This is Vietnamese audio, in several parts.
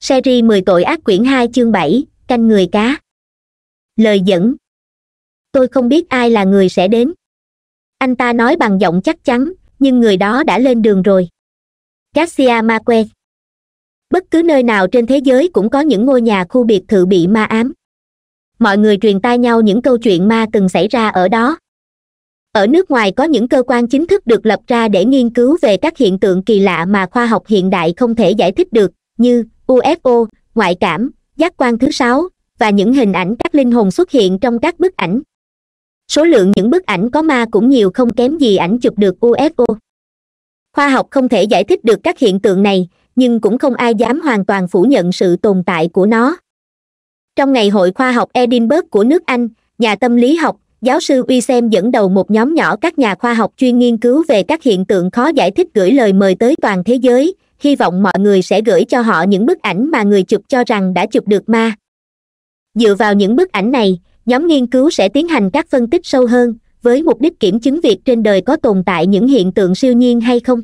Series 10 tội ác quyển 2 chương 7, canh người cá. Lời dẫn. Tôi không biết ai là người sẽ đến. Anh ta nói bằng giọng chắc chắn, nhưng người đó đã lên đường rồi. Garcia Marquez. Bất cứ nơi nào trên thế giới cũng có những ngôi nhà khu biệt thự bị ma ám. Mọi người truyền tai nhau những câu chuyện ma từng xảy ra ở đó. Ở nước ngoài có những cơ quan chính thức được lập ra để nghiên cứu về các hiện tượng kỳ lạ mà khoa học hiện đại không thể giải thích được, như UFO, ngoại cảm, giác quan thứ sáu, và những hình ảnh các linh hồn xuất hiện trong các bức ảnh. Số lượng những bức ảnh có ma cũng nhiều không kém gì ảnh chụp được UFO. Khoa học không thể giải thích được các hiện tượng này, nhưng cũng không ai dám hoàn toàn phủ nhận sự tồn tại của nó. Trong ngày hội khoa học Edinburgh của nước Anh, nhà tâm lý học, giáo sư Wisem dẫn đầu một nhóm nhỏ các nhà khoa học chuyên nghiên cứu về các hiện tượng khó giải thích gửi lời mời tới toàn thế giới, hy vọng mọi người sẽ gửi cho họ những bức ảnh mà người chụp cho rằng đã chụp được ma dựa vào những bức ảnh này nhóm nghiên cứu sẽ tiến hành các phân tích sâu hơn với mục đích kiểm chứng việc trên đời có tồn tại những hiện tượng siêu nhiên hay không.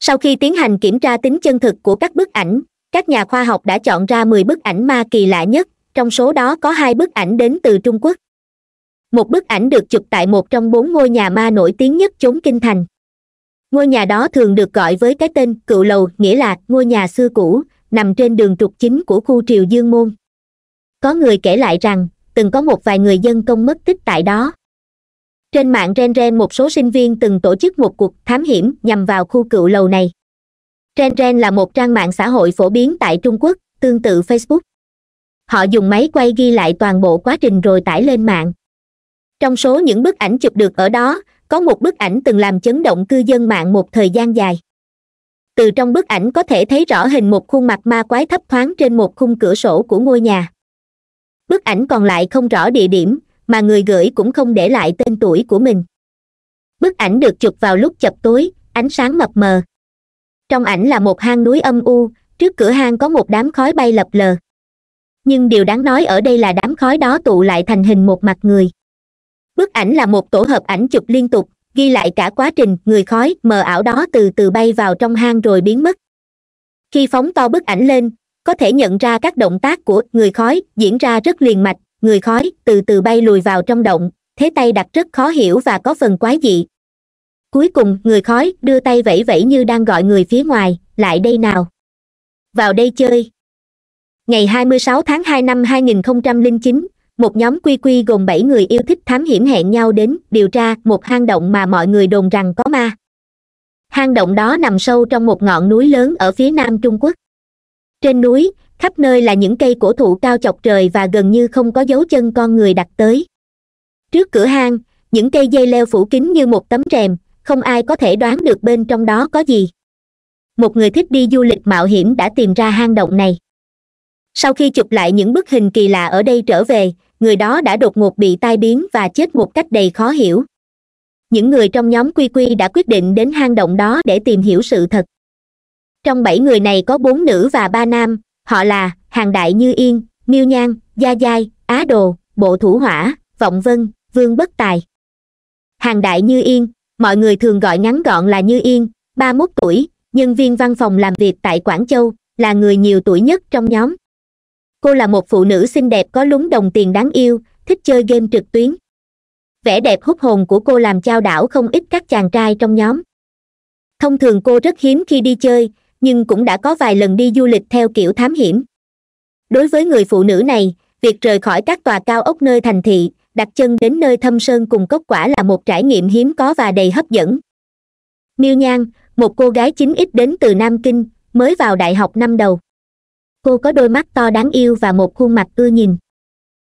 Sau khi tiến hành kiểm tra tính chân thực của các bức ảnh các nhà khoa học đã chọn ra 10 bức ảnh ma kỳ lạ nhất trong số đó có hai bức ảnh đến từ trung quốc một bức ảnh được chụp tại một trong bốn ngôi nhà ma nổi tiếng nhất chốn kinh thành. Ngôi nhà đó thường được gọi với cái tên cựu lầu, nghĩa là ngôi nhà xưa cũ, nằm trên đường trục chính của khu triều dương môn. Có người kể lại rằng, từng có một vài người dân công mất tích tại đó. Trên mạng ren ren một số sinh viên từng tổ chức một cuộc thám hiểm nhằm vào khu cựu lầu này. Ren ren là một trang mạng xã hội phổ biến tại trung quốc, tương tự facebook. Họ dùng máy quay ghi lại toàn bộ quá trình rồi tải lên mạng trong số những bức ảnh chụp được ở đó, có một bức ảnh từng làm chấn động cư dân mạng một thời gian dài. Từ trong bức ảnh có thể thấy rõ hình một khuôn mặt ma quái thấp thoáng trên một khung cửa sổ của ngôi nhà. Bức ảnh còn lại không rõ địa điểm, mà người gửi cũng không để lại tên tuổi của mình. Bức ảnh được chụp vào lúc chập tối, ánh sáng mập mờ. Trong ảnh là một hang núi âm u, trước cửa hang có một đám khói bay lập lờ. Nhưng điều đáng nói ở đây là đám khói đó tụ lại thành hình một mặt người bức ảnh là một tổ hợp ảnh chụp liên tục ghi lại cả quá trình người khói mờ ảo đó từ từ bay vào trong hang rồi biến mất. Khi phóng to bức ảnh lên có thể nhận ra các động tác của người khói diễn ra rất liền mạch người khói từ từ bay lùi vào trong động thế tay đặt rất khó hiểu và có phần quái dị. Cuối cùng người khói đưa tay vẫy vẫy như đang gọi người phía ngoài lại đây nào. Vào đây chơi. Ngày 26 tháng 2 năm 2009, một nhóm quy quy gồm bảy người yêu thích thám hiểm hẹn nhau đến, điều tra, một hang động mà mọi người đồn rằng có ma. Hang động đó nằm sâu trong một ngọn núi lớn ở phía nam trung quốc. Trên núi, khắp nơi là những cây cổ thụ cao chọc trời và gần như không có dấu chân con người đặt tới. Trước cửa hang, những cây dây leo phủ kín như một tấm rèm, không ai có thể đoán được bên trong đó có gì. Một người thích đi du lịch mạo hiểm đã tìm ra hang động này. Sau khi chụp lại những bức hình kỳ lạ ở đây trở về người đó đã đột ngột bị tai biến và chết một cách đầy khó hiểu. Những người trong nhóm quy quy đã quyết định đến hang động đó để tìm hiểu sự thật. Trong bảy người này có bốn nữ và ba nam, họ là hàng đại như yên, miêu nhan, gia giai, á đồ, bộ thủ hỏa, vọng vân, vương bất tài. Hàng đại như yên, mọi người thường gọi ngắn gọn là như yên, ba mốt tuổi, nhân viên văn phòng làm việc tại quảng châu, là người nhiều tuổi nhất trong nhóm cô là một phụ nữ xinh đẹp có lúng đồng tiền đáng yêu, thích chơi game trực tuyến. Vẻ đẹp hút hồn của cô làm trao đảo không ít các chàng trai trong nhóm. Thông thường cô rất hiếm khi đi chơi, nhưng cũng đã có vài lần đi du lịch theo kiểu thám hiểm. Đối với người phụ nữ này, việc rời khỏi các tòa cao ốc nơi thành thị, đặt chân đến nơi thâm sơn cùng cốc quả là một trải nghiệm hiếm có và đầy hấp dẫn. Miêu nhan, một cô gái chính ít đến từ nam kinh, mới vào đại học năm đầu cô có đôi mắt to đáng yêu và một khuôn mặt ưa nhìn.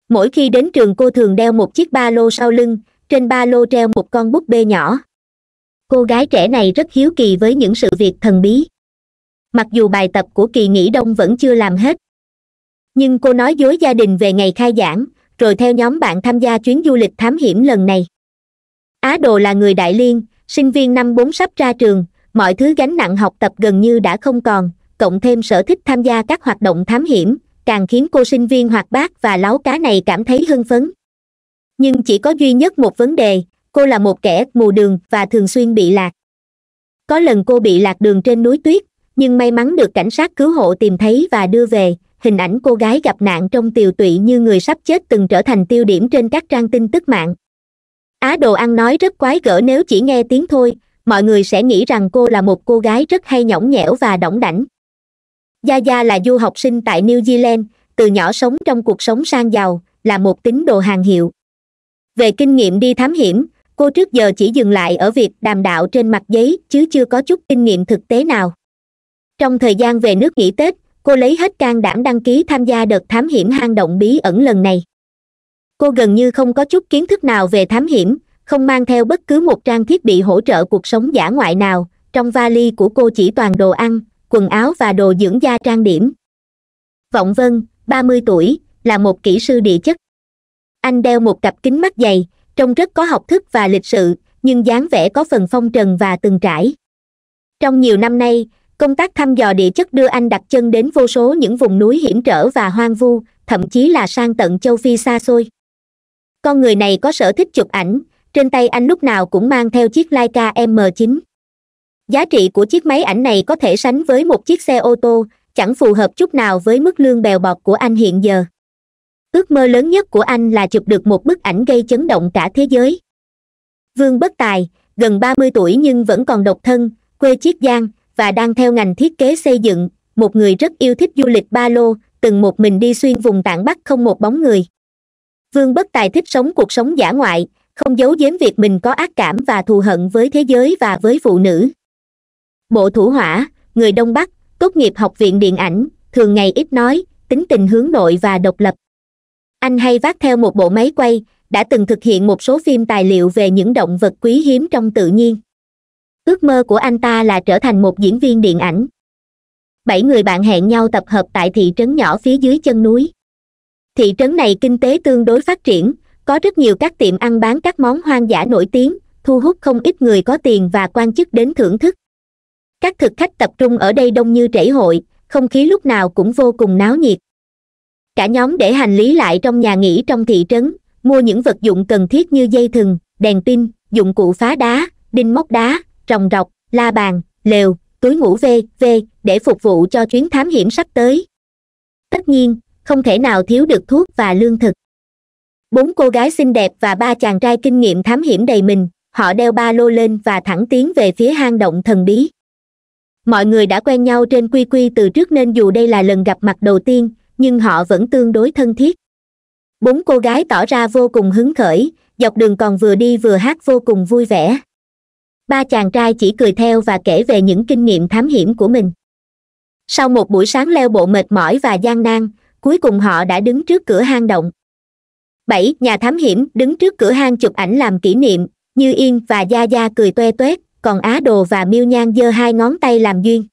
Mỗi khi đến trường cô thường đeo một chiếc ba lô sau lưng, trên ba lô treo một con búp bê nhỏ. Cô gái trẻ này rất hiếu kỳ với những sự việc thần bí. Mặc dù bài tập của kỳ nghỉ đông vẫn chưa làm hết. Nhưng cô nói dối gia đình về ngày khai giảng, rồi theo nhóm bạn tham gia chuyến du lịch thám hiểm lần này. Á đồ là người đại liên, sinh viên năm bốn sắp ra trường, mọi thứ gánh nặng học tập gần như đã không còn cộng thêm sở thích tham gia các hoạt động thám hiểm, càng khiến cô sinh viên hoạt bát và láo cá này cảm thấy hưng phấn. Nhưng chỉ có duy nhất một vấn đề, cô là một kẻ mù đường và thường xuyên bị lạc. Có lần cô bị lạc đường trên núi tuyết, nhưng may mắn được cảnh sát cứu hộ tìm thấy và đưa về, hình ảnh cô gái gặp nạn trong tiều tụy như người sắp chết từng trở thành tiêu điểm trên các trang tin tức mạng. Á đồ ăn nói rất quái gở nếu chỉ nghe tiếng thôi, mọi người sẽ nghĩ rằng cô là một cô gái rất hay nhõng nhẽo và đỏng đảnh gia gia là du học sinh tại new zealand, từ nhỏ sống trong cuộc sống sang giàu, là một tín đồ hàng hiệu. Về kinh nghiệm đi thám hiểm, cô trước giờ chỉ dừng lại ở việc đàm đạo trên mặt giấy, chứ chưa có chút kinh nghiệm thực tế nào. Trong thời gian về nước nghỉ tết, cô lấy hết can đảm đăng ký tham gia đợt thám hiểm hang động bí ẩn lần này. Cô gần như không có chút kiến thức nào về thám hiểm, không mang theo bất cứ một trang thiết bị hỗ trợ cuộc sống giả ngoại nào, trong vali của cô chỉ toàn đồ ăn quần áo và đồ dưỡng da trang điểm. Vọng vân, ba mươi tuổi, là một kỹ sư địa chất. Anh đeo một cặp kính mắt dày, trông rất có học thức và lịch sự, nhưng dáng vẻ có phần phong trần và từng trải. Trong nhiều năm nay, công tác thăm dò địa chất đưa anh đặt chân đến vô số những vùng núi hiểm trở và hoang vu, thậm chí là sang tận châu phi xa xôi. Con người này có sở thích chụp ảnh, trên tay anh lúc nào cũng mang theo chiếc leica m 9 giá trị của chiếc máy ảnh này có thể sánh với một chiếc xe ô tô, chẳng phù hợp chút nào với mức lương bèo bọt của anh hiện giờ. Ước mơ lớn nhất của anh là chụp được một bức ảnh gây chấn động cả thế giới. Vương bất tài, gần ba mươi tuổi nhưng vẫn còn độc thân, quê chiết giang, và đang theo ngành thiết kế xây dựng, một người rất yêu thích du lịch ba lô, từng một mình đi xuyên vùng tạng bắc không một bóng người. Vương bất tài thích sống cuộc sống giả ngoại, không giấu giếm việc mình có ác cảm và thù hận với thế giới và với phụ nữ bộ thủ hỏa, người đông bắc, tốt nghiệp học viện điện ảnh, thường ngày ít nói, tính tình hướng nội và độc lập. Anh hay vác theo một bộ máy quay, đã từng thực hiện một số phim tài liệu về những động vật quý hiếm trong tự nhiên. Ước mơ của anh ta là trở thành một diễn viên điện ảnh. Bảy người bạn hẹn nhau tập hợp tại thị trấn nhỏ phía dưới chân núi. Thị trấn này kinh tế tương đối phát triển, có rất nhiều các tiệm ăn bán các món hoang dã nổi tiếng, thu hút không ít người có tiền và quan chức đến thưởng thức các thực khách tập trung ở đây đông như trảy hội, không khí lúc nào cũng vô cùng náo nhiệt. Cả nhóm để hành lý lại trong nhà nghỉ trong thị trấn, mua những vật dụng cần thiết như dây thừng, đèn pin, dụng cụ phá đá, đinh móc đá, ròng rọc, la bàn, lều, túi ngủ v v để phục vụ cho chuyến thám hiểm sắp tới. Tất nhiên, không thể nào thiếu được thuốc và lương thực. Bốn cô gái xinh đẹp và ba chàng trai kinh nghiệm thám hiểm đầy mình, họ đeo ba lô lên và thẳng tiến về phía hang động thần bí mọi người đã quen nhau trên quy quy từ trước nên dù đây là lần gặp mặt đầu tiên, nhưng họ vẫn tương đối thân thiết. Bốn cô gái tỏ ra vô cùng hứng khởi, dọc đường còn vừa đi vừa hát vô cùng vui vẻ. Ba chàng trai chỉ cười theo và kể về những kinh nghiệm thám hiểm của mình. Sau một buổi sáng leo bộ mệt mỏi và gian nan, cuối cùng họ đã đứng trước cửa hang động. Bảy nhà thám hiểm đứng trước cửa hang chụp ảnh làm kỷ niệm, như yên và gia gia cười toe toét còn á đồ và miêu nhan giơ hai ngón tay làm duyên.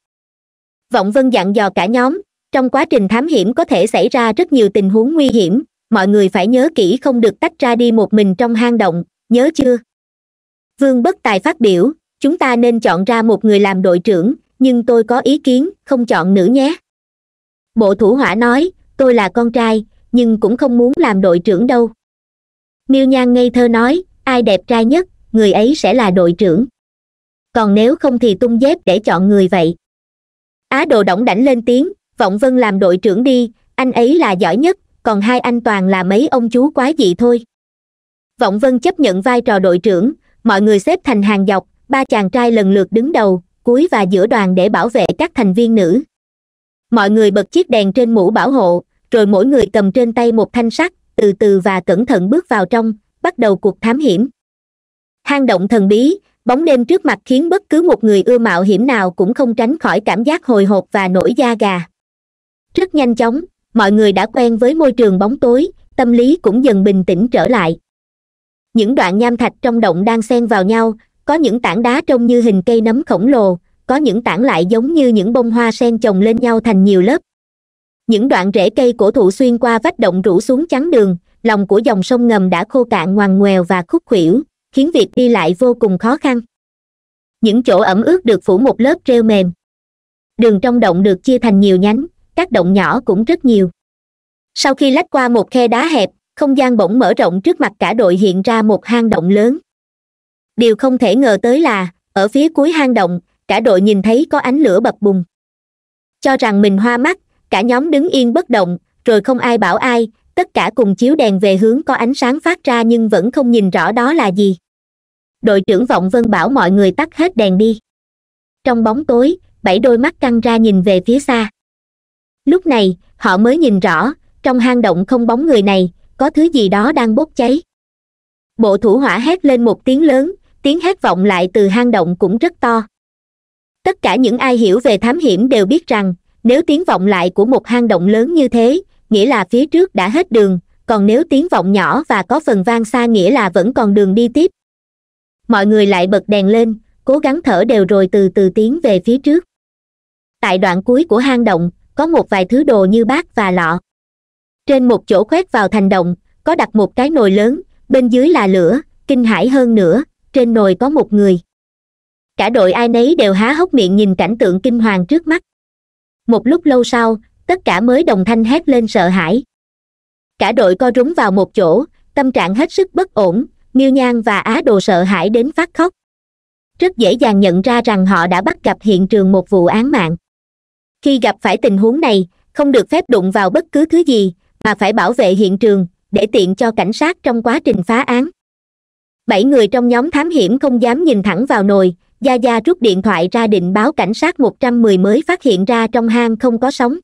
Vọng vân dặn dò cả nhóm, trong quá trình thám hiểm có thể xảy ra rất nhiều tình huống nguy hiểm, mọi người phải nhớ kỹ không được tách ra đi một mình trong hang động, nhớ chưa? Vương bất tài phát biểu, chúng ta nên chọn ra một người làm đội trưởng, nhưng tôi có ý kiến, không chọn nữ nhé. Bộ thủ hỏa nói, tôi là con trai, nhưng cũng không muốn làm đội trưởng đâu. Miêu nhan ngây thơ nói, ai đẹp trai nhất, người ấy sẽ là đội trưởng còn nếu không thì tung dép để chọn người vậy. Á đồ đỏng đảnh lên tiếng, vọng vân làm đội trưởng đi, anh ấy là giỏi nhất, còn hai anh toàn là mấy ông chú quái dị thôi. Vọng vân chấp nhận vai trò đội trưởng, mọi người xếp thành hàng dọc, ba chàng trai lần lượt đứng đầu, cuối và giữa đoàn để bảo vệ các thành viên nữ. Mọi người bật chiếc đèn trên mũ bảo hộ, rồi mỗi người cầm trên tay một thanh sắt, từ từ và cẩn thận bước vào trong, bắt đầu cuộc thám hiểm. Hang động thần bí bóng đêm trước mặt khiến bất cứ một người ưa mạo hiểm nào cũng không tránh khỏi cảm giác hồi hộp và nổi da gà. Rất nhanh chóng, mọi người đã quen với môi trường bóng tối, tâm lý cũng dần bình tĩnh trở lại. Những đoạn nham thạch trong động đang xen vào nhau, có những tảng đá trông như hình cây nấm khổng lồ, có những tảng lại giống như những bông hoa sen chồng lên nhau thành nhiều lớp. Những đoạn rễ cây cổ thụ xuyên qua vách động rủ xuống chắn đường, lòng của dòng sông ngầm đã khô cạn ngoằn ngoèo và khúc khuỷu khiến việc đi lại vô cùng khó khăn. Những chỗ ẩm ướt được phủ một lớp rêu mềm. Đường trong động được chia thành nhiều nhánh, các động nhỏ cũng rất nhiều. Sau khi lách qua một khe đá hẹp, không gian bỗng mở rộng trước mặt cả đội hiện ra một hang động lớn. Điều không thể ngờ tới là, ở phía cuối hang động, cả đội nhìn thấy có ánh lửa bập bùng. Cho rằng mình hoa mắt, cả nhóm đứng yên bất động, rồi không ai bảo ai tất cả cùng chiếu đèn về hướng có ánh sáng phát ra nhưng vẫn không nhìn rõ đó là gì. Đội trưởng vọng vân bảo mọi người tắt hết đèn đi. Trong bóng tối, bảy đôi mắt căng ra nhìn về phía xa. Lúc này, họ mới nhìn rõ, trong hang động không bóng người này, có thứ gì đó đang bốc cháy. Bộ thủ hỏa hét lên một tiếng lớn, tiếng hét vọng lại từ hang động cũng rất to. Tất cả những ai hiểu về thám hiểm đều biết rằng, nếu tiếng vọng lại của một hang động lớn như thế nghĩa là phía trước đã hết đường, còn nếu tiếng vọng nhỏ và có phần vang xa nghĩa là vẫn còn đường đi tiếp. Mọi người lại bật đèn lên, cố gắng thở đều rồi từ từ tiến về phía trước. Tại đoạn cuối của hang động, có một vài thứ đồ như bát và lọ. Trên một chỗ khoét vào thành động, có đặt một cái nồi lớn, bên dưới là lửa, kinh hãi hơn nữa, trên nồi có một người. Cả đội ai nấy đều há hốc miệng nhìn cảnh tượng kinh hoàng trước mắt. Một lúc lâu sau tất cả mới đồng thanh hét lên sợ hãi. Cả đội co rúm vào một chỗ, tâm trạng hết sức bất ổn, miêu nhan và á đồ sợ hãi đến phát khóc. Rất dễ dàng nhận ra rằng họ đã bắt gặp hiện trường một vụ án mạng. Khi gặp phải tình huống này, không được phép đụng vào bất cứ thứ gì, mà phải bảo vệ hiện trường, để tiện cho cảnh sát trong quá trình phá án. Bảy người trong nhóm thám hiểm không dám nhìn thẳng vào nồi, gia gia rút điện thoại ra định báo cảnh sát một trăm mười mới phát hiện ra trong hang không có sóng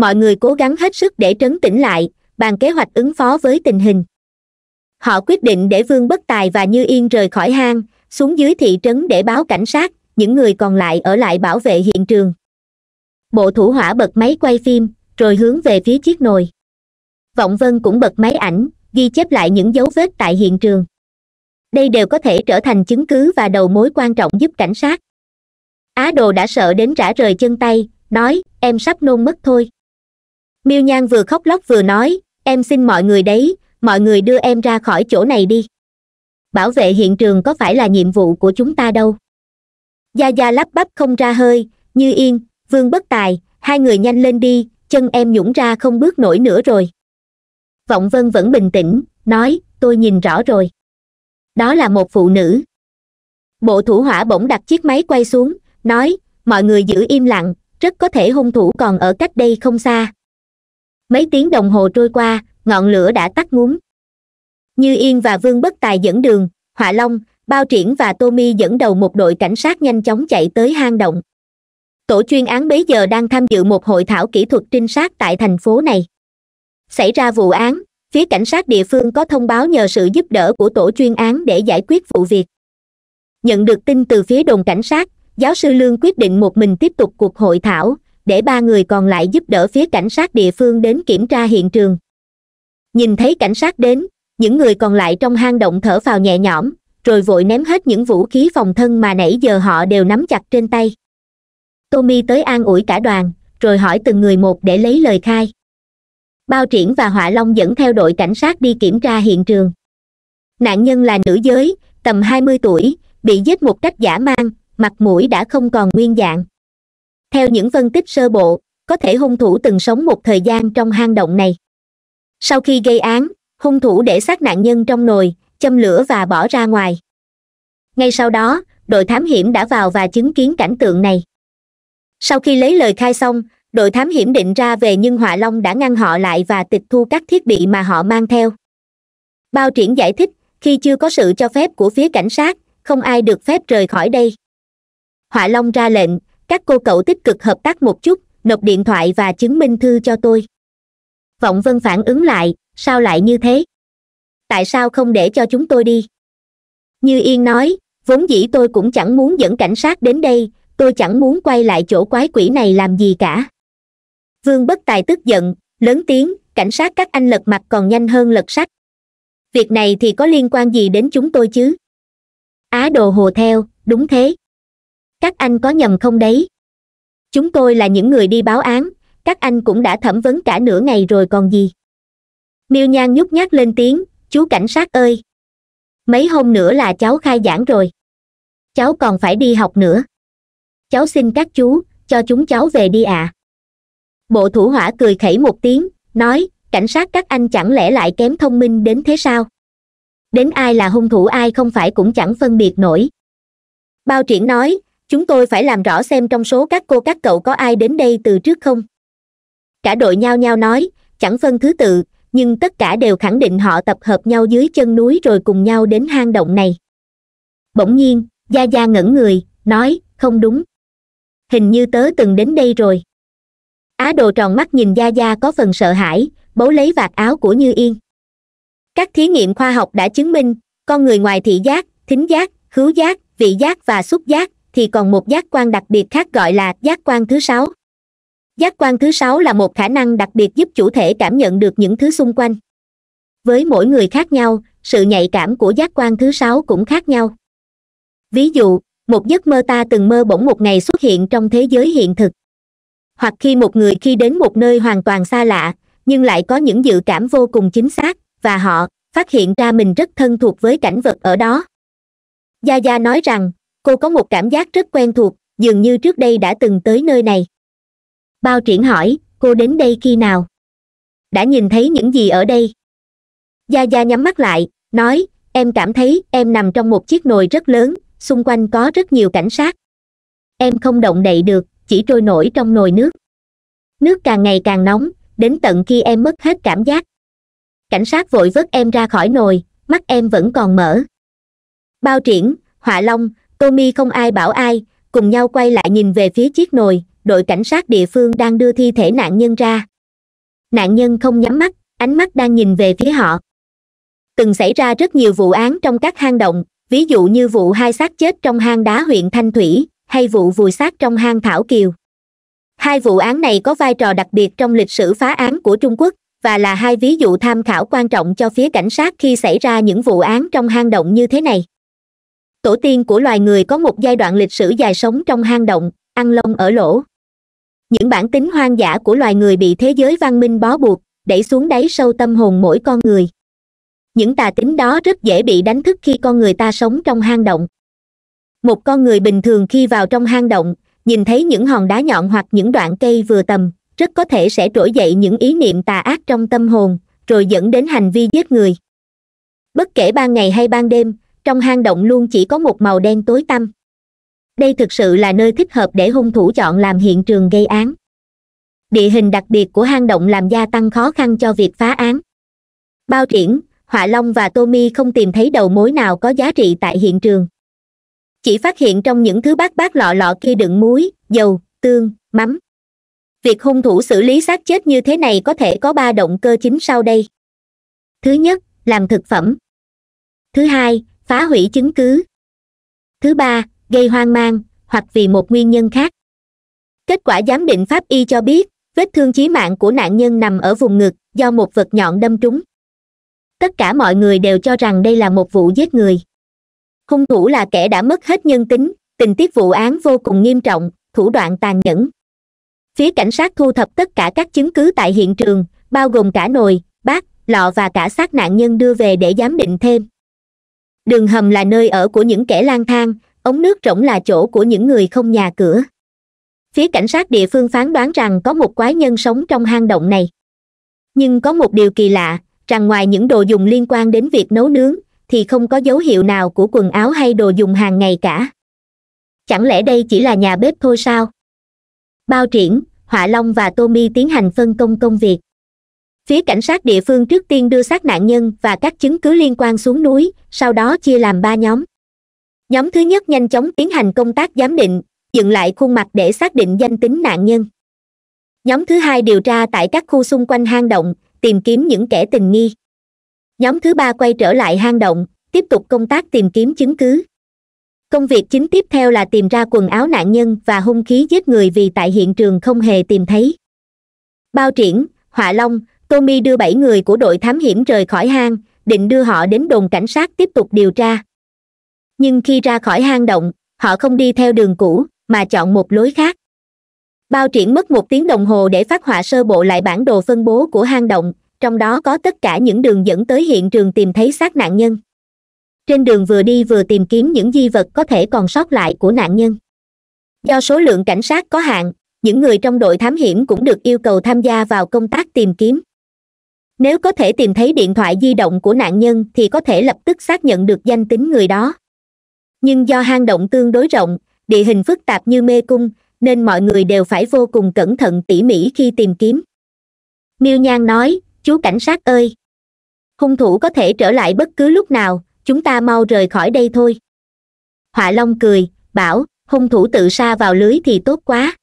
mọi người cố gắng hết sức để trấn tĩnh lại, bàn kế hoạch ứng phó với tình hình. Họ quyết định để vương bất tài và như yên rời khỏi hang, xuống dưới thị trấn để báo cảnh sát, những người còn lại ở lại bảo vệ hiện trường. Bộ thủ hỏa bật máy quay phim, rồi hướng về phía chiếc nồi. Vọng vân cũng bật máy ảnh, ghi chép lại những dấu vết tại hiện trường. Đây đều có thể trở thành chứng cứ và đầu mối quan trọng giúp cảnh sát. Á đồ đã sợ đến rã rời chân tay, nói, em sắp nôn mất thôi miêu nhan vừa khóc lóc vừa nói, em xin mọi người đấy, mọi người đưa em ra khỏi chỗ này đi. Bảo vệ hiện trường có phải là nhiệm vụ của chúng ta đâu. Gia gia lắp bắp không ra hơi, như yên, vương bất tài, hai người nhanh lên đi, chân em nhũng ra không bước nổi nữa rồi. Vọng vân vẫn bình tĩnh, nói, tôi nhìn rõ rồi. Đó là một phụ nữ. Bộ thủ hỏa bỗng đặt chiếc máy quay xuống, nói, mọi người giữ im lặng, rất có thể hung thủ còn ở cách đây không xa mấy tiếng đồng hồ trôi qua, ngọn lửa đã tắt ngúm. Như yên và vương bất tài dẫn đường, họa long, bao triển và tommy dẫn đầu một đội cảnh sát nhanh chóng chạy tới hang động. Tổ chuyên án bấy giờ đang tham dự một hội thảo kỹ thuật trinh sát tại thành phố này. Xảy ra vụ án, phía cảnh sát địa phương có thông báo nhờ sự giúp đỡ của tổ chuyên án để giải quyết vụ việc. Nhận được tin từ phía đồn cảnh sát, giáo sư lương quyết định một mình tiếp tục cuộc hội thảo để ba người còn lại giúp đỡ phía cảnh sát địa phương đến kiểm tra hiện trường. Nhìn thấy cảnh sát đến những người còn lại trong hang động thở vào nhẹ nhõm rồi vội ném hết những vũ khí phòng thân mà nãy giờ họ đều nắm chặt trên tay. Tommy tới an ủi cả đoàn rồi hỏi từng người một để lấy lời khai. Bao triển và họa long dẫn theo đội cảnh sát đi kiểm tra hiện trường. Nạn nhân là nữ giới tầm hai mươi tuổi bị giết một cách giả mang, mặt mũi đã không còn nguyên dạng theo những phân tích sơ bộ, có thể hung thủ từng sống một thời gian trong hang động này. Sau khi gây án, hung thủ để xác nạn nhân trong nồi, châm lửa và bỏ ra ngoài. Ngay sau đó, đội thám hiểm đã vào và chứng kiến cảnh tượng này. Sau khi lấy lời khai xong, đội thám hiểm định ra về nhưng họa long đã ngăn họ lại và tịch thu các thiết bị mà họ mang theo. Bao triển giải thích, khi chưa có sự cho phép của phía cảnh sát, không ai được phép rời khỏi đây. Họa long ra lệnh các cô cậu tích cực hợp tác một chút, nộp điện thoại và chứng minh thư cho tôi. Vọng vân phản ứng lại, sao lại như thế? Tại sao không để cho chúng tôi đi? Như yên nói, vốn dĩ tôi cũng chẳng muốn dẫn cảnh sát đến đây, tôi chẳng muốn quay lại chỗ quái quỷ này làm gì cả. Vương bất tài tức giận, lớn tiếng, cảnh sát các anh lật mặt còn nhanh hơn lật sách việc này thì có liên quan gì đến chúng tôi chứ? Á đồ hồ theo, đúng thế các anh có nhầm không đấy? Chúng tôi là những người đi báo án, các anh cũng đã thẩm vấn cả nửa ngày rồi còn gì? Miêu nhan nhút nhát lên tiếng, chú cảnh sát ơi! Mấy hôm nữa là cháu khai giảng rồi. Cháu còn phải đi học nữa. Cháu xin các chú, cho chúng cháu về đi ạ. À. bộ thủ hỏa cười khẩy một tiếng, nói, cảnh sát các anh chẳng lẽ lại kém thông minh đến thế sao? Đến ai là hung thủ ai không phải cũng chẳng phân biệt nổi. Bao triển nói chúng tôi phải làm rõ xem trong số các cô, các cậu có ai đến đây từ trước không? Cả đội nhao nhao nói, chẳng phân thứ tự, nhưng tất cả đều khẳng định họ tập hợp nhau dưới chân núi rồi cùng nhau đến hang động này. Bỗng nhiên, gia gia ngẩn người, nói, không đúng. Hình như tớ từng đến đây rồi. Á đồ tròn mắt nhìn gia gia có phần sợ hãi, bấu lấy vạt áo của như yên. Các thí nghiệm khoa học đã chứng minh, con người ngoài thị giác, thính giác, khứu giác, vị giác và xúc giác thì còn một giác quan đặc biệt khác gọi là giác quan thứ sáu. Giác quan thứ sáu là một khả năng đặc biệt giúp chủ thể cảm nhận được những thứ xung quanh. Với mỗi người khác nhau, sự nhạy cảm của giác quan thứ sáu cũng khác nhau. Ví dụ, một giấc mơ ta từng mơ bỗng một ngày xuất hiện trong thế giới hiện thực. Hoặc khi một người khi đến một nơi hoàn toàn xa lạ, nhưng lại có những dự cảm vô cùng chính xác, và họ phát hiện ra mình rất thân thuộc với cảnh vật ở đó. Gia gia nói rằng cô có một cảm giác rất quen thuộc, dường như trước đây đã từng tới nơi này. Bao triển hỏi, cô đến đây khi nào? Đã nhìn thấy những gì ở đây. Gia gia nhắm mắt lại, nói, em cảm thấy em nằm trong một chiếc nồi rất lớn, xung quanh có rất nhiều cảnh sát. Em không động đậy được, chỉ trôi nổi trong nồi nước. Nước càng ngày càng nóng, đến tận khi em mất hết cảm giác. Cảnh sát vội vớt em ra khỏi nồi, mắt em vẫn còn mở. Bao triển, họa long tommy không ai bảo ai, cùng nhau quay lại nhìn về phía chiếc nồi, đội cảnh sát địa phương đang đưa thi thể nạn nhân ra. Nạn nhân không nhắm mắt, ánh mắt đang nhìn về phía họ. Từng xảy ra rất nhiều vụ án trong các hang động, ví dụ như vụ hai xác chết trong hang đá huyện thanh thủy, hay vụ vùi xác trong hang thảo kiều. Hai vụ án này có vai trò đặc biệt trong lịch sử phá án của trung quốc, và là hai ví dụ tham khảo quan trọng cho phía cảnh sát khi xảy ra những vụ án trong hang động như thế này tổ tiên của loài người có một giai đoạn lịch sử dài sống trong hang động, ăn lông ở lỗ. Những bản tính hoang dã của loài người bị thế giới văn minh bó buộc, đẩy xuống đáy sâu tâm hồn mỗi con người. Những tà tính đó rất dễ bị đánh thức khi con người ta sống trong hang động. Một con người bình thường khi vào trong hang động, nhìn thấy những hòn đá nhọn hoặc những đoạn cây vừa tầm, rất có thể sẽ trỗi dậy những ý niệm tà ác trong tâm hồn, rồi dẫn đến hành vi giết người. Bất kể ban ngày hay ban đêm trong hang động luôn chỉ có một màu đen tối tăm. Đây thực sự là nơi thích hợp để hung thủ chọn làm hiện trường gây án. Địa hình đặc biệt của hang động làm gia tăng khó khăn cho việc phá án. Bao triển họa long và tommy không tìm thấy đầu mối nào có giá trị tại hiện trường. Chỉ phát hiện trong những thứ bát bát lọ lọ kia đựng muối, dầu, tương, mắm. Việc hung thủ xử lý xác chết như thế này có thể có ba động cơ chính sau đây. Thứ nhất, làm thực phẩm. Thứ hai phá hủy chứng cứ. Thứ ba, gây hoang mang, hoặc vì một nguyên nhân khác. Kết quả giám định pháp y cho biết, vết thương chí mạng của nạn nhân nằm ở vùng ngực do một vật nhọn đâm trúng. Tất cả mọi người đều cho rằng đây là một vụ giết người. Hung thủ là kẻ đã mất hết nhân tính, tình tiết vụ án vô cùng nghiêm trọng, thủ đoạn tàn nhẫn. Phía cảnh sát thu thập tất cả các chứng cứ tại hiện trường, bao gồm cả nồi, bát, lọ và cả xác nạn nhân đưa về để giám định thêm đường hầm là nơi ở của những kẻ lang thang, ống nước rỗng là chỗ của những người không nhà cửa. Phía cảnh sát địa phương phán đoán rằng có một quái nhân sống trong hang động này. Nhưng có một điều kỳ lạ, rằng ngoài những đồ dùng liên quan đến việc nấu nướng, thì không có dấu hiệu nào của quần áo hay đồ dùng hàng ngày cả. Chẳng lẽ đây chỉ là nhà bếp thôi sao? Bao triển, họa long và tommy tiến hành phân công công việc phía cảnh sát địa phương trước tiên đưa xác nạn nhân và các chứng cứ liên quan xuống núi, sau đó chia làm ba nhóm. Nhóm thứ nhất nhanh chóng tiến hành công tác giám định, dựng lại khuôn mặt để xác định danh tính nạn nhân. Nhóm thứ hai điều tra tại các khu xung quanh hang động, tìm kiếm những kẻ tình nghi. Nhóm thứ ba quay trở lại hang động, tiếp tục công tác tìm kiếm chứng cứ. Công việc chính tiếp theo là tìm ra quần áo nạn nhân và hung khí giết người vì tại hiện trường không hề tìm thấy. Bao triển, họa long tommy đưa bảy người của đội thám hiểm rời khỏi hang, định đưa họ đến đồn cảnh sát tiếp tục điều tra. Nhưng khi ra khỏi hang động, họ không đi theo đường cũ, mà chọn một lối khác. Bao triển mất một tiếng đồng hồ để phát họa sơ bộ lại bản đồ phân bố của hang động, trong đó có tất cả những đường dẫn tới hiện trường tìm thấy xác nạn nhân. Trên đường vừa đi vừa tìm kiếm những di vật có thể còn sót lại của nạn nhân. Do số lượng cảnh sát có hạn, những người trong đội thám hiểm cũng được yêu cầu tham gia vào công tác tìm kiếm nếu có thể tìm thấy điện thoại di động của nạn nhân thì có thể lập tức xác nhận được danh tính người đó. Nhưng do hang động tương đối rộng, địa hình phức tạp như mê cung, nên mọi người đều phải vô cùng cẩn thận tỉ mỉ khi tìm kiếm. Miêu nhan nói, chú cảnh sát ơi! Hung thủ có thể trở lại bất cứ lúc nào, chúng ta mau rời khỏi đây thôi. Họa long cười, bảo, hung thủ tự sa vào lưới thì tốt quá.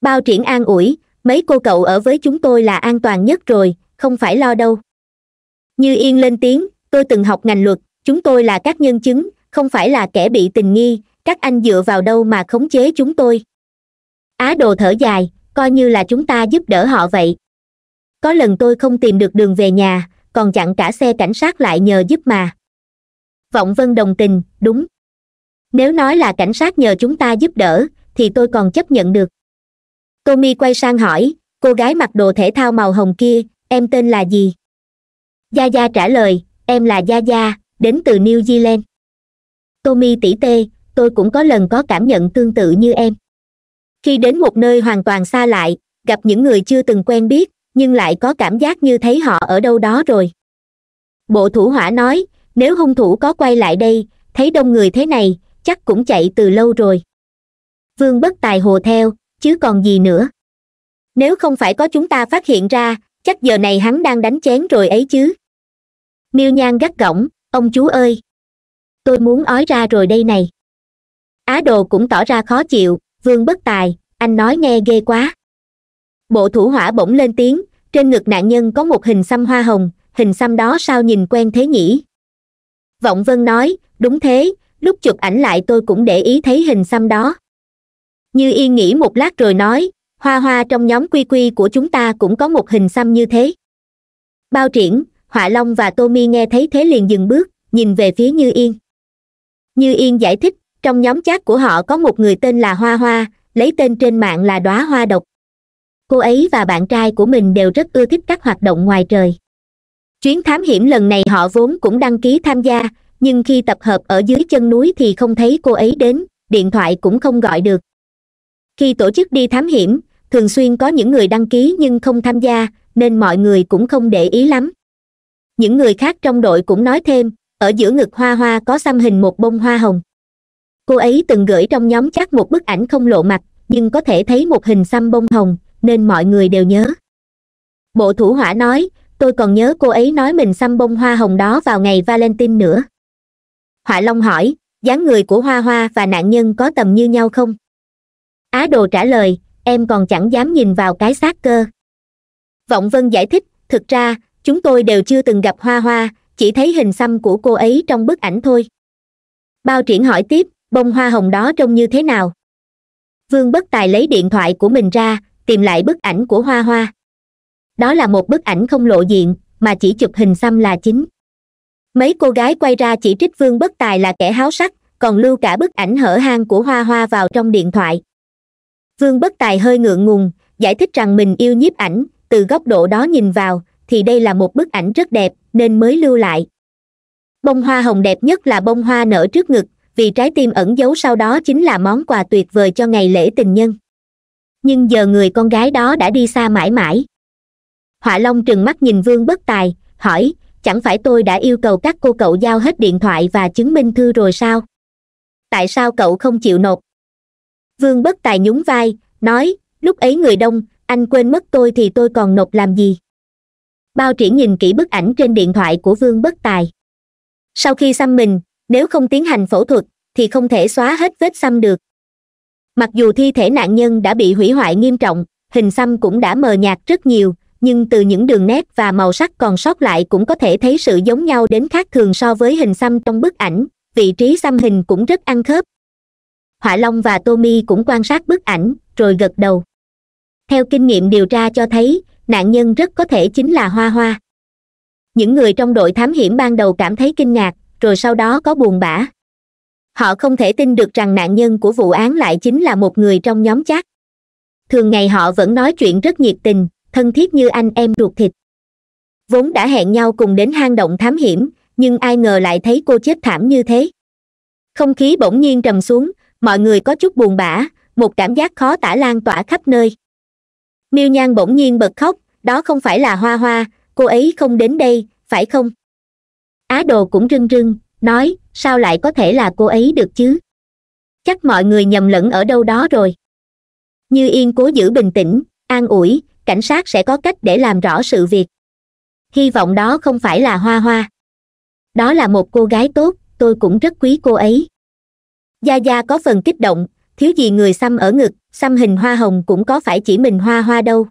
Bao triển an ủi, mấy cô cậu ở với chúng tôi là an toàn nhất rồi không phải lo đâu. Như yên lên tiếng, tôi từng học ngành luật, chúng tôi là các nhân chứng, không phải là kẻ bị tình nghi, các anh dựa vào đâu mà khống chế chúng tôi? Á đồ thở dài, coi như là chúng ta giúp đỡ họ vậy. Có lần tôi không tìm được đường về nhà, còn chặn cả xe cảnh sát lại nhờ giúp mà. Vọng vân đồng tình, đúng. Nếu nói là cảnh sát nhờ chúng ta giúp đỡ, thì tôi còn chấp nhận được. Tommy quay sang hỏi, cô gái mặc đồ thể thao màu hồng kia em tên là gì? Gia gia trả lời, em là gia gia, đến từ new zealand. Tommy tỉ tê, tôi cũng có lần có cảm nhận tương tự như em. Khi đến một nơi hoàn toàn xa lại, gặp những người chưa từng quen biết, nhưng lại có cảm giác như thấy họ ở đâu đó rồi. Bộ thủ hỏa nói, nếu hung thủ có quay lại đây, thấy đông người thế này, chắc cũng chạy từ lâu rồi. Vương bất tài hồ theo, chứ còn gì nữa. Nếu không phải có chúng ta phát hiện ra chắc giờ này hắn đang đánh chén rồi ấy chứ. Miêu nhan gắt gỏng, ông chú ơi, tôi muốn ói ra rồi đây này. Á đồ cũng tỏ ra khó chịu, vương bất tài, anh nói nghe ghê quá. Bộ thủ hỏa bỗng lên tiếng, trên ngực nạn nhân có một hình xăm hoa hồng, hình xăm đó sao nhìn quen thế nhỉ? Vọng vân nói, đúng thế, lúc chụp ảnh lại tôi cũng để ý thấy hình xăm đó. Như yên nghĩ một lát rồi nói hoa hoa trong nhóm quy quy của chúng ta cũng có một hình xăm như thế. Bao triển, họa long và tô mi nghe thấy thế liền dừng bước, nhìn về phía như yên. Như yên giải thích, trong nhóm chat của họ có một người tên là hoa hoa, lấy tên trên mạng là đóa hoa độc. Cô ấy và bạn trai của mình đều rất ưa thích các hoạt động ngoài trời. Chuyến thám hiểm lần này họ vốn cũng đăng ký tham gia, nhưng khi tập hợp ở dưới chân núi thì không thấy cô ấy đến, điện thoại cũng không gọi được. Khi tổ chức đi thám hiểm thường xuyên có những người đăng ký nhưng không tham gia, nên mọi người cũng không để ý lắm. Những người khác trong đội cũng nói thêm, ở giữa ngực hoa hoa có xăm hình một bông hoa hồng. Cô ấy từng gửi trong nhóm chắc một bức ảnh không lộ mặt, nhưng có thể thấy một hình xăm bông hồng, nên mọi người đều nhớ. Bộ thủ hỏa nói, tôi còn nhớ cô ấy nói mình xăm bông hoa hồng đó vào ngày valentine nữa. Họa long hỏi, dáng người của hoa hoa và nạn nhân có tầm như nhau không? Á đồ trả lời em còn chẳng dám nhìn vào cái xác cơ. Vọng vân giải thích, thực ra, chúng tôi đều chưa từng gặp hoa hoa, chỉ thấy hình xăm của cô ấy trong bức ảnh thôi. Bao triển hỏi tiếp, bông hoa hồng đó trông như thế nào? Vương bất tài lấy điện thoại của mình ra, tìm lại bức ảnh của hoa hoa. Đó là một bức ảnh không lộ diện, mà chỉ chụp hình xăm là chính. Mấy cô gái quay ra chỉ trích vương bất tài là kẻ háo sắc, còn lưu cả bức ảnh hở hang của hoa hoa vào trong điện thoại vương bất tài hơi ngượng ngùng, giải thích rằng mình yêu nhiếp ảnh, từ góc độ đó nhìn vào, thì đây là một bức ảnh rất đẹp, nên mới lưu lại. Bông hoa hồng đẹp nhất là bông hoa nở trước ngực, vì trái tim ẩn giấu sau đó chính là món quà tuyệt vời cho ngày lễ tình nhân. Nhưng giờ người con gái đó đã đi xa mãi mãi. Họa long trừng mắt nhìn vương bất tài, hỏi, chẳng phải tôi đã yêu cầu các cô cậu giao hết điện thoại và chứng minh thư rồi sao? Tại sao cậu không chịu nộp? Vương bất tài nhún vai, nói, lúc ấy người đông, anh quên mất tôi thì tôi còn nộp làm gì? Bao triển nhìn kỹ bức ảnh trên điện thoại của vương bất tài. Sau khi xăm mình, nếu không tiến hành phẫu thuật, thì không thể xóa hết vết xăm được. Mặc dù thi thể nạn nhân đã bị hủy hoại nghiêm trọng, hình xăm cũng đã mờ nhạt rất nhiều, nhưng từ những đường nét và màu sắc còn sót lại cũng có thể thấy sự giống nhau đến khác thường so với hình xăm trong bức ảnh, vị trí xăm hình cũng rất ăn khớp họa long và tommy cũng quan sát bức ảnh, rồi gật đầu. Theo kinh nghiệm điều tra cho thấy, nạn nhân rất có thể chính là hoa hoa. Những người trong đội thám hiểm ban đầu cảm thấy kinh ngạc, rồi sau đó có buồn bã. Họ không thể tin được rằng nạn nhân của vụ án lại chính là một người trong nhóm chat. Thường ngày họ vẫn nói chuyện rất nhiệt tình, thân thiết như anh em ruột thịt. Vốn đã hẹn nhau cùng đến hang động thám hiểm, nhưng ai ngờ lại thấy cô chết thảm như thế. Không khí bỗng nhiên trầm xuống mọi người có chút buồn bã, một cảm giác khó tả lan tỏa khắp nơi. Miêu nhan bỗng nhiên bật khóc, đó không phải là hoa hoa, cô ấy không đến đây, phải không? Á đồ cũng rưng rưng, nói, sao lại có thể là cô ấy được chứ? Chắc mọi người nhầm lẫn ở đâu đó rồi. Như yên cố giữ bình tĩnh, an ủi, cảnh sát sẽ có cách để làm rõ sự việc. Hy vọng đó không phải là hoa hoa. Đó là một cô gái tốt, tôi cũng rất quý cô ấy gia gia có phần kích động, thiếu gì người xăm ở ngực, xăm hình hoa hồng cũng có phải chỉ mình hoa hoa đâu.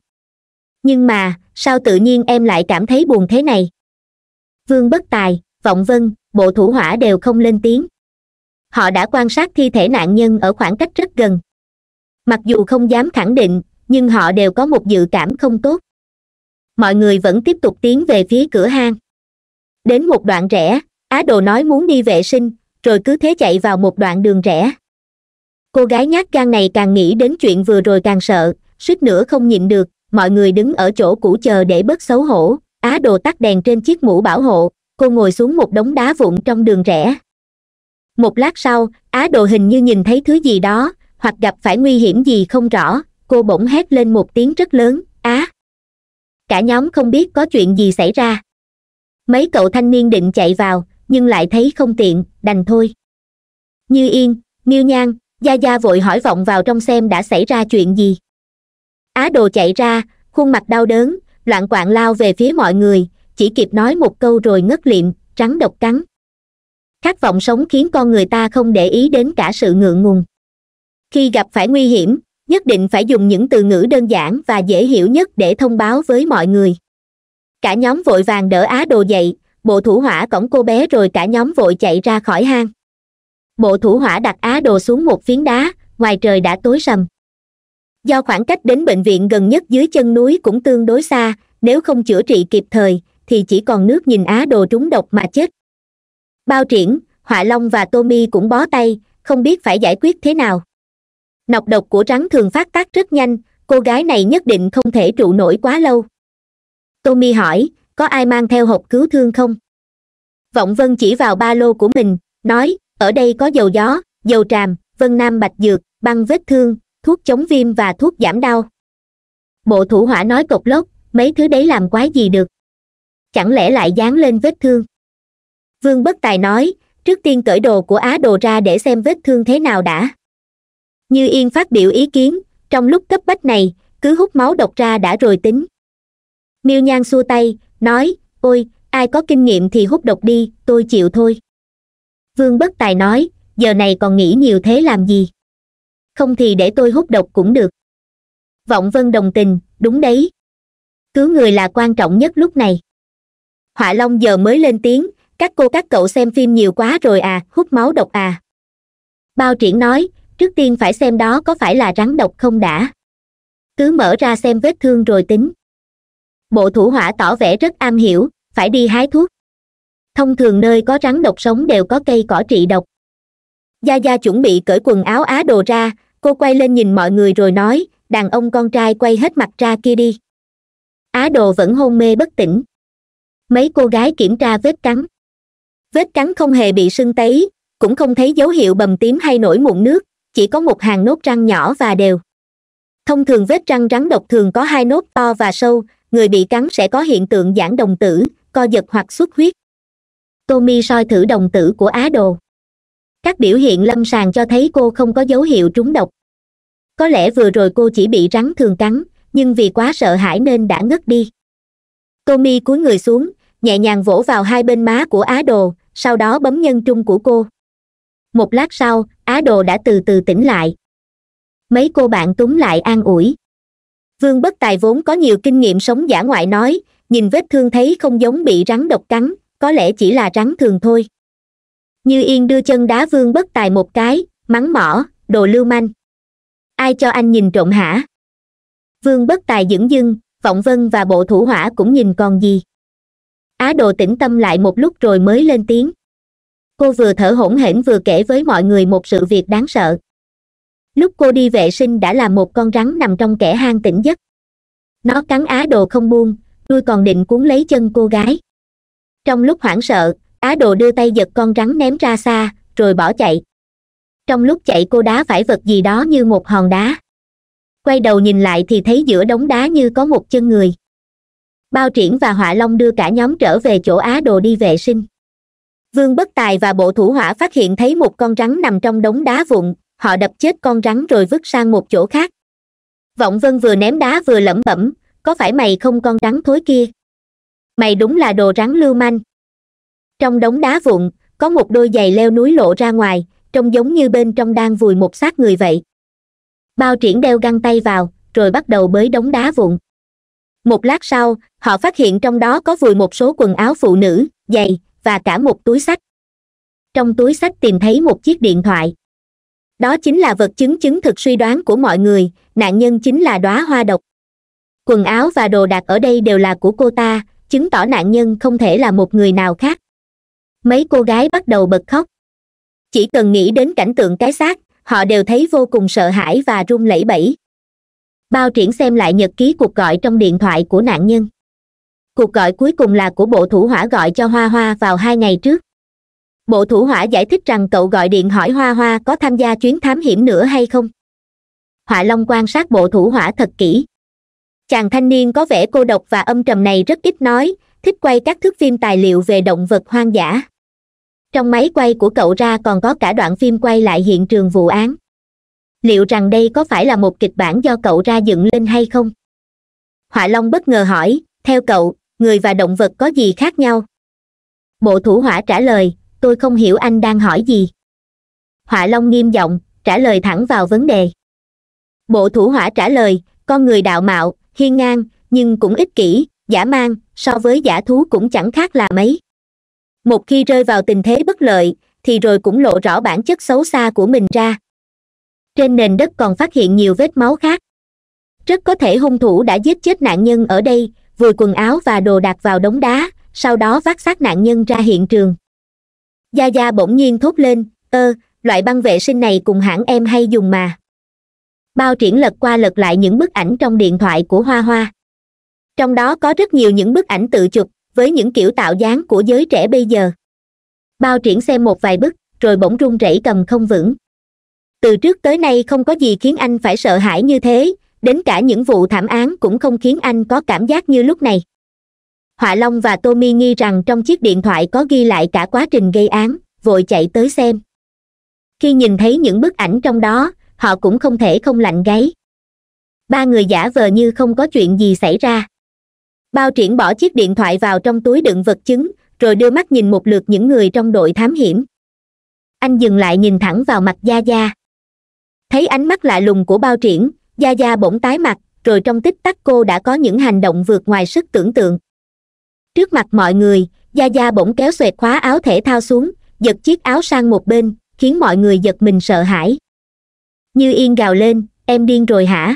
Nhưng mà, sao tự nhiên em lại cảm thấy buồn thế này? Vương bất tài, vọng vân, bộ thủ hỏa đều không lên tiếng. Họ đã quan sát thi thể nạn nhân ở khoảng cách rất gần. Mặc dù không dám khẳng định, nhưng họ đều có một dự cảm không tốt. Mọi người vẫn tiếp tục tiến về phía cửa hang. Đến một đoạn rẽ, á đồ nói muốn đi vệ sinh rồi cứ thế chạy vào một đoạn đường rẽ. Cô gái nhát gan này càng nghĩ đến chuyện vừa rồi càng sợ, suýt nữa không nhịn được, mọi người đứng ở chỗ cũ chờ để bớt xấu hổ, á đồ tắt đèn trên chiếc mũ bảo hộ, cô ngồi xuống một đống đá vụn trong đường rẽ. Một lát sau, á đồ hình như nhìn thấy thứ gì đó, hoặc gặp phải nguy hiểm gì không rõ, cô bỗng hét lên một tiếng rất lớn, á. Cả nhóm không biết có chuyện gì xảy ra. Mấy cậu thanh niên định chạy vào nhưng lại thấy không tiện, đành thôi. Như yên, miêu nhan, gia gia vội hỏi vọng vào trong xem đã xảy ra chuyện gì. Á đồ chạy ra, khuôn mặt đau đớn, loạn quạng lao về phía mọi người, chỉ kịp nói một câu rồi ngất liệm, trắng độc cắn. Khát vọng sống khiến con người ta không để ý đến cả sự ngượng ngùng. Khi gặp phải nguy hiểm, nhất định phải dùng những từ ngữ đơn giản và dễ hiểu nhất để thông báo với mọi người. Cả nhóm vội vàng đỡ á đồ dậy bộ thủ hỏa cõng cô bé rồi cả nhóm vội chạy ra khỏi hang. Bộ thủ hỏa đặt á đồ xuống một phiến đá, ngoài trời đã tối sầm. Do khoảng cách đến bệnh viện gần nhất dưới chân núi cũng tương đối xa, nếu không chữa trị kịp thời, thì chỉ còn nước nhìn á đồ trúng độc mà chết. Bao triển, họa long và tommy cũng bó tay, không biết phải giải quyết thế nào. Nọc độc của rắn thường phát tác rất nhanh, cô gái này nhất định không thể trụ nổi quá lâu. Tommy hỏi có ai mang theo hộp cứu thương không? Vọng vân chỉ vào ba lô của mình, nói, ở đây có dầu gió, dầu tràm, vân nam bạch dược, băng vết thương, thuốc chống viêm và thuốc giảm đau. Bộ thủ hỏa nói cộc lốc, mấy thứ đấy làm quái gì được? Chẳng lẽ lại dán lên vết thương? Vương bất tài nói, trước tiên cởi đồ của á đồ ra để xem vết thương thế nào đã. Như yên phát biểu ý kiến, trong lúc cấp bách này, cứ hút máu độc ra đã rồi tính miêu nhan xua tay, nói, ôi, ai có kinh nghiệm thì hút độc đi, tôi chịu thôi. Vương bất tài nói, giờ này còn nghĩ nhiều thế làm gì? Không thì để tôi hút độc cũng được. Vọng vân đồng tình, đúng đấy. Cứu người là quan trọng nhất lúc này. Họa long giờ mới lên tiếng, các cô các cậu xem phim nhiều quá rồi à hút máu độc à. Bao triển nói, trước tiên phải xem đó có phải là rắn độc không đã? Cứ mở ra xem vết thương rồi tính bộ thủ hỏa tỏ vẻ rất am hiểu, phải đi hái thuốc. Thông thường nơi có rắn độc sống đều có cây cỏ trị độc. Gia gia chuẩn bị cởi quần áo á đồ ra, cô quay lên nhìn mọi người rồi nói, đàn ông con trai quay hết mặt ra kia đi. Á đồ vẫn hôn mê bất tỉnh. Mấy cô gái kiểm tra vết cắn. Vết cắn không hề bị sưng tấy, cũng không thấy dấu hiệu bầm tím hay nổi mụn nước, chỉ có một hàng nốt răng nhỏ và đều. Thông thường vết răng rắn độc thường có hai nốt to và sâu người bị cắn sẽ có hiện tượng giãn đồng tử, co giật hoặc xuất huyết. Tommy soi thử đồng tử của á đồ. Các biểu hiện lâm sàng cho thấy cô không có dấu hiệu trúng độc. Có lẽ vừa rồi cô chỉ bị rắn thường cắn, nhưng vì quá sợ hãi nên đã ngất đi. Tommy cúi người xuống, nhẹ nhàng vỗ vào hai bên má của á đồ, sau đó bấm nhân trung của cô. Một lát sau, á đồ đã từ từ tỉnh lại. Mấy cô bạn túng lại an ủi vương bất tài vốn có nhiều kinh nghiệm sống giả ngoại nói, nhìn vết thương thấy không giống bị rắn độc cắn, có lẽ chỉ là rắn thường thôi. Như yên đưa chân đá vương bất tài một cái, mắng mỏ, đồ lưu manh. Ai cho anh nhìn trộm hả? Vương bất tài dửng dưng, vọng vân và bộ thủ hỏa cũng nhìn còn gì. Á đồ tĩnh tâm lại một lúc rồi mới lên tiếng. Cô vừa thở hổn hển vừa kể với mọi người một sự việc đáng sợ lúc cô đi vệ sinh đã làm một con rắn nằm trong kẻ hang tỉnh giấc. Nó cắn á đồ không buông, đuôi còn định cuốn lấy chân cô gái. Trong lúc hoảng sợ, á đồ đưa tay giật con rắn ném ra xa, rồi bỏ chạy. Trong lúc chạy cô đá phải vật gì đó như một hòn đá. Quay đầu nhìn lại thì thấy giữa đống đá như có một chân người. Bao triển và họa long đưa cả nhóm trở về chỗ á đồ đi vệ sinh. Vương bất tài và bộ thủ hỏa phát hiện thấy một con rắn nằm trong đống đá vụn họ đập chết con rắn rồi vứt sang một chỗ khác. Vọng vân vừa ném đá vừa lẩm bẩm, có phải mày không con rắn thối kia? Mày đúng là đồ rắn lưu manh. Trong đống đá vụn, có một đôi giày leo núi lộ ra ngoài, trông giống như bên trong đang vùi một xác người vậy. Bao triển đeo găng tay vào, rồi bắt đầu bới đống đá vụn. Một lát sau, họ phát hiện trong đó có vùi một số quần áo phụ nữ, giày, và cả một túi sách. Trong túi sách tìm thấy một chiếc điện thoại đó chính là vật chứng chứng thực suy đoán của mọi người, nạn nhân chính là đóa hoa độc. Quần áo và đồ đạc ở đây đều là của cô ta, chứng tỏ nạn nhân không thể là một người nào khác. Mấy cô gái bắt đầu bật khóc. Chỉ cần nghĩ đến cảnh tượng cái xác, họ đều thấy vô cùng sợ hãi và run lẩy bẩy. Bao triển xem lại nhật ký cuộc gọi trong điện thoại của nạn nhân. Cuộc gọi cuối cùng là của bộ thủ hỏa gọi cho hoa hoa vào hai ngày trước bộ thủ hỏa giải thích rằng cậu gọi điện hỏi hoa hoa có tham gia chuyến thám hiểm nữa hay không? Họa long quan sát bộ thủ hỏa thật kỹ. Chàng thanh niên có vẻ cô độc và âm trầm này rất ít nói, thích quay các thước phim tài liệu về động vật hoang dã. Trong máy quay của cậu ra còn có cả đoạn phim quay lại hiện trường vụ án. Liệu rằng đây có phải là một kịch bản do cậu ra dựng lên hay không? Họa long bất ngờ hỏi, theo cậu, người và động vật có gì khác nhau? Bộ thủ hỏa trả lời tôi không hiểu anh đang hỏi gì. Họa long nghiêm giọng, trả lời thẳng vào vấn đề. Bộ thủ hỏa trả lời, con người đạo mạo, hiên ngang, nhưng cũng ích kỷ, giả mang, so với giả thú cũng chẳng khác là mấy. Một khi rơi vào tình thế bất lợi, thì rồi cũng lộ rõ bản chất xấu xa của mình ra. Trên nền đất còn phát hiện nhiều vết máu khác. Rất có thể hung thủ đã giết chết nạn nhân ở đây, vùi quần áo và đồ đạc vào đống đá, sau đó vác xác nạn nhân ra hiện trường gia gia bỗng nhiên thốt lên, ơ, loại băng vệ sinh này cùng hãng em hay dùng mà. Bao triển lật qua lật lại những bức ảnh trong điện thoại của hoa hoa. Trong đó có rất nhiều những bức ảnh tự chụp, với những kiểu tạo dáng của giới trẻ bây giờ. Bao triển xem một vài bức, rồi bỗng run rẩy cầm không vững. Từ trước tới nay không có gì khiến anh phải sợ hãi như thế, đến cả những vụ thảm án cũng không khiến anh có cảm giác như lúc này họa long và tommy nghi rằng trong chiếc điện thoại có ghi lại cả quá trình gây án, vội chạy tới xem. Khi nhìn thấy những bức ảnh trong đó, họ cũng không thể không lạnh gáy. Ba người giả vờ như không có chuyện gì xảy ra. Bao triển bỏ chiếc điện thoại vào trong túi đựng vật chứng, rồi đưa mắt nhìn một lượt những người trong đội thám hiểm. Anh dừng lại nhìn thẳng vào mặt gia gia. Thấy ánh mắt lạ lùng của bao triển, gia gia bỗng tái mặt, rồi trong tích tắc cô đã có những hành động vượt ngoài sức tưởng tượng trước mặt mọi người, gia gia bỗng kéo xoẹt khóa áo thể thao xuống, giật chiếc áo sang một bên, khiến mọi người giật mình sợ hãi. Như yên gào lên, em điên rồi hả?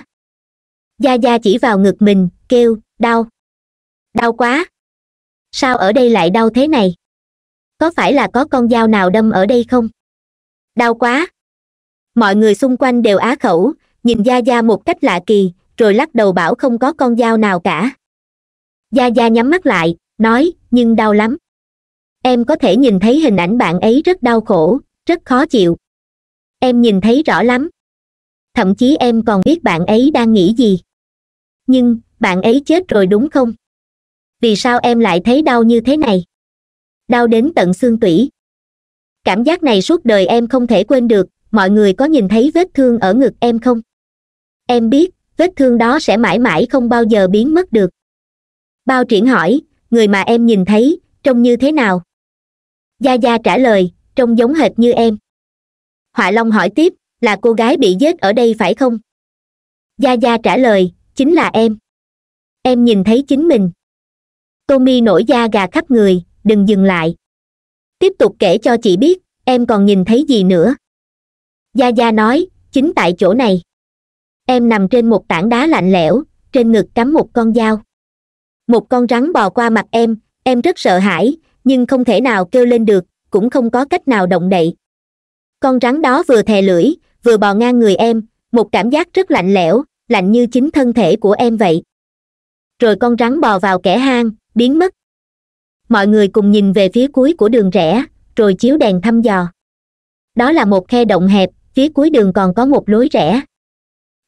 Gia gia chỉ vào ngực mình, kêu, đau. Đau quá. Sao ở đây lại đau thế này? Có phải là có con dao nào đâm ở đây không? Đau quá. Mọi người xung quanh đều á khẩu, nhìn gia gia một cách lạ kỳ, rồi lắc đầu bảo không có con dao nào cả. Gia gia nhắm mắt lại nói, nhưng đau lắm. Em có thể nhìn thấy hình ảnh bạn ấy rất đau khổ, rất khó chịu. Em nhìn thấy rõ lắm. Thậm chí em còn biết bạn ấy đang nghĩ gì. Nhưng, bạn ấy chết rồi đúng không? Vì sao em lại thấy đau như thế này? Đau đến tận xương tủy. Cảm giác này suốt đời em không thể quên được, mọi người có nhìn thấy vết thương ở ngực em không? Em biết, vết thương đó sẽ mãi mãi không bao giờ biến mất được. Bao triển hỏi người mà em nhìn thấy, trông như thế nào? Gia gia trả lời, trông giống hệt như em. Họa long hỏi tiếp, là cô gái bị giết ở đây phải không? Gia gia trả lời, chính là em. Em nhìn thấy chính mình. Tommy nổi da gà khắp người, đừng dừng lại. Tiếp tục kể cho chị biết, em còn nhìn thấy gì nữa? Gia gia nói, chính tại chỗ này. Em nằm trên một tảng đá lạnh lẽo, trên ngực cắm một con dao một con rắn bò qua mặt em em rất sợ hãi, nhưng không thể nào kêu lên được, cũng không có cách nào động đậy. Con rắn đó vừa thè lưỡi, vừa bò ngang người em, một cảm giác rất lạnh lẽo, lạnh như chính thân thể của em vậy. Rồi con rắn bò vào kẻ hang, biến mất. Mọi người cùng nhìn về phía cuối của đường rẽ, rồi chiếu đèn thăm dò. Đó là một khe động hẹp, phía cuối đường còn có một lối rẽ.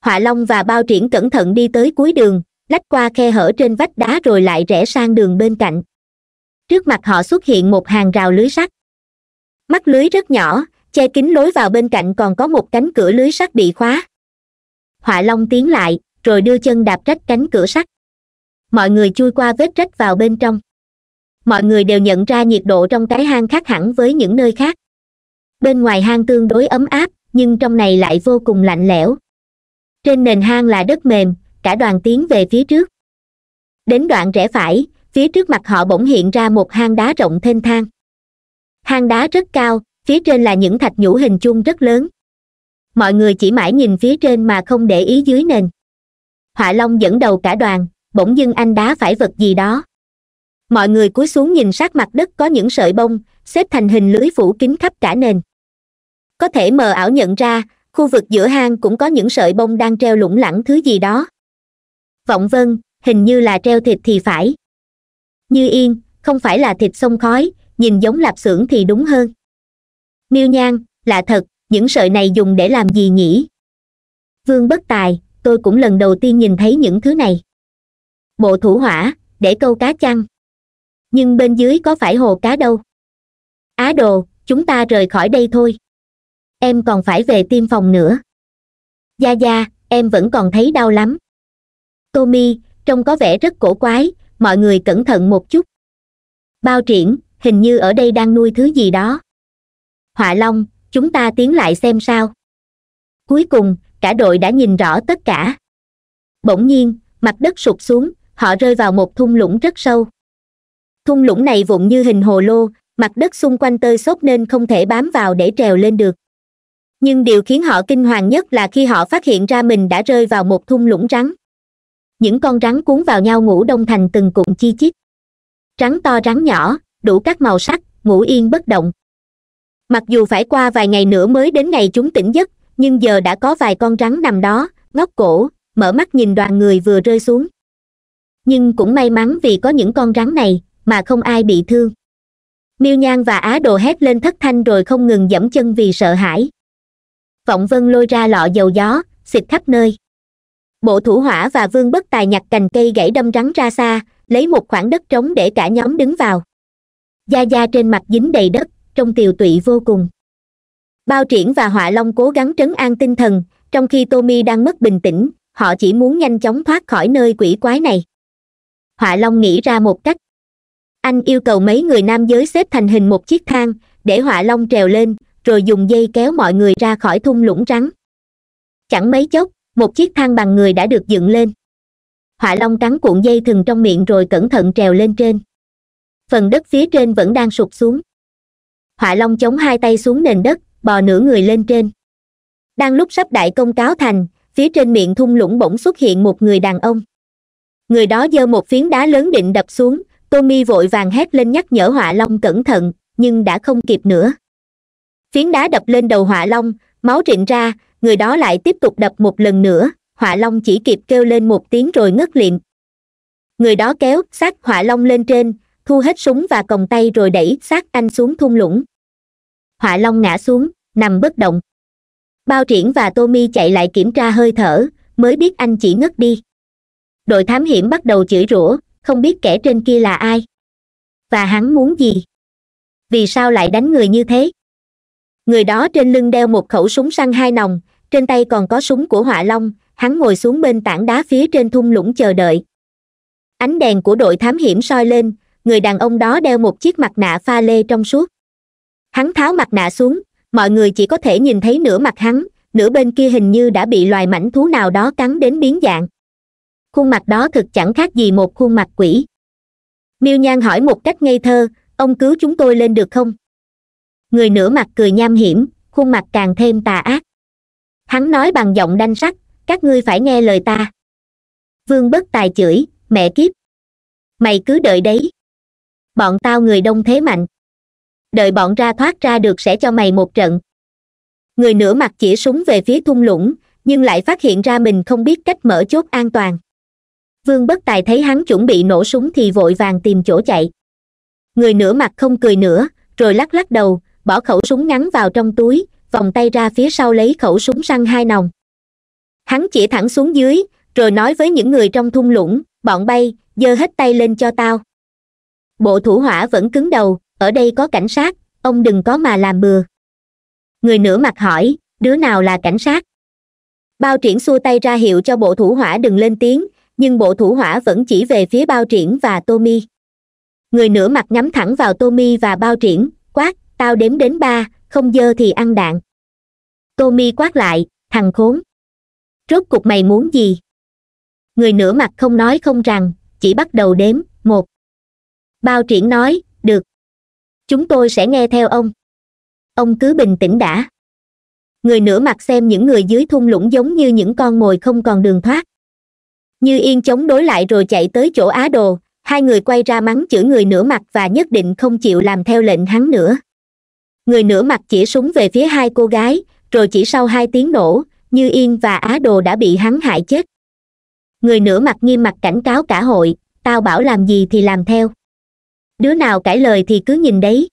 Họa long và bao triển cẩn thận đi tới cuối đường lách qua khe hở trên vách đá rồi lại rẽ sang đường bên cạnh. Trước mặt họ xuất hiện một hàng rào lưới sắt. Mắt lưới rất nhỏ, che kín lối vào bên cạnh còn có một cánh cửa lưới sắt bị khóa. Họa long tiến lại, rồi đưa chân đạp rách cánh cửa sắt. Mọi người chui qua vết rách vào bên trong. Mọi người đều nhận ra nhiệt độ trong cái hang khác hẳn với những nơi khác. Bên ngoài hang tương đối ấm áp, nhưng trong này lại vô cùng lạnh lẽo. Trên nền hang là đất mềm cả đoàn tiến về phía trước. Đến đoạn rẽ phải, phía trước mặt họ bỗng hiện ra một hang đá rộng thênh thang. Hang đá rất cao, phía trên là những thạch nhũ hình chung rất lớn. Mọi người chỉ mãi nhìn phía trên mà không để ý dưới nền. Họa long dẫn đầu cả đoàn, bỗng dưng anh đá phải vật gì đó. Mọi người cúi xuống nhìn sát mặt đất có những sợi bông, xếp thành hình lưới phủ kín khắp cả nền. Có thể mờ ảo nhận ra, khu vực giữa hang cũng có những sợi bông đang treo lủng lẳng thứ gì đó vọng vân, hình như là treo thịt thì phải. Như yên, không phải là thịt sông khói, nhìn giống lạp xưởng thì đúng hơn. Miêu nhan, lạ thật, những sợi này dùng để làm gì nhỉ? Vương bất tài, tôi cũng lần đầu tiên nhìn thấy những thứ này. Bộ thủ hỏa, để câu cá chăng? Nhưng bên dưới có phải hồ cá đâu? Á đồ, chúng ta rời khỏi đây thôi. Em còn phải về tiêm phòng nữa. Gia gia, em vẫn còn thấy đau lắm tommy, trông có vẻ rất cổ quái, mọi người cẩn thận một chút. Bao triển, hình như ở đây đang nuôi thứ gì đó. Họa long, chúng ta tiến lại xem sao. Cuối cùng, cả đội đã nhìn rõ tất cả. Bỗng nhiên, mặt đất sụt xuống, họ rơi vào một thung lũng rất sâu. Thung lũng này vụn như hình hồ lô, mặt đất xung quanh tơi xốp nên không thể bám vào để trèo lên được. Nhưng điều khiến họ kinh hoàng nhất là khi họ phát hiện ra mình đã rơi vào một thung lũng rắn những con rắn cuốn vào nhau ngủ đông thành từng cụm chi chít. Rắn to, rắn nhỏ, đủ các màu sắc, ngủ yên bất động. Mặc dù phải qua vài ngày nữa mới đến ngày chúng tỉnh giấc, nhưng giờ đã có vài con rắn nằm đó, ngóc cổ, mở mắt nhìn đoàn người vừa rơi xuống. Nhưng cũng may mắn vì có những con rắn này mà không ai bị thương. Miêu nhan và á đồ hét lên thất thanh rồi không ngừng dẫm chân vì sợ hãi. Vọng vân lôi ra lọ dầu gió, xịt khắp nơi bộ thủ hỏa và vương bất tài nhặt cành cây gãy đâm rắn ra xa, lấy một khoảng đất trống để cả nhóm đứng vào. Da da trên mặt dính đầy đất trông tiều tụy vô cùng. Bao triển và họa long cố gắng trấn an tinh thần, trong khi tommy đang mất bình tĩnh, họ chỉ muốn nhanh chóng thoát khỏi nơi quỷ quái này. Họa long nghĩ ra một cách. Anh yêu cầu mấy người nam giới xếp thành hình một chiếc thang, để họa long trèo lên, rồi dùng dây kéo mọi người ra khỏi thung lũng rắn. Chẳng mấy chốc một chiếc thang bằng người đã được dựng lên. Họa long cắn cuộn dây thừng trong miệng rồi cẩn thận trèo lên trên. Phần đất phía trên vẫn đang sụt xuống. Họa long chống hai tay xuống nền đất, bò nửa người lên trên. Đang lúc sắp đại công cáo thành, phía trên miệng thung lũng bỗng xuất hiện một người đàn ông. Người đó giơ một phiến đá lớn định đập xuống, tommy vội vàng hét lên nhắc nhở họa long cẩn thận, nhưng đã không kịp nữa. Phiến đá đập lên đầu họa long, máu rịn ra người đó lại tiếp tục đập một lần nữa họa long chỉ kịp kêu lên một tiếng rồi ngất liệm người đó kéo xác họa long lên trên, thu hết súng và còng tay rồi đẩy xác anh xuống thung lũng. Họa long ngã xuống, nằm bất động. Bao triển và tommy chạy lại kiểm tra hơi thở, mới biết anh chỉ ngất đi. Đội thám hiểm bắt đầu chửi rủa, không biết kẻ trên kia là ai. Và hắn muốn gì? Vì sao lại đánh người như thế? Người đó trên lưng đeo một khẩu súng săn hai nòng, trên tay còn có súng của họa long, hắn ngồi xuống bên tảng đá phía trên thung lũng chờ đợi. Ánh đèn của đội thám hiểm soi lên, người đàn ông đó đeo một chiếc mặt nạ pha lê trong suốt. Hắn tháo mặt nạ xuống, mọi người chỉ có thể nhìn thấy nửa mặt hắn, nửa bên kia hình như đã bị loài mảnh thú nào đó cắn đến biến dạng. Khuôn mặt đó thực chẳng khác gì một khuôn mặt quỷ. Miêu nhan hỏi một cách ngây thơ, ông cứu chúng tôi lên được không? Người nửa mặt cười nham hiểm, khuôn mặt càng thêm tà ác. Hắn nói bằng giọng đanh sắc, các ngươi phải nghe lời ta. Vương bất tài chửi, mẹ kiếp. Mày cứ đợi đấy. Bọn tao người đông thế mạnh. Đợi bọn ra thoát ra được sẽ cho mày một trận. Người nửa mặt chỉ súng về phía thung lũng, nhưng lại phát hiện ra mình không biết cách mở chốt an toàn. Vương bất tài thấy hắn chuẩn bị nổ súng thì vội vàng tìm chỗ chạy. Người nửa mặt không cười nữa, rồi lắc lắc đầu bỏ khẩu súng ngắn vào trong túi, vòng tay ra phía sau lấy khẩu súng săn hai nòng. Hắn chỉ thẳng xuống dưới, rồi nói với những người trong thung lũng, bọn bay, giơ hết tay lên cho tao. Bộ thủ hỏa vẫn cứng đầu, ở đây có cảnh sát, ông đừng có mà làm bừa. Người nửa mặt hỏi, đứa nào là cảnh sát? Bao triển xua tay ra hiệu cho bộ thủ hỏa đừng lên tiếng, nhưng bộ thủ hỏa vẫn chỉ về phía bao triển và tommy người nửa mặt nhắm thẳng vào tommy và bao triển, quát tao đếm đến ba, không dơ thì ăn đạn. Tommy quát lại, thằng khốn. Rốt cục mày muốn gì? Người nửa mặt không nói không rằng, chỉ bắt đầu đếm, một. Bao triển nói, được. Chúng tôi sẽ nghe theo ông. Ông cứ bình tĩnh đã. Người nửa mặt xem những người dưới thung lũng giống như những con mồi không còn đường thoát. Như yên chống đối lại rồi chạy tới chỗ á đồ, hai người quay ra mắng chửi người nửa mặt và nhất định không chịu làm theo lệnh hắn nữa người nửa mặt chỉ súng về phía hai cô gái, rồi chỉ sau hai tiếng nổ, như yên và á đồ đã bị hắn hại chết. Người nửa mặt nghiêm mặt cảnh cáo cả hội, tao bảo làm gì thì làm theo. Đứa nào cãi lời thì cứ nhìn đấy.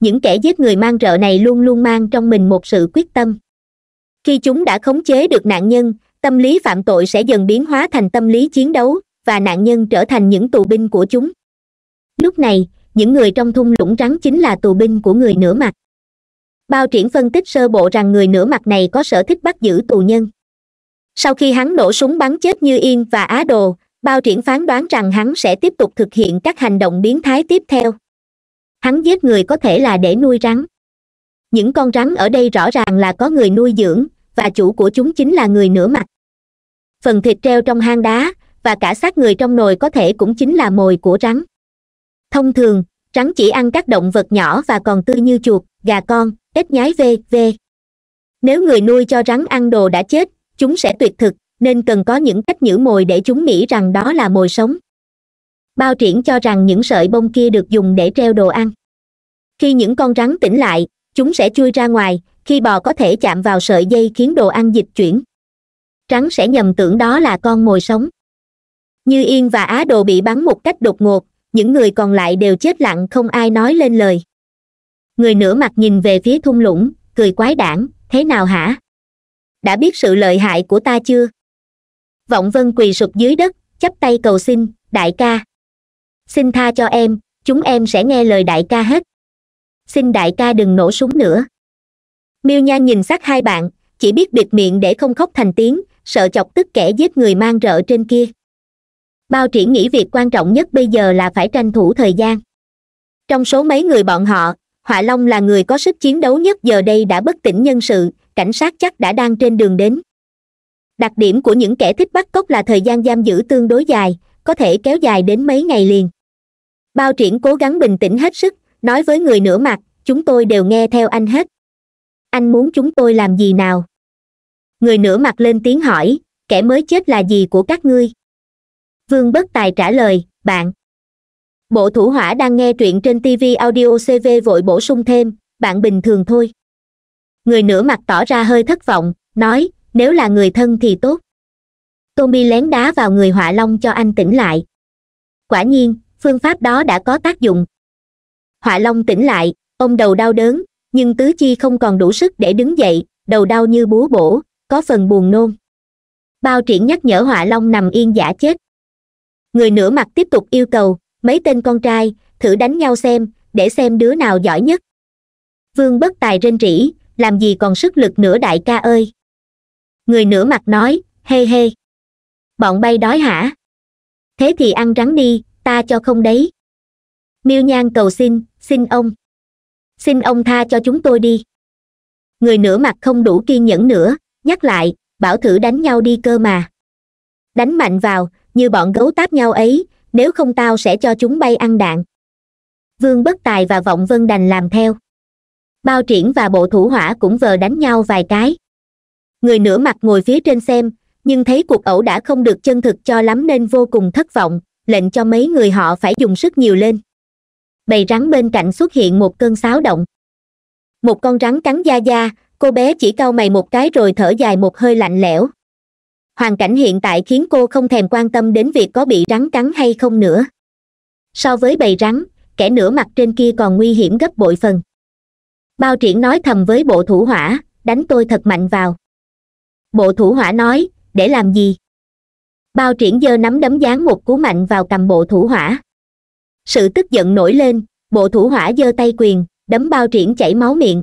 Những kẻ giết người mang rợ này luôn luôn mang trong mình một sự quyết tâm. Khi chúng đã khống chế được nạn nhân, tâm lý phạm tội sẽ dần biến hóa thành tâm lý chiến đấu, và nạn nhân trở thành những tù binh của chúng. Lúc này những người trong thung lũng rắn chính là tù binh của người nửa mặt. Bao triển phân tích sơ bộ rằng người nửa mặt này có sở thích bắt giữ tù nhân. Sau khi hắn nổ súng bắn chết như yên và á đồ, bao triển phán đoán rằng hắn sẽ tiếp tục thực hiện các hành động biến thái tiếp theo. Hắn giết người có thể là để nuôi rắn. Những con rắn ở đây rõ ràng là có người nuôi dưỡng, và chủ của chúng chính là người nửa mặt. Phần thịt treo trong hang đá, và cả xác người trong nồi có thể cũng chính là mồi của rắn thông thường rắn chỉ ăn các động vật nhỏ và còn tươi như chuột, gà con, ếch nhái v v nếu người nuôi cho rắn ăn đồ đã chết, chúng sẽ tuyệt thực, nên cần có những cách nhử mồi để chúng nghĩ rằng đó là mồi sống. Bao triển cho rằng những sợi bông kia được dùng để treo đồ ăn. Khi những con rắn tỉnh lại, chúng sẽ chui ra ngoài, khi bò có thể chạm vào sợi dây khiến đồ ăn dịch chuyển. Rắn sẽ nhầm tưởng đó là con mồi sống. Như yên và á đồ bị bắn một cách đột ngột những người còn lại đều chết lặng, không ai nói lên lời. Người nửa mặt nhìn về phía thung lũng, cười quái đản, thế nào hả? Đã biết sự lợi hại của ta chưa? Vọng vân quỳ sụp dưới đất, chắp tay cầu xin, đại ca, xin tha cho em, chúng em sẽ nghe lời đại ca hết. Xin đại ca đừng nổ súng nữa. Miêu nha nhìn sát hai bạn, chỉ biết bịt miệng để không khóc thành tiếng, sợ chọc tức kẻ giết người mang rợ trên kia bao triển nghĩ việc quan trọng nhất bây giờ là phải tranh thủ thời gian. Trong số mấy người bọn họ, họa long là người có sức chiến đấu nhất giờ đây đã bất tỉnh nhân sự, cảnh sát chắc đã đang trên đường đến. Đặc điểm của những kẻ thích bắt cóc là thời gian giam giữ tương đối dài, có thể kéo dài đến mấy ngày liền. Bao triển cố gắng bình tĩnh hết sức, nói với người nửa mặt, chúng tôi đều nghe theo anh hết. Anh muốn chúng tôi làm gì nào? Người nửa mặt lên tiếng hỏi, kẻ mới chết là gì của các ngươi? Vương bất tài trả lời, bạn. Bộ thủ hỏa đang nghe truyện trên tv audio cv vội bổ sung thêm, bạn bình thường thôi. Người nửa mặt tỏ ra hơi thất vọng, nói, nếu là người thân thì tốt. Tommy lén đá vào người họa long cho anh tỉnh lại. Quả nhiên, phương pháp đó đã có tác dụng. Họa long tỉnh lại, ông đầu đau đớn, nhưng tứ chi không còn đủ sức để đứng dậy, đầu đau như búa bổ, có phần buồn nôn. Bao triển nhắc nhở họa long nằm yên giả chết người nửa mặt tiếp tục yêu cầu, mấy tên con trai, thử đánh nhau xem, để xem đứa nào giỏi nhất. Vương bất tài rên rỉ, làm gì còn sức lực nữa đại ca ơi. Người nửa mặt nói, hê hê. Bọn bay đói hả? Thế thì ăn rắn đi, ta cho không đấy. Miêu nhan cầu xin xin ông. Xin ông tha cho chúng tôi đi. Người nửa mặt không đủ kiên nhẫn nữa, nhắc lại, bảo thử đánh nhau đi cơ mà. Đánh mạnh vào như bọn gấu táp nhau ấy, nếu không tao sẽ cho chúng bay ăn đạn. Vương bất tài và vọng vân đành làm theo. Bao triển và bộ thủ hỏa cũng vờ đánh nhau vài cái. Người nửa mặt ngồi phía trên xem, nhưng thấy cuộc ẩu đã không được chân thực cho lắm nên vô cùng thất vọng, lệnh cho mấy người họ phải dùng sức nhiều lên. Bầy rắn bên cạnh xuất hiện một cơn xáo động. Một con rắn cắn da da, cô bé chỉ cau mày một cái rồi thở dài một hơi lạnh lẽo hoàn cảnh hiện tại khiến cô không thèm quan tâm đến việc có bị rắn cắn hay không nữa. So với bầy rắn, kẻ nửa mặt trên kia còn nguy hiểm gấp bội phần. Bao triển nói thầm với bộ thủ hỏa, đánh tôi thật mạnh vào. Bộ thủ hỏa nói, để làm gì? Bao triển giơ nắm đấm dán một cú mạnh vào cầm bộ thủ hỏa. Sự tức giận nổi lên, bộ thủ hỏa giơ tay quyền, đấm bao triển chảy máu miệng.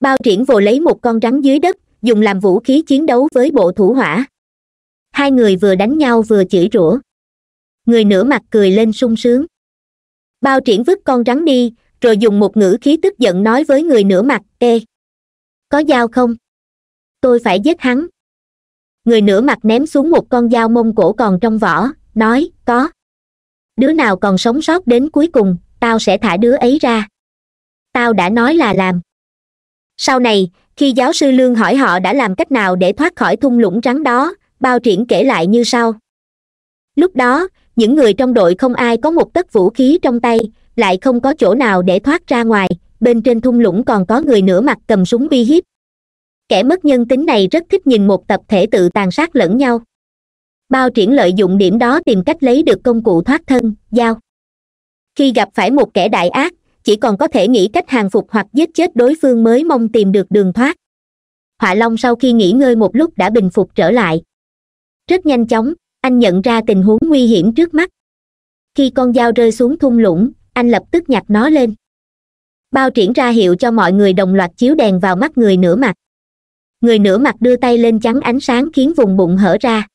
Bao triển vồ lấy một con rắn dưới đất, dùng làm vũ khí chiến đấu với bộ thủ hỏa hai người vừa đánh nhau vừa chửi rủa. Người nửa mặt cười lên sung sướng. Bao triển vứt con rắn đi, rồi dùng một ngữ khí tức giận nói với người nửa mặt, ê, có dao không? Tôi phải giết hắn. Người nửa mặt ném xuống một con dao mông cổ còn trong vỏ, nói, có. Đứa nào còn sống sót đến cuối cùng, tao sẽ thả đứa ấy ra. Tao đã nói là làm. Sau này, khi giáo sư lương hỏi họ đã làm cách nào để thoát khỏi thung lũng rắn đó bao triển kể lại như sau. Lúc đó, những người trong đội không ai có một tấc vũ khí trong tay, lại không có chỗ nào để thoát ra ngoài, bên trên thung lũng còn có người nửa mặt cầm súng uy hiếp. Kẻ mất nhân tính này rất thích nhìn một tập thể tự tàn sát lẫn nhau. Bao triển lợi dụng điểm đó tìm cách lấy được công cụ thoát thân dao khi gặp phải một kẻ đại ác, chỉ còn có thể nghĩ cách hàng phục hoặc giết chết đối phương mới mong tìm được đường thoát. Họa long sau khi nghỉ ngơi một lúc đã bình phục trở lại rất nhanh chóng, anh nhận ra tình huống nguy hiểm trước mắt. Khi con dao rơi xuống thung lũng, anh lập tức nhặt nó lên. Bao triển ra hiệu cho mọi người đồng loạt chiếu đèn vào mắt người nửa mặt. Người nửa mặt đưa tay lên chắn ánh sáng khiến vùng bụng hở ra.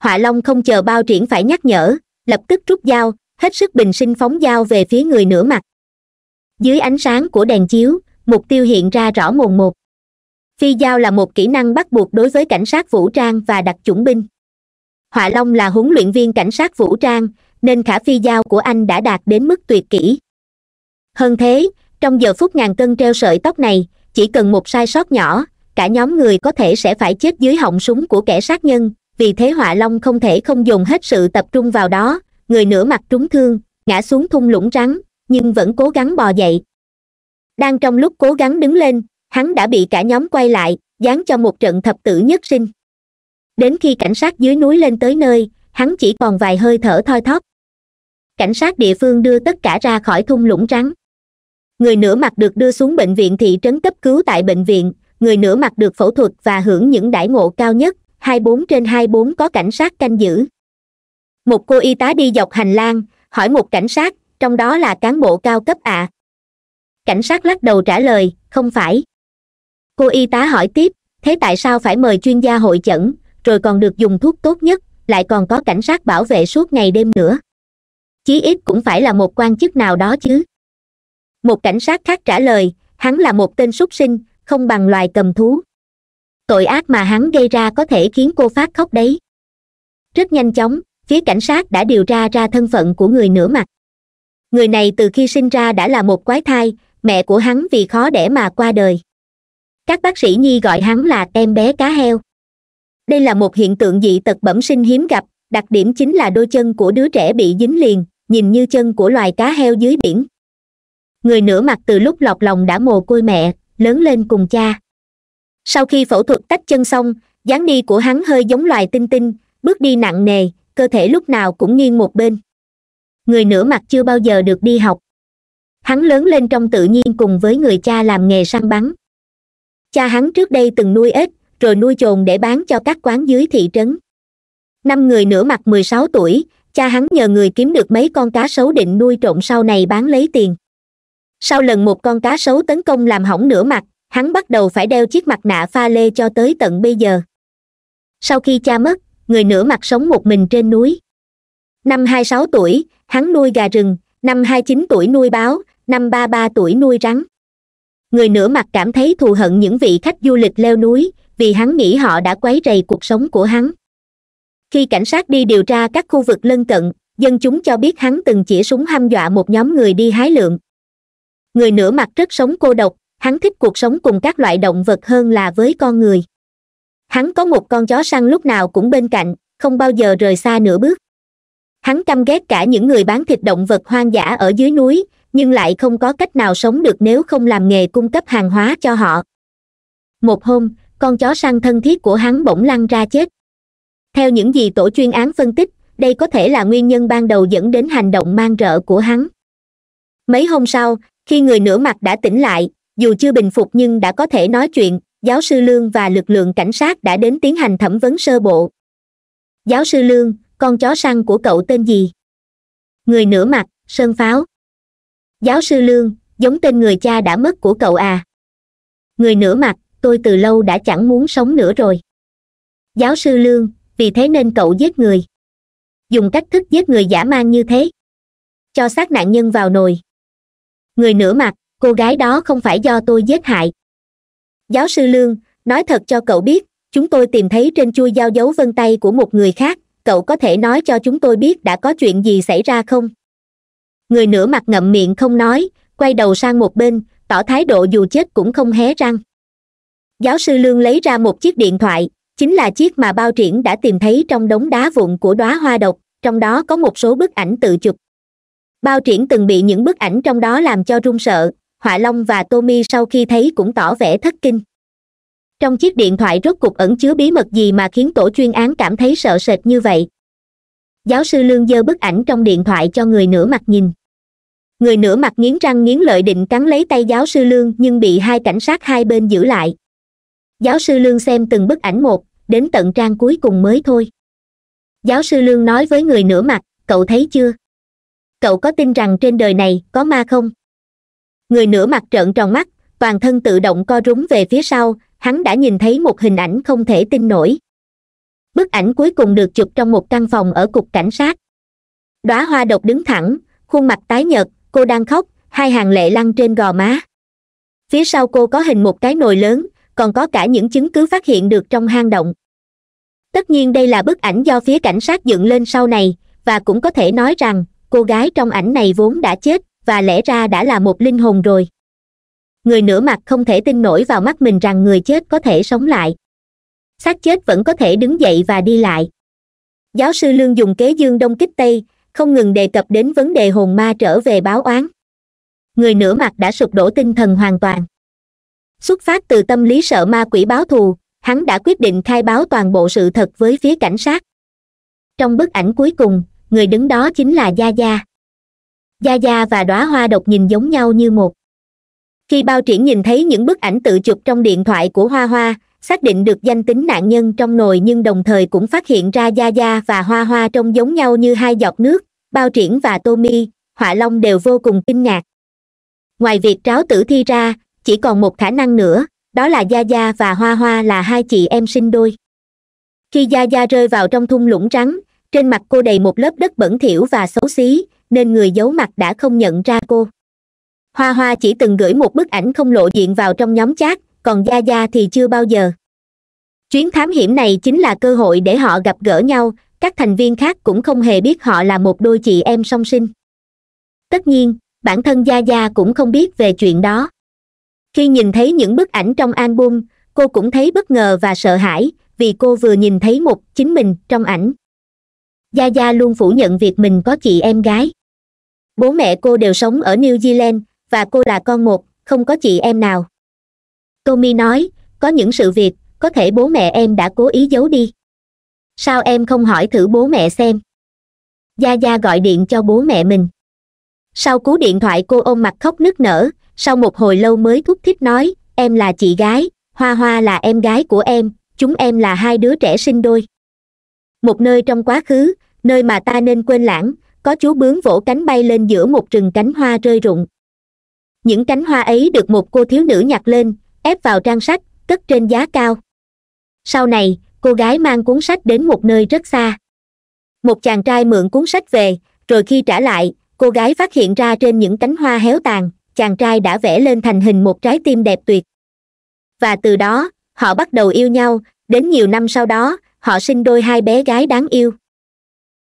Họa long không chờ bao triển phải nhắc nhở, lập tức rút dao, hết sức bình sinh phóng dao về phía người nửa mặt. Dưới ánh sáng của đèn chiếu, mục tiêu hiện ra rõ mồn một phi dao là một kỹ năng bắt buộc đối với cảnh sát vũ trang và đặc chủng binh. Họa long là huấn luyện viên cảnh sát vũ trang, nên khả phi dao của anh đã đạt đến mức tuyệt kỹ. Hơn thế, trong giờ phút ngàn cân treo sợi tóc này, chỉ cần một sai sót nhỏ, cả nhóm người có thể sẽ phải chết dưới họng súng của kẻ sát nhân, vì thế họa long không thể không dùng hết sự tập trung vào đó, người nửa mặt trúng thương, ngã xuống thung lũng rắn nhưng vẫn cố gắng bò dậy. Đang trong lúc cố gắng đứng lên hắn đã bị cả nhóm quay lại, dán cho một trận thập tử nhất sinh. Đến khi cảnh sát dưới núi lên tới nơi, hắn chỉ còn vài hơi thở thoi thóp. Cảnh sát địa phương đưa tất cả ra khỏi thung lũng rắn người nửa mặt được đưa xuống bệnh viện thị trấn cấp cứu tại bệnh viện, người nửa mặt được phẫu thuật và hưởng những đãi ngộ cao nhất, hai bốn trên hai bốn có cảnh sát canh giữ. Một cô y tá đi dọc hành lang, hỏi một cảnh sát, trong đó là cán bộ cao cấp ạ? À. cảnh sát lắc đầu trả lời, không phải cô y tá hỏi tiếp, thế tại sao phải mời chuyên gia hội chẩn, rồi còn được dùng thuốc tốt nhất, lại còn có cảnh sát bảo vệ suốt ngày đêm nữa? Chí ít cũng phải là một quan chức nào đó chứ. Một cảnh sát khác trả lời, hắn là một tên súc sinh, không bằng loài cầm thú. Tội ác mà hắn gây ra có thể khiến cô phát khóc đấy. Rất nhanh chóng, phía cảnh sát đã điều tra ra thân phận của người nửa mặt. Người này từ khi sinh ra đã là một quái thai, mẹ của hắn vì khó đẻ mà qua đời các bác sĩ nhi gọi hắn là em bé cá heo. Đây là một hiện tượng dị tật bẩm sinh hiếm gặp, đặc điểm chính là đôi chân của đứa trẻ bị dính liền, nhìn như chân của loài cá heo dưới biển. Người nửa mặt từ lúc lọt lòng đã mồ côi mẹ, lớn lên cùng cha. Sau khi phẫu thuật tách chân xong, dáng đi của hắn hơi giống loài tinh tinh, bước đi nặng nề, cơ thể lúc nào cũng nghiêng một bên. Người nửa mặt chưa bao giờ được đi học. Hắn lớn lên trong tự nhiên cùng với người cha làm nghề săn bắn cha hắn trước đây từng nuôi ếch, rồi nuôi chồn để bán cho các quán dưới thị trấn. Năm người nửa mặt mười sáu tuổi, cha hắn nhờ người kiếm được mấy con cá sấu định nuôi trộn sau này bán lấy tiền. Sau lần một con cá sấu tấn công làm hỏng nửa mặt, hắn bắt đầu phải đeo chiếc mặt nạ pha lê cho tới tận bây giờ. Sau khi cha mất, người nửa mặt sống một mình trên núi. Năm hai sáu tuổi, hắn nuôi gà rừng, năm hai chín tuổi nuôi báo, năm ba ba tuổi nuôi rắn người nửa mặt cảm thấy thù hận những vị khách du lịch leo núi, vì hắn nghĩ họ đã quấy rầy cuộc sống của hắn. Khi cảnh sát đi điều tra các khu vực lân cận, dân chúng cho biết hắn từng chỉ súng hăm dọa một nhóm người đi hái lượng. Người nửa mặt rất sống cô độc, hắn thích cuộc sống cùng các loại động vật hơn là với con người. Hắn có một con chó săn lúc nào cũng bên cạnh, không bao giờ rời xa nửa bước. Hắn căm ghét cả những người bán thịt động vật hoang dã ở dưới núi nhưng lại không có cách nào sống được nếu không làm nghề cung cấp hàng hóa cho họ. Một hôm, con chó săn thân thiết của hắn bỗng lăn ra chết. Theo những gì tổ chuyên án phân tích, đây có thể là nguyên nhân ban đầu dẫn đến hành động mang rợ của hắn. Mấy hôm sau, khi người nửa mặt đã tỉnh lại, dù chưa bình phục nhưng đã có thể nói chuyện, giáo sư lương và lực lượng cảnh sát đã đến tiến hành thẩm vấn sơ bộ. Giáo sư lương, con chó săn của cậu tên gì? Người nửa mặt, sơn pháo giáo sư lương, giống tên người cha đã mất của cậu à. Người nửa mặt, tôi từ lâu đã chẳng muốn sống nữa rồi. Giáo sư lương, vì thế nên cậu giết người. Dùng cách thức giết người giả mang như thế. Cho xác nạn nhân vào nồi. Người nửa mặt, cô gái đó không phải do tôi giết hại. Giáo sư lương, nói thật cho cậu biết, chúng tôi tìm thấy trên chui dao dấu vân tay của một người khác, cậu có thể nói cho chúng tôi biết đã có chuyện gì xảy ra không? Người nửa mặt ngậm miệng không nói, quay đầu sang một bên, tỏ thái độ dù chết cũng không hé răng. Giáo sư lương lấy ra một chiếc điện thoại, chính là chiếc mà bao triển đã tìm thấy trong đống đá vụn của đóa hoa độc, trong đó có một số bức ảnh tự chụp. Bao triển từng bị những bức ảnh trong đó làm cho run sợ, họa long và tommy sau khi thấy cũng tỏ vẻ thất kinh. Trong chiếc điện thoại rốt cục ẩn chứa bí mật gì mà khiến tổ chuyên án cảm thấy sợ sệt như vậy? Giáo sư lương giơ bức ảnh trong điện thoại cho người nửa mặt nhìn. Người nửa mặt nghiến răng nghiến lợi định cắn lấy tay giáo sư lương nhưng bị hai cảnh sát hai bên giữ lại. Giáo sư lương xem từng bức ảnh một, đến tận trang cuối cùng mới thôi. Giáo sư lương nói với người nửa mặt, cậu thấy chưa? Cậu có tin rằng trên đời này có ma không? Người nửa mặt trợn tròn mắt, toàn thân tự động co rúm về phía sau, hắn đã nhìn thấy một hình ảnh không thể tin nổi bức ảnh cuối cùng được chụp trong một căn phòng ở cục cảnh sát. Đóa hoa độc đứng thẳng, khuôn mặt tái nhợt, cô đang khóc, hai hàng lệ lăn trên gò má. Phía sau cô có hình một cái nồi lớn, còn có cả những chứng cứ phát hiện được trong hang động. Tất nhiên đây là bức ảnh do phía cảnh sát dựng lên sau này, và cũng có thể nói rằng, cô gái trong ảnh này vốn đã chết, và lẽ ra đã là một linh hồn rồi. Người nửa mặt không thể tin nổi vào mắt mình rằng người chết có thể sống lại xác chết vẫn có thể đứng dậy và đi lại. Giáo sư lương dùng kế dương đông kích tây, không ngừng đề cập đến vấn đề hồn ma trở về báo oán. Người nửa mặt đã sụp đổ tinh thần hoàn toàn. Xuất phát từ tâm lý sợ ma quỷ báo thù, hắn đã quyết định khai báo toàn bộ sự thật với phía cảnh sát. Trong bức ảnh cuối cùng, người đứng đó chính là gia gia. Gia gia và đóa hoa độc nhìn giống nhau như một. Khi bao triển nhìn thấy những bức ảnh tự chụp trong điện thoại của hoa hoa xác định được danh tính nạn nhân trong nồi nhưng đồng thời cũng phát hiện ra gia gia và hoa hoa trông giống nhau như hai giọt nước, bao triển và tommy họa long đều vô cùng kinh ngạc. Ngoài việc tráo tử thi ra, chỉ còn một khả năng nữa, đó là gia gia và hoa hoa là hai chị em sinh đôi. Khi gia gia rơi vào trong thung lũng trắng, trên mặt cô đầy một lớp đất bẩn thỉu và xấu xí, nên người giấu mặt đã không nhận ra cô. Hoa hoa chỉ từng gửi một bức ảnh không lộ diện vào trong nhóm chat còn gia gia thì chưa bao giờ. Chuyến thám hiểm này chính là cơ hội để họ gặp gỡ nhau, các thành viên khác cũng không hề biết họ là một đôi chị em song sinh. Tất nhiên, bản thân gia gia cũng không biết về chuyện đó. Khi nhìn thấy những bức ảnh trong album, cô cũng thấy bất ngờ và sợ hãi, vì cô vừa nhìn thấy một chính mình trong ảnh. Gia gia luôn phủ nhận việc mình có chị em gái. Bố mẹ cô đều sống ở new zealand, và cô là con một, không có chị em nào tommy nói, có những sự việc, có thể bố mẹ em đã cố ý giấu đi. Sao em không hỏi thử bố mẹ xem? Gia gia gọi điện cho bố mẹ mình. Sau cú điện thoại cô ôm mặt khóc nức nở, sau một hồi lâu mới thúc thích nói, em là chị gái, hoa hoa là em gái của em, chúng em là hai đứa trẻ sinh đôi. Một nơi trong quá khứ, nơi mà ta nên quên lãng, có chú bướm vỗ cánh bay lên giữa một rừng cánh hoa rơi rụng. Những cánh hoa ấy được một cô thiếu nữ nhặt lên ép vào trang sách, cất trên giá cao. Sau này, cô gái mang cuốn sách đến một nơi rất xa. Một chàng trai mượn cuốn sách về, rồi khi trả lại, cô gái phát hiện ra trên những cánh hoa héo tàn, chàng trai đã vẽ lên thành hình một trái tim đẹp tuyệt. Và từ đó, họ bắt đầu yêu nhau, đến nhiều năm sau đó, họ sinh đôi hai bé gái đáng yêu.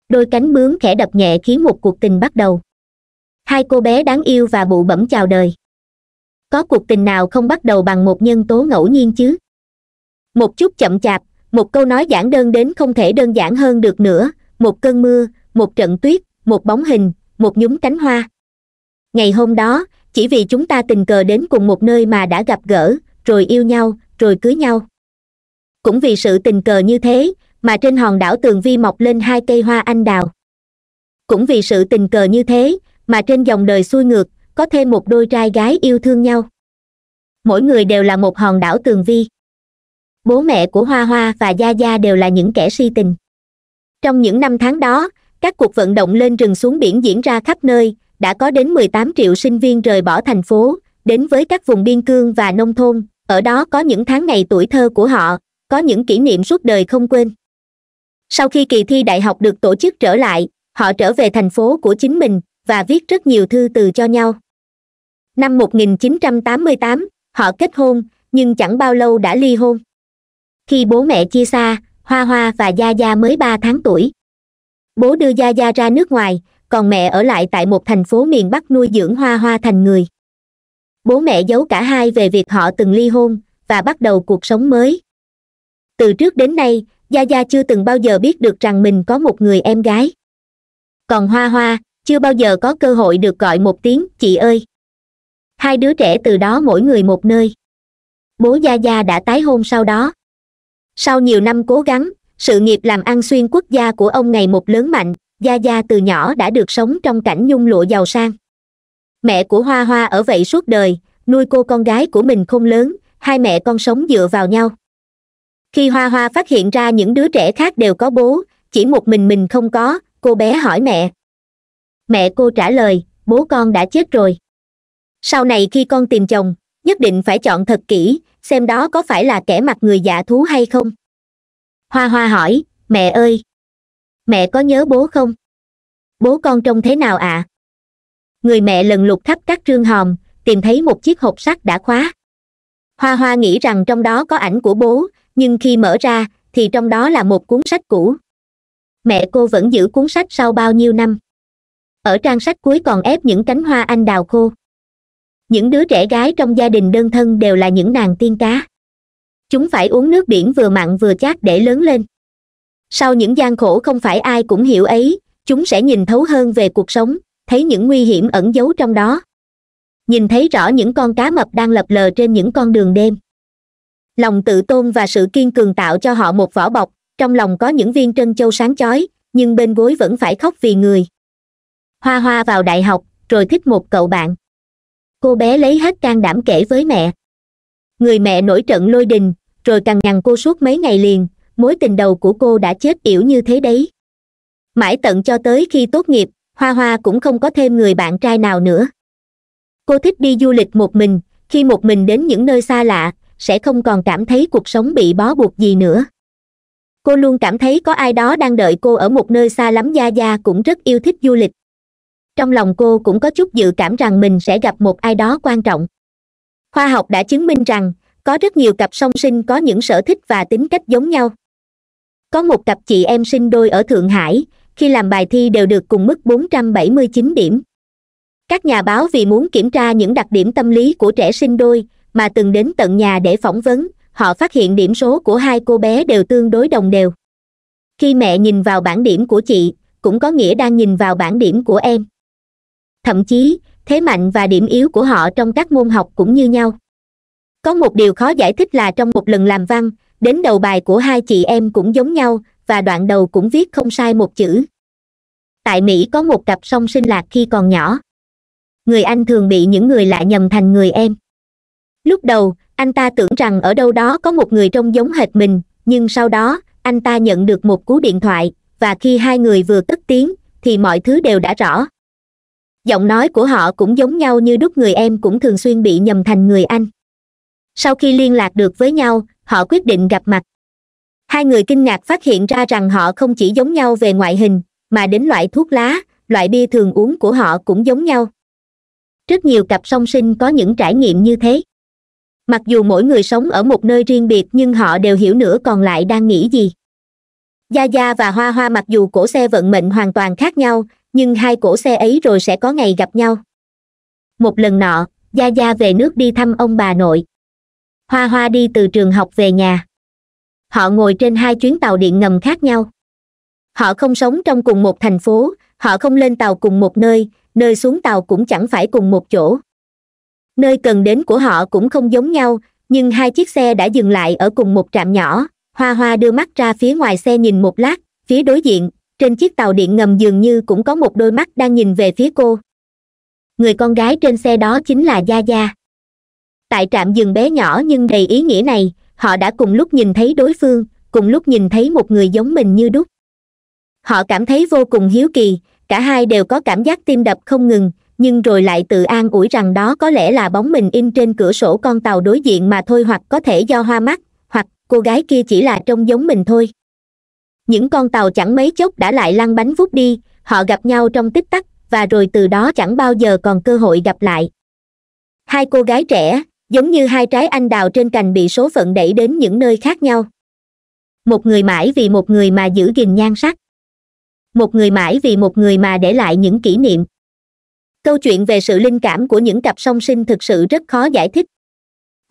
Đôi cánh bướm khẽ đập nhẹ khiến một cuộc tình bắt đầu. Hai cô bé đáng yêu và bụ bẩm chào đời có cuộc tình nào không bắt đầu bằng một nhân tố ngẫu nhiên chứ? Một chút chậm chạp, một câu nói giản đơn đến không thể đơn giản hơn được nữa, một cơn mưa, một trận tuyết, một bóng hình, một nhúm cánh hoa. Ngày hôm đó, chỉ vì chúng ta tình cờ đến cùng một nơi mà đã gặp gỡ, rồi yêu nhau, rồi cưới nhau. Cũng vì sự tình cờ như thế, mà trên hòn đảo tường vi mọc lên hai cây hoa anh đào. Cũng vì sự tình cờ như thế, mà trên dòng đời xuôi ngược có thêm một đôi trai gái yêu thương nhau. Mỗi người đều là một hòn đảo tường vi. Bố mẹ của hoa hoa và gia gia đều là những kẻ si tình. Trong những năm tháng đó, các cuộc vận động lên rừng xuống biển diễn ra khắp nơi, đã có đến 18 triệu sinh viên rời bỏ thành phố, đến với các vùng biên cương và nông thôn. Ở đó có những tháng ngày tuổi thơ của họ, có những kỷ niệm suốt đời không quên. Sau khi kỳ thi đại học được tổ chức trở lại, họ trở về thành phố của chính mình và viết rất nhiều thư từ cho nhau. Năm 1988, họ kết hôn nhưng chẳng bao lâu đã ly hôn. Khi bố mẹ chia xa hoa hoa và gia gia mới ba tháng tuổi. Bố đưa gia gia ra nước ngoài còn mẹ ở lại tại một thành phố miền bắc nuôi dưỡng hoa hoa thành người. Bố mẹ giấu cả hai về việc họ từng ly hôn và bắt đầu cuộc sống mới. Từ trước đến nay gia gia chưa từng bao giờ biết được rằng mình có một người em gái. Còn hoa hoa chưa bao giờ có cơ hội được gọi một tiếng, chị ơi. Hai đứa trẻ từ đó mỗi người một nơi. Bố gia gia đã tái hôn sau đó. Sau nhiều năm cố gắng, sự nghiệp làm ăn xuyên quốc gia của ông ngày một lớn mạnh, gia gia từ nhỏ đã được sống trong cảnh nhung lụa giàu sang. Mẹ của hoa hoa ở vậy suốt đời, nuôi cô con gái của mình không lớn, hai mẹ con sống dựa vào nhau. Khi hoa hoa phát hiện ra những đứa trẻ khác đều có bố, chỉ một mình mình không có, cô bé hỏi mẹ mẹ cô trả lời, bố con đã chết rồi. Sau này khi con tìm chồng, nhất định phải chọn thật kỹ, xem đó có phải là kẻ mặt người dạ thú hay không. Hoa hoa hỏi, mẹ ơi, mẹ có nhớ bố không? Bố con trông thế nào ạ? À? người mẹ lần lục khắp các trương hòm, tìm thấy một chiếc hộp sắt đã khóa. Hoa hoa nghĩ rằng trong đó có ảnh của bố, nhưng khi mở ra, thì trong đó là một cuốn sách cũ. Mẹ cô vẫn giữ cuốn sách sau bao nhiêu năm? Ở trang sách cuối còn ép những cánh hoa anh đào khô. Những đứa trẻ gái trong gia đình đơn thân đều là những nàng tiên cá. Chúng phải uống nước biển vừa mặn vừa chát để lớn lên. Sau những gian khổ không phải ai cũng hiểu ấy, chúng sẽ nhìn thấu hơn về cuộc sống, thấy những nguy hiểm ẩn giấu trong đó. Nhìn thấy rõ những con cá mập đang lập lờ trên những con đường đêm. Lòng tự tôn và sự kiên cường tạo cho họ một vỏ bọc, trong lòng có những viên trân châu sáng chói, nhưng bên gối vẫn phải khóc vì người hoa hoa vào đại học, rồi thích một cậu bạn. Cô bé lấy hết can đảm kể với mẹ. Người mẹ nổi trận lôi đình, rồi cằn nhằn cô suốt mấy ngày liền, mối tình đầu của cô đã chết yểu như thế đấy. Mãi tận cho tới khi tốt nghiệp, hoa hoa cũng không có thêm người bạn trai nào nữa. Cô thích đi du lịch một mình, khi một mình đến những nơi xa lạ, sẽ không còn cảm thấy cuộc sống bị bó buộc gì nữa. Cô luôn cảm thấy có ai đó đang đợi cô ở một nơi xa lắm, gia gia cũng rất yêu thích du lịch trong lòng cô cũng có chút dự cảm rằng mình sẽ gặp một ai đó quan trọng. Khoa học đã chứng minh rằng, có rất nhiều cặp song sinh có những sở thích và tính cách giống nhau. Có một cặp chị em sinh đôi ở thượng hải, khi làm bài thi đều được cùng mức 479 điểm. Các nhà báo vì muốn kiểm tra những đặc điểm tâm lý của trẻ sinh đôi, mà từng đến tận nhà để phỏng vấn, họ phát hiện điểm số của hai cô bé đều tương đối đồng đều. Khi mẹ nhìn vào bảng điểm của chị, cũng có nghĩa đang nhìn vào bảng điểm của em thậm chí, thế mạnh và điểm yếu của họ trong các môn học cũng như nhau. Có một điều khó giải thích là trong một lần làm văn, đến đầu bài của hai chị em cũng giống nhau, và đoạn đầu cũng viết không sai một chữ. Tại mỹ có một cặp song sinh lạc khi còn nhỏ. Người anh thường bị những người lạ nhầm thành người em. Lúc đầu, anh ta tưởng rằng ở đâu đó có một người trông giống hệt mình, nhưng sau đó, anh ta nhận được một cú điện thoại, và khi hai người vừa cất tiếng, thì mọi thứ đều đã rõ giọng nói của họ cũng giống nhau như đúc người em cũng thường xuyên bị nhầm thành người anh. Sau khi liên lạc được với nhau, họ quyết định gặp mặt. Hai người kinh ngạc phát hiện ra rằng họ không chỉ giống nhau về ngoại hình, mà đến loại thuốc lá, loại bia thường uống của họ cũng giống nhau. Rất nhiều cặp song sinh có những trải nghiệm như thế. Mặc dù mỗi người sống ở một nơi riêng biệt nhưng họ đều hiểu nửa còn lại đang nghĩ gì. Gia gia và hoa hoa mặc dù cổ xe vận mệnh hoàn toàn khác nhau nhưng hai cổ xe ấy rồi sẽ có ngày gặp nhau. Một lần nọ, gia gia về nước đi thăm ông bà nội. Hoa hoa đi từ trường học về nhà. Họ ngồi trên hai chuyến tàu điện ngầm khác nhau. Họ không sống trong cùng một thành phố, họ không lên tàu cùng một nơi nơi xuống tàu cũng chẳng phải cùng một chỗ. Nơi cần đến của họ cũng không giống nhau, nhưng hai chiếc xe đã dừng lại ở cùng một trạm nhỏ. Hoa hoa đưa mắt ra phía ngoài xe nhìn một lát, phía đối diện trên chiếc tàu điện ngầm dường như cũng có một đôi mắt đang nhìn về phía cô. Người con gái trên xe đó chính là gia gia. Tại trạm dừng bé nhỏ nhưng đầy ý nghĩa này, họ đã cùng lúc nhìn thấy đối phương, cùng lúc nhìn thấy một người giống mình như đúc. Họ cảm thấy vô cùng hiếu kỳ, cả hai đều có cảm giác tim đập không ngừng, nhưng rồi lại tự an ủi rằng đó có lẽ là bóng mình in trên cửa sổ con tàu đối diện mà thôi hoặc có thể do hoa mắt, hoặc cô gái kia chỉ là trông giống mình thôi những con tàu chẳng mấy chốc đã lại lăn bánh vút đi, họ gặp nhau trong tích tắc, và rồi từ đó chẳng bao giờ còn cơ hội gặp lại. Hai cô gái trẻ, giống như hai trái anh đào trên cành bị số phận đẩy đến những nơi khác nhau. Một người mãi vì một người mà giữ gìn nhan sắc. Một người mãi vì một người mà để lại những kỷ niệm. Câu chuyện về sự linh cảm của những cặp song sinh thực sự rất khó giải thích.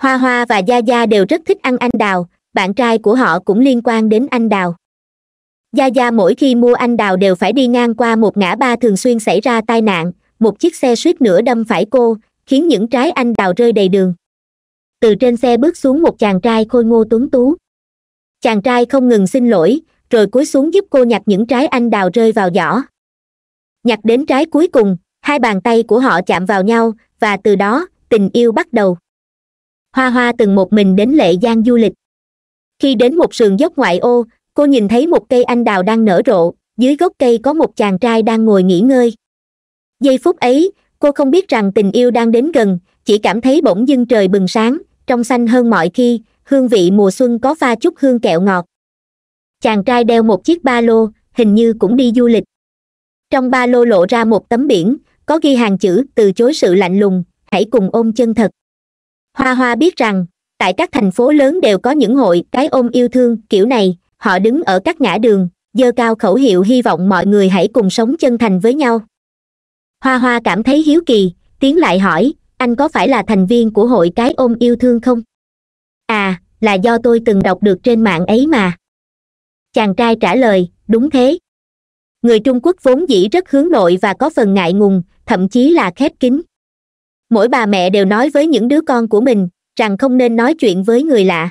Hoa hoa và gia gia đều rất thích ăn anh đào, bạn trai của họ cũng liên quan đến anh đào gia gia mỗi khi mua anh đào đều phải đi ngang qua một ngã ba thường xuyên xảy ra tai nạn, một chiếc xe suýt nữa đâm phải cô, khiến những trái anh đào rơi đầy đường. Từ trên xe bước xuống một chàng trai khôi ngô tuấn tú. Chàng trai không ngừng xin lỗi, rồi cúi xuống giúp cô nhặt những trái anh đào rơi vào giỏ. Nhặt đến trái cuối cùng, hai bàn tay của họ chạm vào nhau, và từ đó, tình yêu bắt đầu. Hoa hoa từng một mình đến lệ giang du lịch. Khi đến một sườn dốc ngoại ô cô nhìn thấy một cây anh đào đang nở rộ, dưới gốc cây có một chàng trai đang ngồi nghỉ ngơi. Giây phút ấy, cô không biết rằng tình yêu đang đến gần, chỉ cảm thấy bỗng dưng trời bừng sáng, trong xanh hơn mọi khi, hương vị mùa xuân có pha chút hương kẹo ngọt. Chàng trai đeo một chiếc ba lô, hình như cũng đi du lịch. Trong ba lô lộ ra một tấm biển, có ghi hàng chữ từ chối sự lạnh lùng, hãy cùng ôm chân thật. Hoa hoa biết rằng, tại các thành phố lớn đều có những hội cái ôm yêu thương, kiểu này họ đứng ở các ngã đường dơ cao khẩu hiệu hy vọng mọi người hãy cùng sống chân thành với nhau. Hoa hoa cảm thấy hiếu kỳ, tiến lại hỏi, anh có phải là thành viên của hội cái ôm yêu thương không? À là do tôi từng đọc được trên mạng ấy mà. Chàng trai trả lời, đúng thế. Người trung quốc vốn dĩ rất hướng nội và có phần ngại ngùng, thậm chí là khép kín. Mỗi bà mẹ đều nói với những đứa con của mình rằng không nên nói chuyện với người lạ.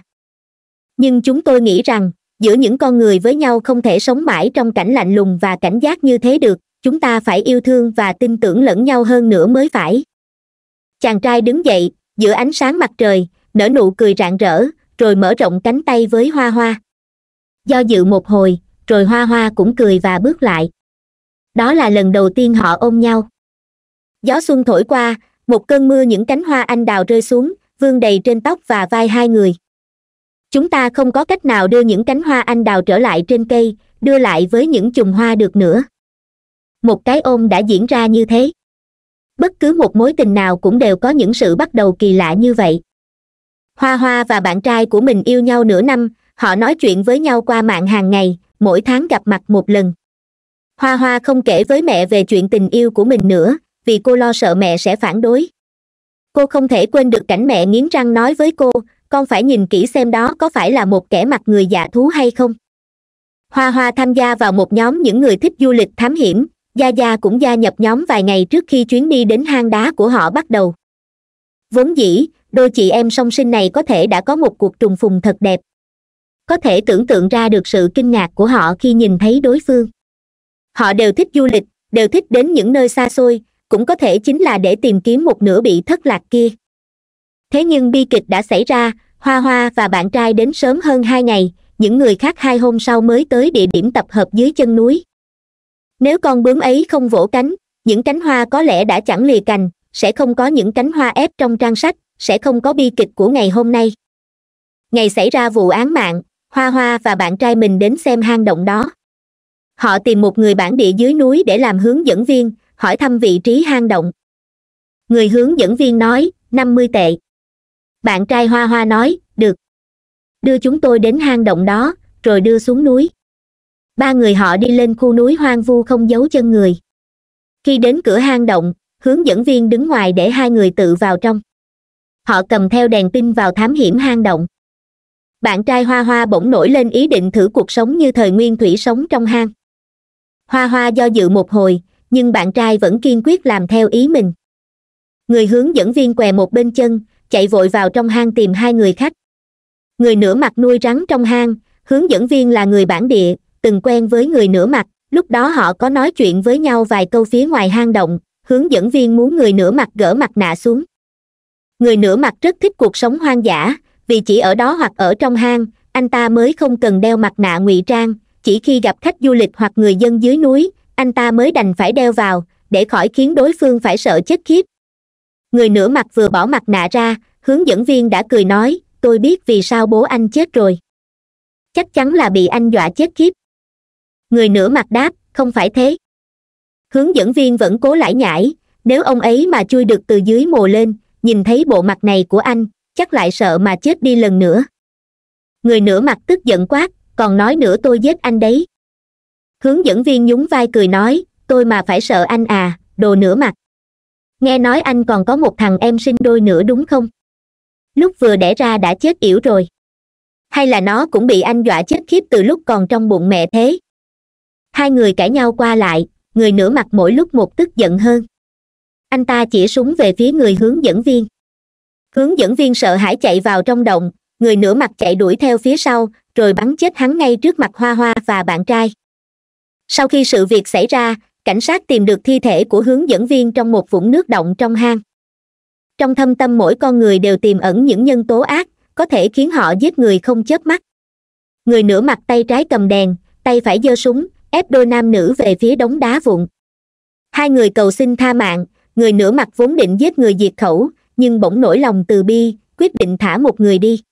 Nhưng chúng tôi nghĩ rằng giữa những con người với nhau không thể sống mãi trong cảnh lạnh lùng và cảnh giác như thế được, chúng ta phải yêu thương và tin tưởng lẫn nhau hơn nữa mới phải. Chàng trai đứng dậy, giữa ánh sáng mặt trời, nở nụ cười rạng rỡ, rồi mở rộng cánh tay với hoa hoa. Do dự một hồi, rồi hoa hoa cũng cười và bước lại. Đó là lần đầu tiên họ ôm nhau. Gió xuân thổi qua, một cơn mưa những cánh hoa anh đào rơi xuống vương đầy trên tóc và vai hai người chúng ta không có cách nào đưa những cánh hoa anh đào trở lại trên cây, đưa lại với những chùm hoa được nữa. Một cái ôm đã diễn ra như thế. Bất cứ một mối tình nào cũng đều có những sự bắt đầu kỳ lạ như vậy. Hoa hoa và bạn trai của mình yêu nhau nửa năm, họ nói chuyện với nhau qua mạng hàng ngày, mỗi tháng gặp mặt một lần. Hoa hoa không kể với mẹ về chuyện tình yêu của mình nữa, vì cô lo sợ mẹ sẽ phản đối. Cô không thể quên được cảnh mẹ nghiến răng nói với cô con phải nhìn kỹ xem đó có phải là một kẻ mặt người dạ thú hay không. Hoa hoa tham gia vào một nhóm những người thích du lịch thám hiểm, gia gia cũng gia nhập nhóm vài ngày trước khi chuyến đi đến hang đá của họ bắt đầu. Vốn dĩ, đôi chị em song sinh này có thể đã có một cuộc trùng phùng thật đẹp. Có thể tưởng tượng ra được sự kinh ngạc của họ khi nhìn thấy đối phương. Họ đều thích du lịch, đều thích đến những nơi xa xôi, cũng có thể chính là để tìm kiếm một nửa bị thất lạc kia thế nhưng bi kịch đã xảy ra, hoa hoa và bạn trai đến sớm hơn hai ngày, những người khác hai hôm sau mới tới địa điểm tập hợp dưới chân núi. Nếu con bướm ấy không vỗ cánh, những cánh hoa có lẽ đã chẳng lìa cành, sẽ không có những cánh hoa ép trong trang sách, sẽ không có bi kịch của ngày hôm nay. Ngày xảy ra vụ án mạng, hoa hoa và bạn trai mình đến xem hang động đó. Họ tìm một người bản địa dưới núi để làm hướng dẫn viên, hỏi thăm vị trí hang động. Người hướng dẫn viên nói, năm mươi tệ bạn trai hoa hoa nói, được. Đưa chúng tôi đến hang động đó, rồi đưa xuống núi. Ba người họ đi lên khu núi hoang vu không giấu chân người. Khi đến cửa hang động, hướng dẫn viên đứng ngoài để hai người tự vào trong. Họ cầm theo đèn pin vào thám hiểm hang động. Bạn trai hoa hoa bỗng nổi lên ý định thử cuộc sống như thời nguyên thủy sống trong hang. Hoa hoa do dự một hồi, nhưng bạn trai vẫn kiên quyết làm theo ý mình. Người hướng dẫn viên què một bên chân chạy vội vào trong hang tìm hai người khách. Người nửa mặt nuôi rắn trong hang, hướng dẫn viên là người bản địa, từng quen với người nửa mặt. Lúc đó họ có nói chuyện với nhau vài câu phía ngoài hang động, hướng dẫn viên muốn người nửa mặt gỡ mặt nạ xuống. Người nửa mặt rất thích cuộc sống hoang dã, vì chỉ ở đó hoặc ở trong hang, anh ta mới không cần đeo mặt nạ ngụy trang. Chỉ khi gặp khách du lịch hoặc người dân dưới núi, anh ta mới đành phải đeo vào, để khỏi khiến đối phương phải sợ chết khiếp người nửa mặt vừa bỏ mặt nạ ra, hướng dẫn viên đã cười nói, tôi biết vì sao bố anh chết rồi. Chắc chắn là bị anh dọa chết khiếp người nửa mặt đáp, không phải thế. Hướng dẫn viên vẫn cố lải nhải, nếu ông ấy mà chui được từ dưới mồ lên, nhìn thấy bộ mặt này của anh, chắc lại sợ mà chết đi lần nữa. Người nửa mặt tức giận quát, còn nói nữa tôi giết anh đấy. Hướng dẫn viên nhún vai cười nói, tôi mà phải sợ anh à đồ nửa mặt nghe nói anh còn có một thằng em sinh đôi nữa đúng không? Lúc vừa đẻ ra đã chết yểu rồi. Hay là nó cũng bị anh dọa chết khiếp từ lúc còn trong bụng mẹ thế? Hai người cãi nhau qua lại, người nửa mặt mỗi lúc một tức giận hơn. Anh ta chỉ súng về phía người hướng dẫn viên. Hướng dẫn viên sợ hãi chạy vào trong động, người nửa mặt chạy đuổi theo phía sau, rồi bắn chết hắn ngay trước mặt hoa hoa và bạn trai. Sau khi sự việc xảy ra cảnh sát tìm được thi thể của hướng dẫn viên trong một vũng nước động trong hang. Trong thâm tâm mỗi con người đều tiềm ẩn những nhân tố ác, có thể khiến họ giết người không chớp mắt. Người nửa mặt tay trái cầm đèn, tay phải giơ súng, ép đôi nam nữ về phía đống đá vụn. Hai người cầu xin tha mạng, người nửa mặt vốn định giết người diệt khẩu, nhưng bỗng nổi lòng từ bi, quyết định thả một người đi.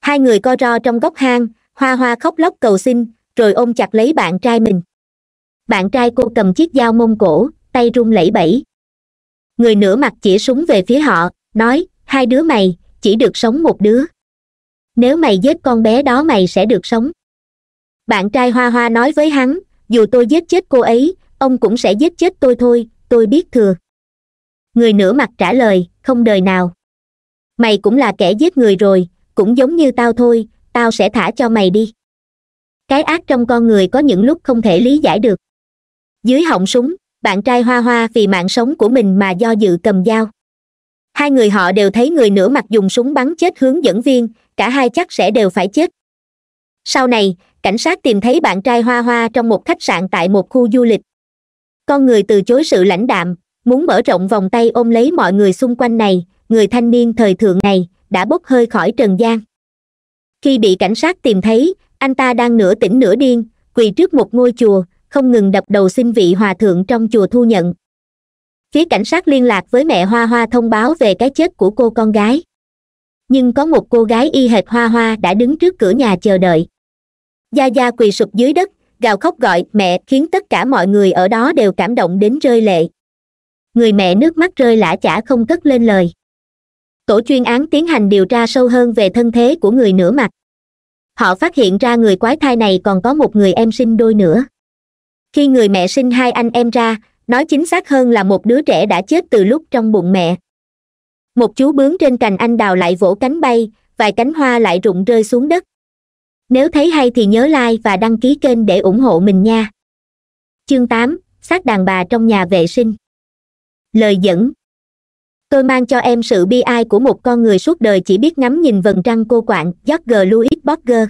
Hai người co ro trong góc hang, hoa hoa khóc lóc cầu xin, rồi ôm chặt lấy bạn trai mình bạn trai cô cầm chiếc dao mông cổ, tay run lẩy bẩy. Người nửa mặt chỉ súng về phía họ, nói, hai đứa mày, chỉ được sống một đứa. Nếu mày giết con bé đó mày sẽ được sống. Bạn trai hoa hoa nói với hắn, dù tôi giết chết cô ấy, ông cũng sẽ giết chết tôi thôi, tôi biết thừa. Người nửa mặt trả lời, không đời nào. Mày cũng là kẻ giết người rồi, cũng giống như tao thôi, tao sẽ thả cho mày đi. Cái ác trong con người có những lúc không thể lý giải được dưới họng súng, bạn trai hoa hoa vì mạng sống của mình mà do dự cầm dao. Hai người họ đều thấy người nửa mặt dùng súng bắn chết hướng dẫn viên, cả hai chắc sẽ đều phải chết. Sau này, cảnh sát tìm thấy bạn trai hoa hoa trong một khách sạn tại một khu du lịch. Con người từ chối sự lãnh đạm, muốn mở rộng vòng tay ôm lấy mọi người xung quanh này, người thanh niên thời thượng này, đã bốc hơi khỏi trần gian. Khi bị cảnh sát tìm thấy, anh ta đang nửa tỉnh nửa điên, quỳ trước một ngôi chùa không ngừng đập đầu xin vị hòa thượng trong chùa thu nhận. Phía cảnh sát liên lạc với mẹ hoa hoa thông báo về cái chết của cô con gái. Nhưng có một cô gái y hệt hoa hoa đã đứng trước cửa nhà chờ đợi. Gia gia quỳ sụp dưới đất, gào khóc gọi mẹ, khiến tất cả mọi người ở đó đều cảm động đến rơi lệ. Người mẹ nước mắt rơi lã chả không cất lên lời. Tổ chuyên án tiến hành điều tra sâu hơn về thân thế của người nửa mặt. Họ phát hiện ra người quái thai này còn có một người em sinh đôi nữa khi người mẹ sinh hai anh em ra nói chính xác hơn là một đứa trẻ đã chết từ lúc trong bụng mẹ. Một chú bướm trên cành anh đào lại vỗ cánh bay vài cánh hoa lại rụng rơi xuống đất. Nếu thấy hay thì nhớ like và đăng ký kênh để ủng hộ mình nha. Chương 8, xác đàn bà trong nhà vệ sinh. Lời dẫn. Tôi mang cho em sự bi ai của một con người suốt đời chỉ biết ngắm nhìn vầng trăng cô quạng george louis borger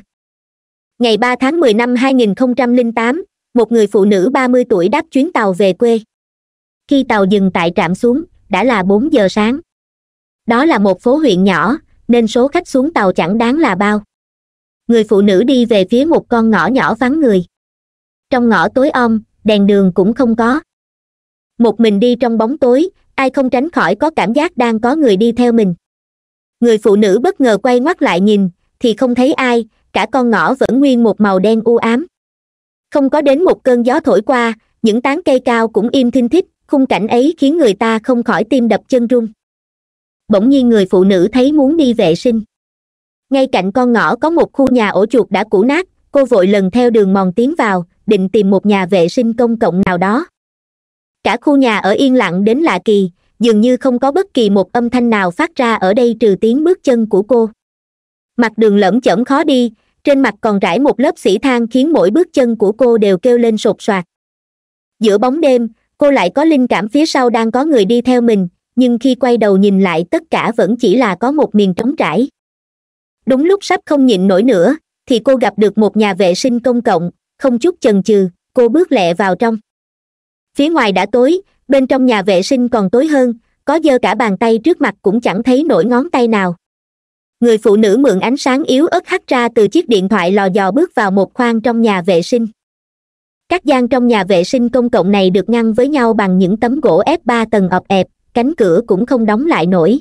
ngày 3 tháng 10 năm 2008, một người phụ nữ 30 tuổi đáp chuyến tàu về quê. Khi tàu dừng tại trạm xuống, đã là 4 giờ sáng. Đó là một phố huyện nhỏ, nên số khách xuống tàu chẳng đáng là bao. Người phụ nữ đi về phía một con ngõ nhỏ vắng người. Trong ngõ tối om, đèn đường cũng không có. Một mình đi trong bóng tối, ai không tránh khỏi có cảm giác đang có người đi theo mình. Người phụ nữ bất ngờ quay ngoắt lại nhìn, thì không thấy ai, cả con ngõ vẫn nguyên một màu đen u ám không có đến một cơn gió thổi qua, những tán cây cao cũng im thinh thích khung cảnh ấy khiến người ta không khỏi tim đập chân run. Bỗng nhiên người phụ nữ thấy muốn đi vệ sinh. Ngay cạnh con ngõ có một khu nhà ổ chuột đã cũ nát, cô vội lần theo đường mòn tiến vào, định tìm một nhà vệ sinh công cộng nào đó. Cả khu nhà ở yên lặng đến lạ kỳ, dường như không có bất kỳ một âm thanh nào phát ra ở đây trừ tiếng bước chân của cô. Mặt đường lởm chởm khó đi trên mặt còn rải một lớp xỉ than khiến mỗi bước chân của cô đều kêu lên sột soạt. Giữa bóng đêm, cô lại có linh cảm phía sau đang có người đi theo mình, nhưng khi quay đầu nhìn lại tất cả vẫn chỉ là có một miền trống trải. Đúng lúc sắp không nhịn nổi nữa, thì cô gặp được một nhà vệ sinh công cộng, không chút chần chừ, cô bước lẹ vào trong. Phía ngoài đã tối, bên trong nhà vệ sinh còn tối hơn, có dơ cả bàn tay trước mặt cũng chẳng thấy nổi ngón tay nào người phụ nữ mượn ánh sáng yếu ớt hắt ra từ chiếc điện thoại lò dò bước vào một khoang trong nhà vệ sinh. Các gian trong nhà vệ sinh công cộng này được ngăn với nhau bằng những tấm gỗ ép ba tầng ọp ẹp, cánh cửa cũng không đóng lại nổi.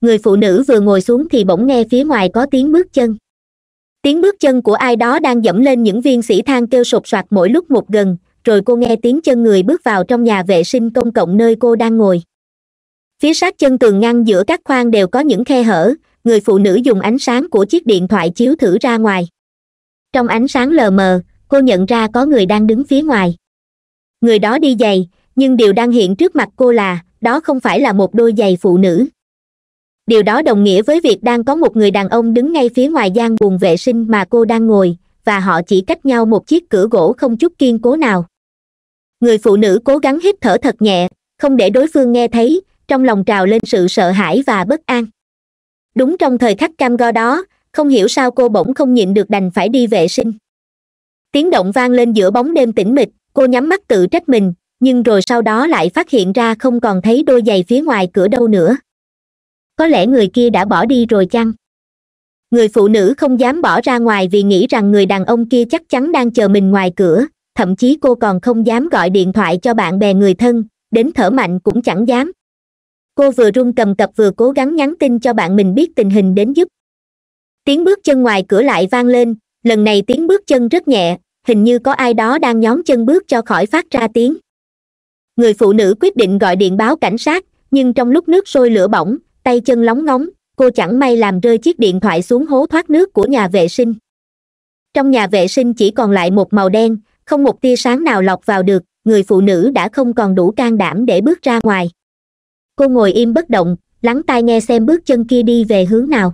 Người phụ nữ vừa ngồi xuống thì bỗng nghe phía ngoài có tiếng bước chân. Tiếng bước chân của ai đó đang dẫm lên những viên sĩ thang kêu sột soạt mỗi lúc một gần, rồi cô nghe tiếng chân người bước vào trong nhà vệ sinh công cộng nơi cô đang ngồi. Phía sát chân tường ngăn giữa các khoang đều có những khe hở người phụ nữ dùng ánh sáng của chiếc điện thoại chiếu thử ra ngoài. Trong ánh sáng lờ mờ, cô nhận ra có người đang đứng phía ngoài. Người đó đi giày, nhưng điều đang hiện trước mặt cô là, đó không phải là một đôi giày phụ nữ. Điều đó đồng nghĩa với việc đang có một người đàn ông đứng ngay phía ngoài gian buồng vệ sinh mà cô đang ngồi, và họ chỉ cách nhau một chiếc cửa gỗ không chút kiên cố nào. Người phụ nữ cố gắng hít thở thật nhẹ, không để đối phương nghe thấy, trong lòng trào lên sự sợ hãi và bất an đúng trong thời khắc cam go đó, không hiểu sao cô bỗng không nhịn được đành phải đi vệ sinh. Tiếng động vang lên giữa bóng đêm tĩnh mịch, cô nhắm mắt tự trách mình, nhưng rồi sau đó lại phát hiện ra không còn thấy đôi giày phía ngoài cửa đâu nữa. Có lẽ người kia đã bỏ đi rồi chăng? Người phụ nữ không dám bỏ ra ngoài vì nghĩ rằng người đàn ông kia chắc chắn đang chờ mình ngoài cửa, thậm chí cô còn không dám gọi điện thoại cho bạn bè người thân, đến thở mạnh cũng chẳng dám cô vừa run cầm cập vừa cố gắng nhắn tin cho bạn mình biết tình hình đến giúp. Tiếng bước chân ngoài cửa lại vang lên, lần này tiếng bước chân rất nhẹ, hình như có ai đó đang nhón chân bước cho khỏi phát ra tiếng. Người phụ nữ quyết định gọi điện báo cảnh sát, nhưng trong lúc nước sôi lửa bỏng, tay chân lóng ngóng, cô chẳng may làm rơi chiếc điện thoại xuống hố thoát nước của nhà vệ sinh. Trong nhà vệ sinh chỉ còn lại một màu đen, không một tia sáng nào lọt vào được, người phụ nữ đã không còn đủ can đảm để bước ra ngoài cô ngồi im bất động, lắng tai nghe xem bước chân kia đi về hướng nào.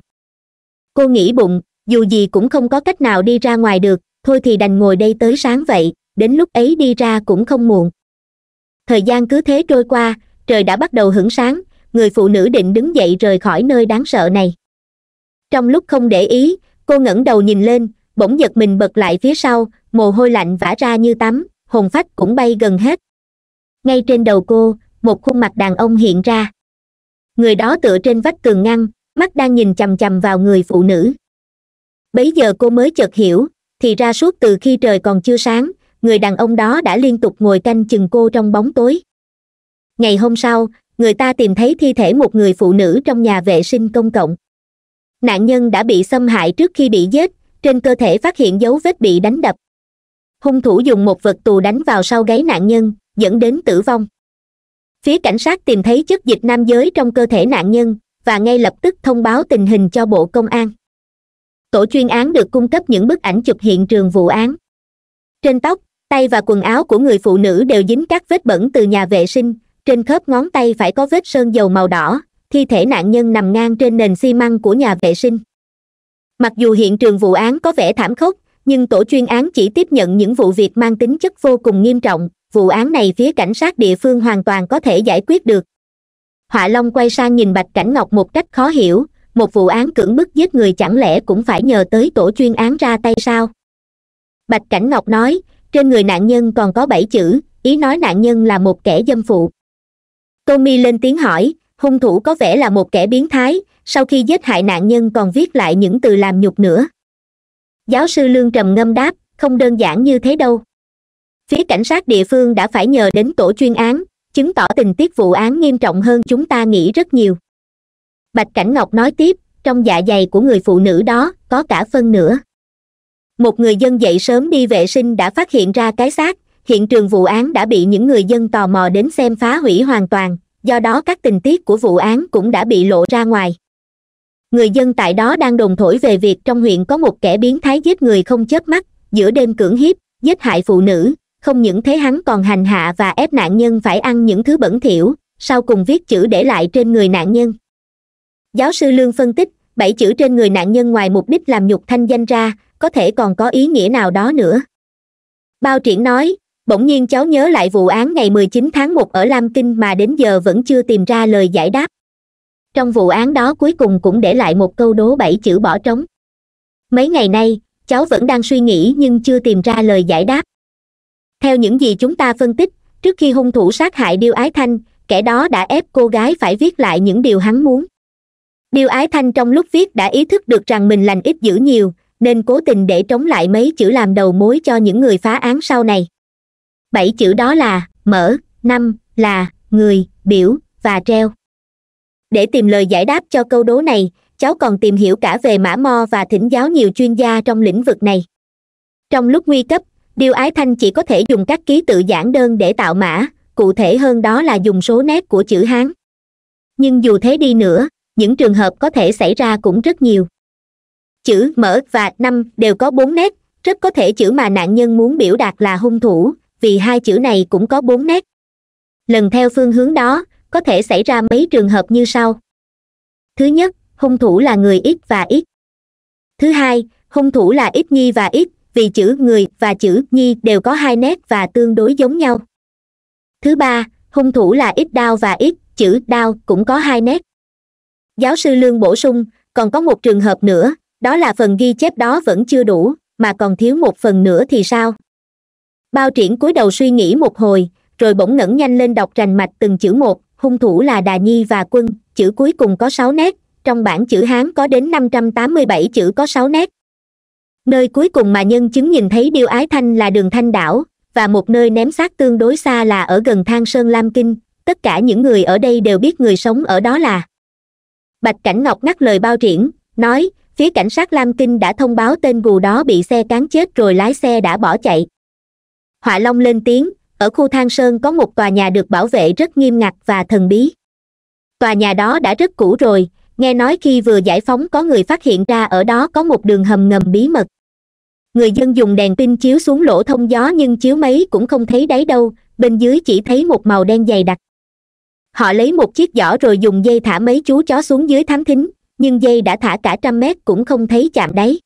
Cô nghĩ bụng, dù gì cũng không có cách nào đi ra ngoài được, thôi thì đành ngồi đây tới sáng vậy, đến lúc ấy đi ra cũng không muộn. Thời gian cứ thế trôi qua, trời đã bắt đầu hửng sáng, người phụ nữ định đứng dậy rời khỏi nơi đáng sợ này. Trong lúc không để ý, cô ngẩng đầu nhìn lên, bỗng giật mình bật lại phía sau, mồ hôi lạnh vã ra như tắm, hồn phách cũng bay gần hết. Ngay trên đầu cô một khuôn mặt đàn ông hiện ra. Người đó tựa trên vách tường ngăn, mắt đang nhìn chằm chằm vào người phụ nữ. Bấy giờ cô mới chợt hiểu, thì ra suốt từ khi trời còn chưa sáng, người đàn ông đó đã liên tục ngồi canh chừng cô trong bóng tối. Ngày hôm sau, người ta tìm thấy thi thể một người phụ nữ trong nhà vệ sinh công cộng. Nạn nhân đã bị xâm hại trước khi bị giết, trên cơ thể phát hiện dấu vết bị đánh đập. Hung thủ dùng một vật tù đánh vào sau gáy nạn nhân, dẫn đến tử vong phía cảnh sát tìm thấy chất dịch nam giới trong cơ thể nạn nhân, và ngay lập tức thông báo tình hình cho bộ công an. Tổ chuyên án được cung cấp những bức ảnh chụp hiện trường vụ án. Trên tóc, tay và quần áo của người phụ nữ đều dính các vết bẩn từ nhà vệ sinh, trên khớp ngón tay phải có vết sơn dầu màu đỏ, thi thể nạn nhân nằm ngang trên nền xi măng của nhà vệ sinh. Mặc dù hiện trường vụ án có vẻ thảm khốc, nhưng tổ chuyên án chỉ tiếp nhận những vụ việc mang tính chất vô cùng nghiêm trọng vụ án này phía cảnh sát địa phương hoàn toàn có thể giải quyết được. Họa long quay sang nhìn bạch cảnh ngọc một cách khó hiểu, một vụ án cưỡng bức giết người chẳng lẽ cũng phải nhờ tới tổ chuyên án ra tay sao? Bạch cảnh ngọc nói, trên người nạn nhân còn có bảy chữ, ý nói nạn nhân là một kẻ dâm phụ. Tommy lên tiếng hỏi, hung thủ có vẻ là một kẻ biến thái, sau khi giết hại nạn nhân còn viết lại những từ làm nhục nữa. Giáo sư lương trầm ngâm đáp, không đơn giản như thế đâu phía cảnh sát địa phương đã phải nhờ đến tổ chuyên án, chứng tỏ tình tiết vụ án nghiêm trọng hơn chúng ta nghĩ rất nhiều. Bạch cảnh ngọc nói tiếp, trong dạ dày của người phụ nữ đó, có cả phân nữa một người dân dậy sớm đi vệ sinh đã phát hiện ra cái xác, hiện trường vụ án đã bị những người dân tò mò đến xem phá hủy hoàn toàn, do đó các tình tiết của vụ án cũng đã bị lộ ra ngoài. Người dân tại đó đang đồn thổi về việc trong huyện có một kẻ biến thái giết người không chớp mắt, giữa đêm cưỡng hiếp, giết hại phụ nữ không những thế hắn còn hành hạ và ép nạn nhân phải ăn những thứ bẩn thỉu, sau cùng viết chữ để lại trên người nạn nhân. Giáo sư lương phân tích, bảy chữ trên người nạn nhân ngoài mục đích làm nhục thanh danh ra, có thể còn có ý nghĩa nào đó nữa? Bao triển nói, bỗng nhiên cháu nhớ lại vụ án ngày 19 tháng 1 ở lam kinh mà đến giờ vẫn chưa tìm ra lời giải đáp. Trong vụ án đó cuối cùng cũng để lại một câu đố bảy chữ bỏ trống. Mấy ngày nay, cháu vẫn đang suy nghĩ nhưng chưa tìm ra lời giải đáp theo những gì chúng ta phân tích, trước khi hung thủ sát hại điêu ái thanh, kẻ đó đã ép cô gái phải viết lại những điều hắn muốn. Điêu ái thanh trong lúc viết đã ý thức được rằng mình lành ít dữ nhiều, nên cố tình để trống lại mấy chữ làm đầu mối cho những người phá án sau này. Bảy chữ đó là mở, năm, là, người, biểu, và treo. Để tìm lời giải đáp cho câu đố này, cháu còn tìm hiểu cả về mã mo và thỉnh giáo nhiều chuyên gia trong lĩnh vực này. Trong lúc nguy cấp điêu ái thanh chỉ có thể dùng các ký tự giản đơn để tạo mã, cụ thể hơn đó là dùng số nét của chữ hán. Nhưng dù thế đi nữa, những trường hợp có thể xảy ra cũng rất nhiều. Chữ mở và năm đều có bốn nét, rất có thể chữ mà nạn nhân muốn biểu đạt là hung thủ, vì hai chữ này cũng có bốn nét. Lần theo phương hướng đó, có thể xảy ra mấy trường hợp như sau. Thứ nhất, hung thủ là người ít và ít thứ hai, hung thủ là ít nhi và ít vì chữ người và chữ nhi đều có hai nét và tương đối giống nhau. Thứ ba, hung thủ là ít đao và ít chữ đao cũng có hai nét. Giáo sư lương bổ sung, còn có một trường hợp nữa, đó là phần ghi chép đó vẫn chưa đủ, mà còn thiếu một phần nữa thì sao? Bao triển cúi đầu suy nghĩ một hồi, rồi bỗng ngẩng nhanh lên đọc rành mạch từng chữ một, hung thủ là đà nhi và quân, chữ cuối cùng có sáu nét, trong bản chữ hán có đến năm trăm tám mươi bảy chữ có sáu nét nơi cuối cùng mà nhân chứng nhìn thấy điêu ái thanh là đường thanh đảo, và một nơi ném xác tương đối xa là ở gần thang sơn lam kinh, tất cả những người ở đây đều biết người sống ở đó là. Bạch cảnh ngọc ngắt lời bao triển, nói, phía cảnh sát lam kinh đã thông báo tên gù đó bị xe cán chết rồi lái xe đã bỏ chạy. Họa long lên tiếng, ở khu thang sơn có một tòa nhà được bảo vệ rất nghiêm ngặt và thần bí. Tòa nhà đó đã rất cũ rồi nghe nói khi vừa giải phóng có người phát hiện ra ở đó có một đường hầm ngầm bí mật. Người dân dùng đèn pin chiếu xuống lỗ thông gió nhưng chiếu mấy cũng không thấy đáy đâu, bên dưới chỉ thấy một màu đen dày đặc. Họ lấy một chiếc giỏ rồi dùng dây thả mấy chú chó xuống dưới thám thính, nhưng dây đã thả cả trăm mét cũng không thấy chạm đáy.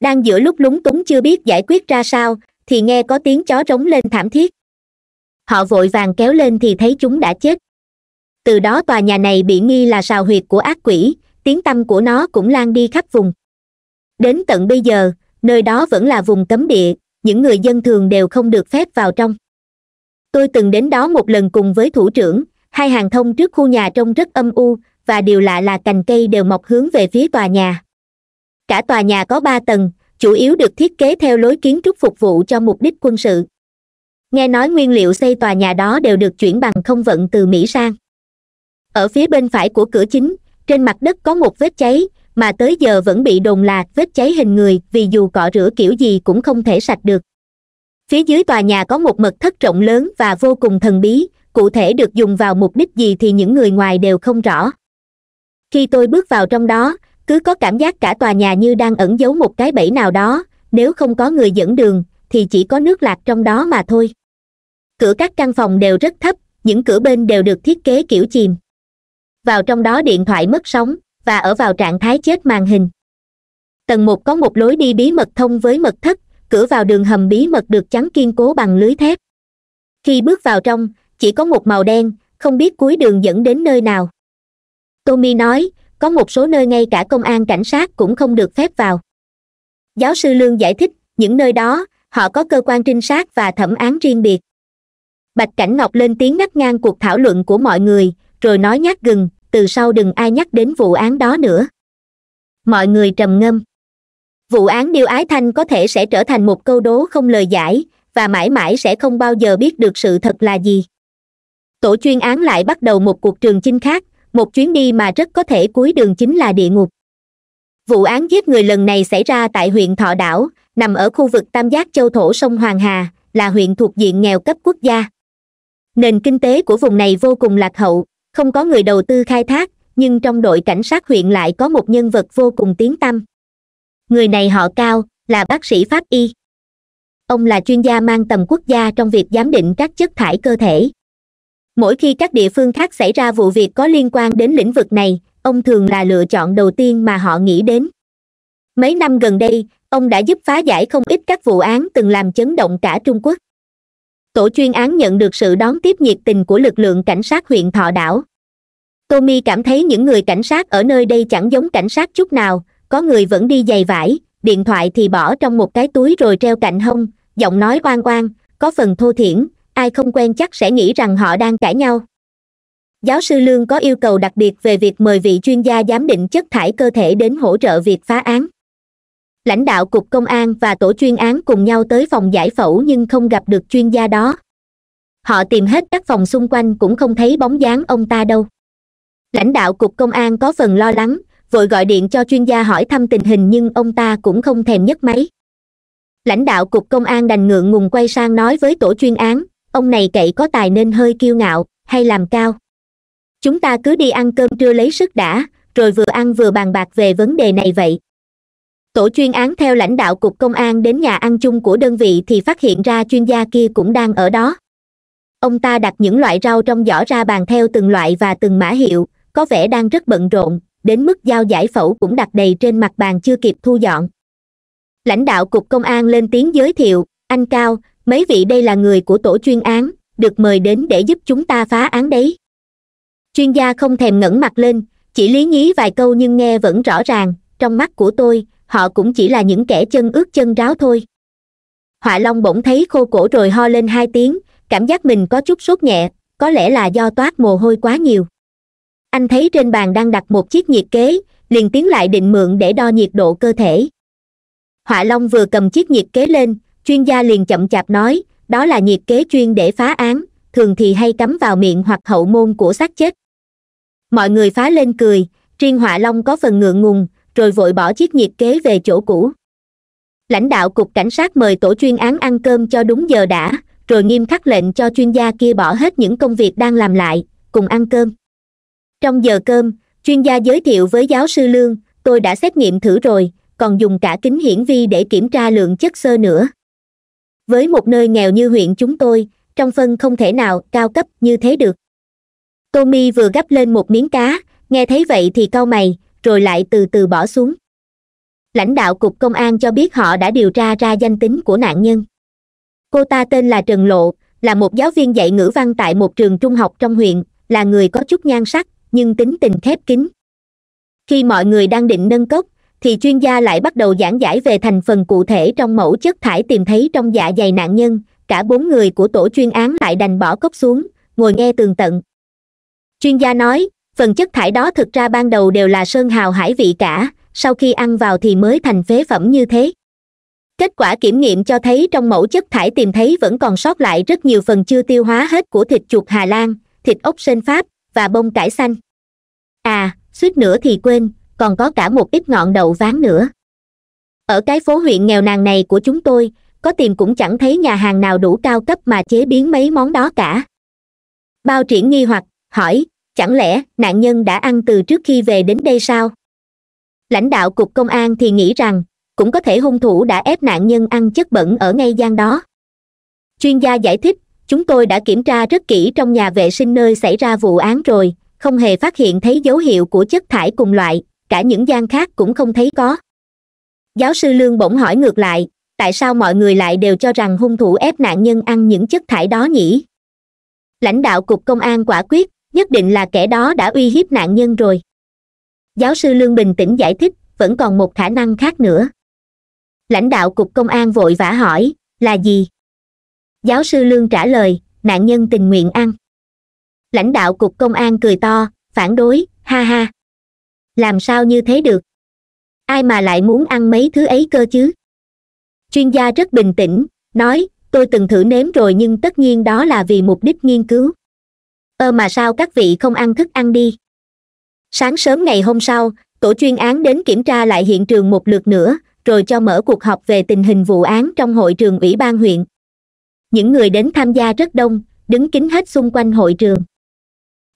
Đang giữa lúc lúng túng chưa biết giải quyết ra sao, thì nghe có tiếng chó rống lên thảm thiết. Họ vội vàng kéo lên thì thấy chúng đã chết từ đó tòa nhà này bị nghi là sào huyệt của ác quỷ, tiếng tăm của nó cũng lan đi khắp vùng. Đến tận bây giờ, nơi đó vẫn là vùng cấm địa, những người dân thường đều không được phép vào trong. Tôi từng đến đó một lần cùng với thủ trưởng, hai hàng thông trước khu nhà trông rất âm u, và điều lạ là cành cây đều mọc hướng về phía tòa nhà. Cả tòa nhà có ba tầng, chủ yếu được thiết kế theo lối kiến trúc phục vụ cho mục đích quân sự. Nghe nói nguyên liệu xây tòa nhà đó đều được chuyển bằng không vận từ mỹ sang ở phía bên phải của cửa chính, trên mặt đất có một vết cháy, mà tới giờ vẫn bị đồn là vết cháy hình người, vì dù cọ rửa kiểu gì cũng không thể sạch được. Phía dưới tòa nhà có một mật thất rộng lớn và vô cùng thần bí, cụ thể được dùng vào mục đích gì thì những người ngoài đều không rõ. Khi tôi bước vào trong đó, cứ có cảm giác cả tòa nhà như đang ẩn giấu một cái bẫy nào đó, nếu không có người dẫn đường, thì chỉ có nước lạc trong đó mà thôi. Cửa các căn phòng đều rất thấp, những cửa bên đều được thiết kế kiểu chìm vào trong đó điện thoại mất sóng, và ở vào trạng thái chết màn hình. Tầng một có một lối đi bí mật thông với mật thất, cửa vào đường hầm bí mật được chắn kiên cố bằng lưới thép. Khi bước vào trong, chỉ có một màu đen, không biết cuối đường dẫn đến nơi nào. Tommy nói, có một số nơi ngay cả công an cảnh sát cũng không được phép vào. Giáo sư lương giải thích, những nơi đó, họ có cơ quan trinh sát và thẩm án riêng biệt. Bạch cảnh ngọc lên tiếng ngắt ngang cuộc thảo luận của mọi người, rồi nói nhát gừng từ sau đừng ai nhắc đến vụ án đó nữa. Mọi người trầm ngâm. Vụ án điêu ái thanh có thể sẽ trở thành một câu đố không lời giải, và mãi mãi sẽ không bao giờ biết được sự thật là gì. Tổ chuyên án lại bắt đầu một cuộc trường chinh khác, một chuyến đi mà rất có thể cuối đường chính là địa ngục. Vụ án giết người lần này xảy ra tại huyện thọ đảo, nằm ở khu vực tam giác châu thổ sông hoàng hà, là huyện thuộc diện nghèo cấp quốc gia. Nền kinh tế của vùng này vô cùng lạc hậu không có người đầu tư khai thác, nhưng trong đội cảnh sát huyện lại có một nhân vật vô cùng tiếng tăm. Người này họ cao, là bác sĩ pháp y. Ông là chuyên gia mang tầm quốc gia trong việc giám định các chất thải cơ thể. Mỗi khi các địa phương khác xảy ra vụ việc có liên quan đến lĩnh vực này, ông thường là lựa chọn đầu tiên mà họ nghĩ đến. Mấy năm gần đây, ông đã giúp phá giải không ít các vụ án từng làm chấn động cả trung quốc tổ chuyên án nhận được sự đón tiếp nhiệt tình của lực lượng cảnh sát huyện thọ đảo. Tommy cảm thấy những người cảnh sát ở nơi đây chẳng giống cảnh sát chút nào, có người vẫn đi giày vải, điện thoại thì bỏ trong một cái túi rồi treo cạnh hông, giọng nói oan oan có phần thô thiển, ai không quen chắc sẽ nghĩ rằng họ đang cãi nhau. Giáo sư lương có yêu cầu đặc biệt về việc mời vị chuyên gia giám định chất thải cơ thể đến hỗ trợ việc phá án lãnh đạo cục công an và tổ chuyên án cùng nhau tới phòng giải phẫu nhưng không gặp được chuyên gia đó. Họ tìm hết các phòng xung quanh cũng không thấy bóng dáng ông ta đâu. Lãnh đạo cục công an có phần lo lắng, vội gọi điện cho chuyên gia hỏi thăm tình hình nhưng ông ta cũng không thèm nhấc máy. Lãnh đạo cục công an đành ngượng ngùng quay sang nói với tổ chuyên án, ông này cậy có tài nên hơi kiêu ngạo, hay làm cao. Chúng ta cứ đi ăn cơm trưa lấy sức đã, rồi vừa ăn vừa bàn bạc về vấn đề này vậy tổ chuyên án theo lãnh đạo cục công an đến nhà ăn chung của đơn vị thì phát hiện ra chuyên gia kia cũng đang ở đó. Ông ta đặt những loại rau trong giỏ ra bàn theo từng loại và từng mã hiệu, có vẻ đang rất bận rộn, đến mức dao giải phẫu cũng đặt đầy trên mặt bàn chưa kịp thu dọn. Lãnh đạo cục công an lên tiếng giới thiệu, anh cao, mấy vị đây là người của tổ chuyên án, được mời đến để giúp chúng ta phá án đấy. Chuyên gia không thèm ngẩng mặt lên, chỉ lý nhí vài câu nhưng nghe vẫn rõ ràng, trong mắt của tôi họ cũng chỉ là những kẻ chân ướt chân ráo thôi. Họa long bỗng thấy khô cổ rồi ho lên hai tiếng, cảm giác mình có chút sốt nhẹ, có lẽ là do toát mồ hôi quá nhiều. Anh thấy trên bàn đang đặt một chiếc nhiệt kế, liền tiến lại định mượn để đo nhiệt độ cơ thể. Họa long vừa cầm chiếc nhiệt kế lên, chuyên gia liền chậm chạp nói, đó là nhiệt kế chuyên để phá án, thường thì hay cắm vào miệng hoặc hậu môn của xác chết. Mọi người phá lên cười, riêng họa long có phần ngượng ngùng rồi vội bỏ chiếc nhiệt kế về chỗ cũ. Lãnh đạo cục cảnh sát mời tổ chuyên án ăn cơm cho đúng giờ đã, rồi nghiêm khắc lệnh cho chuyên gia kia bỏ hết những công việc đang làm lại, cùng ăn cơm. Trong giờ cơm, chuyên gia giới thiệu với giáo sư lương, tôi đã xét nghiệm thử rồi, còn dùng cả kính hiển vi để kiểm tra lượng chất xơ nữa. Với một nơi nghèo như huyện chúng tôi, trong phân không thể nào cao cấp như thế được. Tommy vừa gắp lên một miếng cá, nghe thấy vậy thì cau mày rồi lại từ từ bỏ xuống. Lãnh đạo cục công an cho biết họ đã điều tra ra danh tính của nạn nhân. Cô ta tên là trần lộ, là một giáo viên dạy ngữ văn tại một trường trung học trong huyện, là người có chút nhan sắc, nhưng tính tình khép kín. Khi mọi người đang định nâng cốc, thì chuyên gia lại bắt đầu giảng giải về thành phần cụ thể trong mẫu chất thải tìm thấy trong dạ dày nạn nhân, cả bốn người của tổ chuyên án lại đành bỏ cốc xuống, ngồi nghe tường tận. Chuyên gia nói phần chất thải đó thực ra ban đầu đều là sơn hào hải vị cả, sau khi ăn vào thì mới thành phế phẩm như thế. Kết quả kiểm nghiệm cho thấy trong mẫu chất thải tìm thấy vẫn còn sót lại rất nhiều phần chưa tiêu hóa hết của thịt chuột hà lan, thịt ốc sên pháp và bông cải xanh. À suýt nữa thì quên, còn có cả một ít ngọn đậu ván nữa. Ở cái phố huyện nghèo nàn này của chúng tôi, có tìm cũng chẳng thấy nhà hàng nào đủ cao cấp mà chế biến mấy món đó cả. Bao triển nghi hoặc, hỏi chẳng lẽ nạn nhân đã ăn từ trước khi về đến đây sao? Lãnh đạo cục công an thì nghĩ rằng, cũng có thể hung thủ đã ép nạn nhân ăn chất bẩn ở ngay gian đó. Chuyên gia giải thích, chúng tôi đã kiểm tra rất kỹ trong nhà vệ sinh nơi xảy ra vụ án rồi, không hề phát hiện thấy dấu hiệu của chất thải cùng loại, cả những gian khác cũng không thấy có. Giáo sư lương bỗng hỏi ngược lại, tại sao mọi người lại đều cho rằng hung thủ ép nạn nhân ăn những chất thải đó nhỉ? Lãnh đạo cục công an quả quyết nhất định là kẻ đó đã uy hiếp nạn nhân rồi. Giáo sư lương bình tĩnh giải thích, vẫn còn một khả năng khác nữa. Lãnh đạo cục công an vội vã hỏi, là gì? Giáo sư lương trả lời, nạn nhân tình nguyện ăn. Lãnh đạo cục công an cười to, phản đối, ha ha. Làm sao như thế được? Ai mà lại muốn ăn mấy thứ ấy cơ chứ? Chuyên gia rất bình tĩnh, nói, tôi từng thử nếm rồi nhưng tất nhiên đó là vì mục đích nghiên cứu ơ mà sao các vị không ăn thức ăn đi? Sáng sớm ngày hôm sau, tổ chuyên án đến kiểm tra lại hiện trường một lượt nữa, rồi cho mở cuộc họp về tình hình vụ án trong hội trường ủy ban huyện. Những người đến tham gia rất đông, đứng kín hết xung quanh hội trường.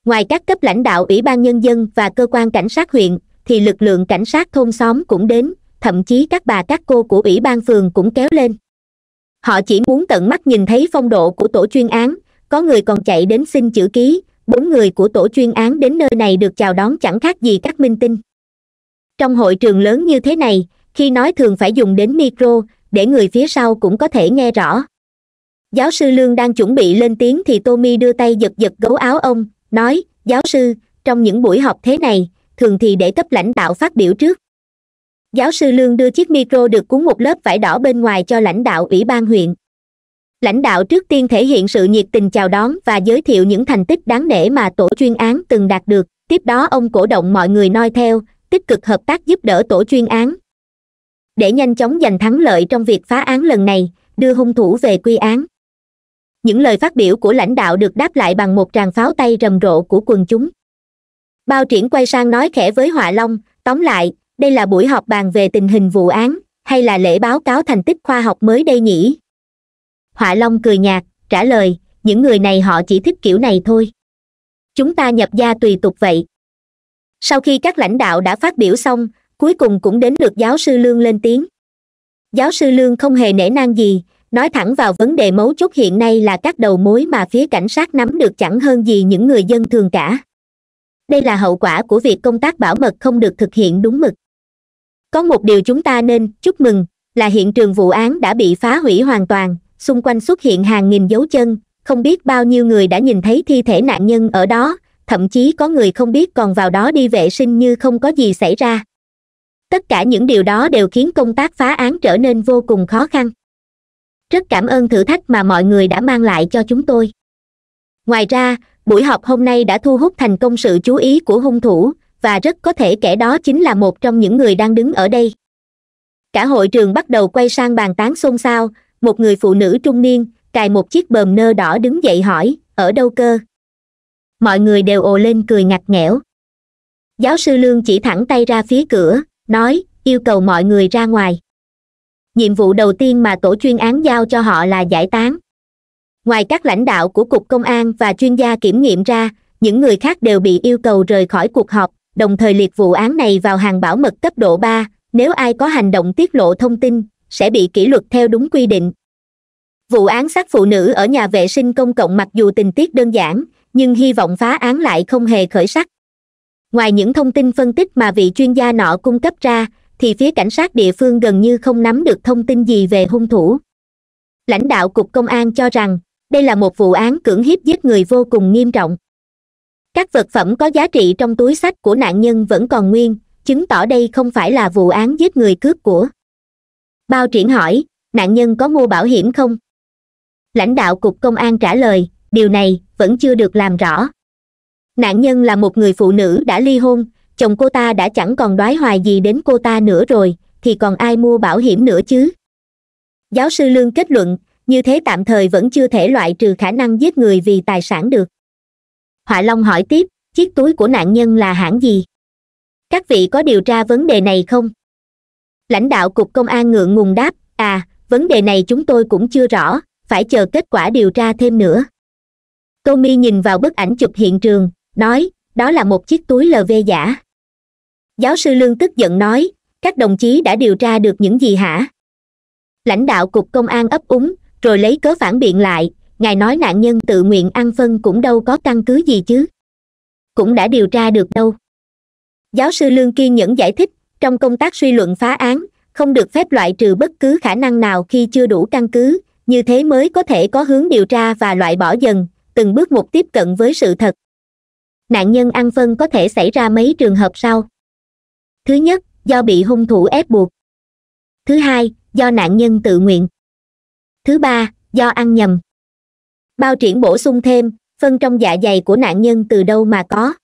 Ngoài các cấp lãnh đạo ủy ban nhân dân và cơ quan cảnh sát huyện, thì lực lượng cảnh sát thôn xóm cũng đến, thậm chí các bà các cô của ủy ban phường cũng kéo lên. Họ chỉ muốn tận mắt nhìn thấy phong độ của tổ chuyên án có người còn chạy đến xin chữ ký. Bốn người của tổ chuyên án đến nơi này được chào đón chẳng khác gì các minh tinh. Trong hội trường lớn như thế này, khi nói thường phải dùng đến micro, để người phía sau cũng có thể nghe rõ. Giáo sư lương đang chuẩn bị lên tiếng thì tommy đưa tay giật giật gấu áo ông, nói, giáo sư, trong những buổi họp thế này, thường thì để cấp lãnh đạo phát biểu trước. Giáo sư lương đưa chiếc micro được cuốn một lớp vải đỏ bên ngoài cho lãnh đạo ủy ban huyện lãnh đạo trước tiên thể hiện sự nhiệt tình chào đón và giới thiệu những thành tích đáng nể mà tổ chuyên án từng đạt được. Tiếp đó ông cổ động mọi người noi theo, tích cực hợp tác giúp đỡ tổ chuyên án. Để nhanh chóng giành thắng lợi trong việc phá án lần này, đưa hung thủ về quy án. Những lời phát biểu của lãnh đạo được đáp lại bằng một tràng pháo tay rầm rộ của quần chúng. Bao triển quay sang nói khẽ với họa long, tóm lại, đây là buổi họp bàn về tình hình vụ án, hay là lễ báo cáo thành tích khoa học mới đây nhỉ? Họa long cười nhạt, trả lời, những người này họ chỉ thích kiểu này thôi. Chúng ta nhập gia tùy tục vậy. Sau khi các lãnh đạo đã phát biểu xong, cuối cùng cũng đến lượt giáo sư lương lên tiếng. Giáo sư lương không hề nể nang gì, nói thẳng vào vấn đề mấu chốt hiện nay là các đầu mối mà phía cảnh sát nắm được chẳng hơn gì những người dân thường cả. Đây là hậu quả của việc công tác bảo mật không được thực hiện đúng mực. Có một điều chúng ta nên chúc mừng, là hiện trường vụ án đã bị phá hủy hoàn toàn xung quanh xuất hiện hàng nghìn dấu chân, không biết bao nhiêu người đã nhìn thấy thi thể nạn nhân ở đó, thậm chí có người không biết còn vào đó đi vệ sinh như không có gì xảy ra. Tất cả những điều đó đều khiến công tác phá án trở nên vô cùng khó khăn. Rất cảm ơn thử thách mà mọi người đã mang lại cho chúng tôi. Ngoài ra, buổi họp hôm nay đã thu hút thành công sự chú ý của hung thủ, và rất có thể kẻ đó chính là một trong những người đang đứng ở đây. Cả hội trường bắt đầu quay sang bàn tán xôn xao một người phụ nữ trung niên, cài một chiếc bờm nơ đỏ đứng dậy hỏi, ở đâu cơ? Mọi người đều ồ lên cười ngặt nghẽo. Giáo sư lương chỉ thẳng tay ra phía cửa, nói, yêu cầu mọi người ra ngoài. Nhiệm vụ đầu tiên mà tổ chuyên án giao cho họ là giải tán. Ngoài các lãnh đạo của cục công an và chuyên gia kiểm nghiệm ra, những người khác đều bị yêu cầu rời khỏi cuộc họp, đồng thời liệt vụ án này vào hàng bảo mật cấp độ ba, nếu ai có hành động tiết lộ thông tin sẽ bị kỷ luật theo đúng quy định. Vụ án sát phụ nữ ở nhà vệ sinh công cộng mặc dù tình tiết đơn giản, nhưng hy vọng phá án lại không hề khởi sắc. Ngoài những thông tin phân tích mà vị chuyên gia nọ cung cấp ra, thì phía cảnh sát địa phương gần như không nắm được thông tin gì về hung thủ. Lãnh đạo cục công an cho rằng, đây là một vụ án cưỡng hiếp giết người vô cùng nghiêm trọng. Các vật phẩm có giá trị trong túi sách của nạn nhân vẫn còn nguyên, chứng tỏ đây không phải là vụ án giết người cướp của bao triển hỏi, nạn nhân có mua bảo hiểm không? Lãnh đạo cục công an trả lời, điều này vẫn chưa được làm rõ. Nạn nhân là một người phụ nữ đã ly hôn, chồng cô ta đã chẳng còn đoái hoài gì đến cô ta nữa rồi, thì còn ai mua bảo hiểm nữa chứ? Giáo sư lương kết luận, như thế tạm thời vẫn chưa thể loại trừ khả năng giết người vì tài sản được. Họa long hỏi tiếp, chiếc túi của nạn nhân là hãng gì? Các vị có điều tra vấn đề này không? Lãnh đạo cục công an ngượng ngùng đáp à vấn đề này chúng tôi cũng chưa rõ, phải chờ kết quả điều tra thêm nữa. Tommy nhìn vào bức ảnh chụp hiện trường, nói, đó là một chiếc túi lv giả. Giáo sư lương tức giận nói, các đồng chí đã điều tra được những gì hả? Lãnh đạo cục công an ấp úng, rồi lấy cớ phản biện lại, ngài nói nạn nhân tự nguyện ăn phân cũng đâu có căn cứ gì chứ. Cũng đã điều tra được đâu. Giáo sư lương kiên nhẫn giải thích trong công tác suy luận phá án, không được phép loại trừ bất cứ khả năng nào khi chưa đủ căn cứ. Như thế mới có thể có hướng điều tra và loại bỏ dần, từng bước một tiếp cận với sự thật. Nạn nhân ăn phân có thể xảy ra mấy trường hợp sau? Thứ nhất, do bị hung thủ ép buộc. Thứ hai, do nạn nhân tự nguyện. Thứ ba, do ăn nhầm. Bao triển bổ sung thêm, phân trong dạ dày của nạn nhân từ đâu mà có?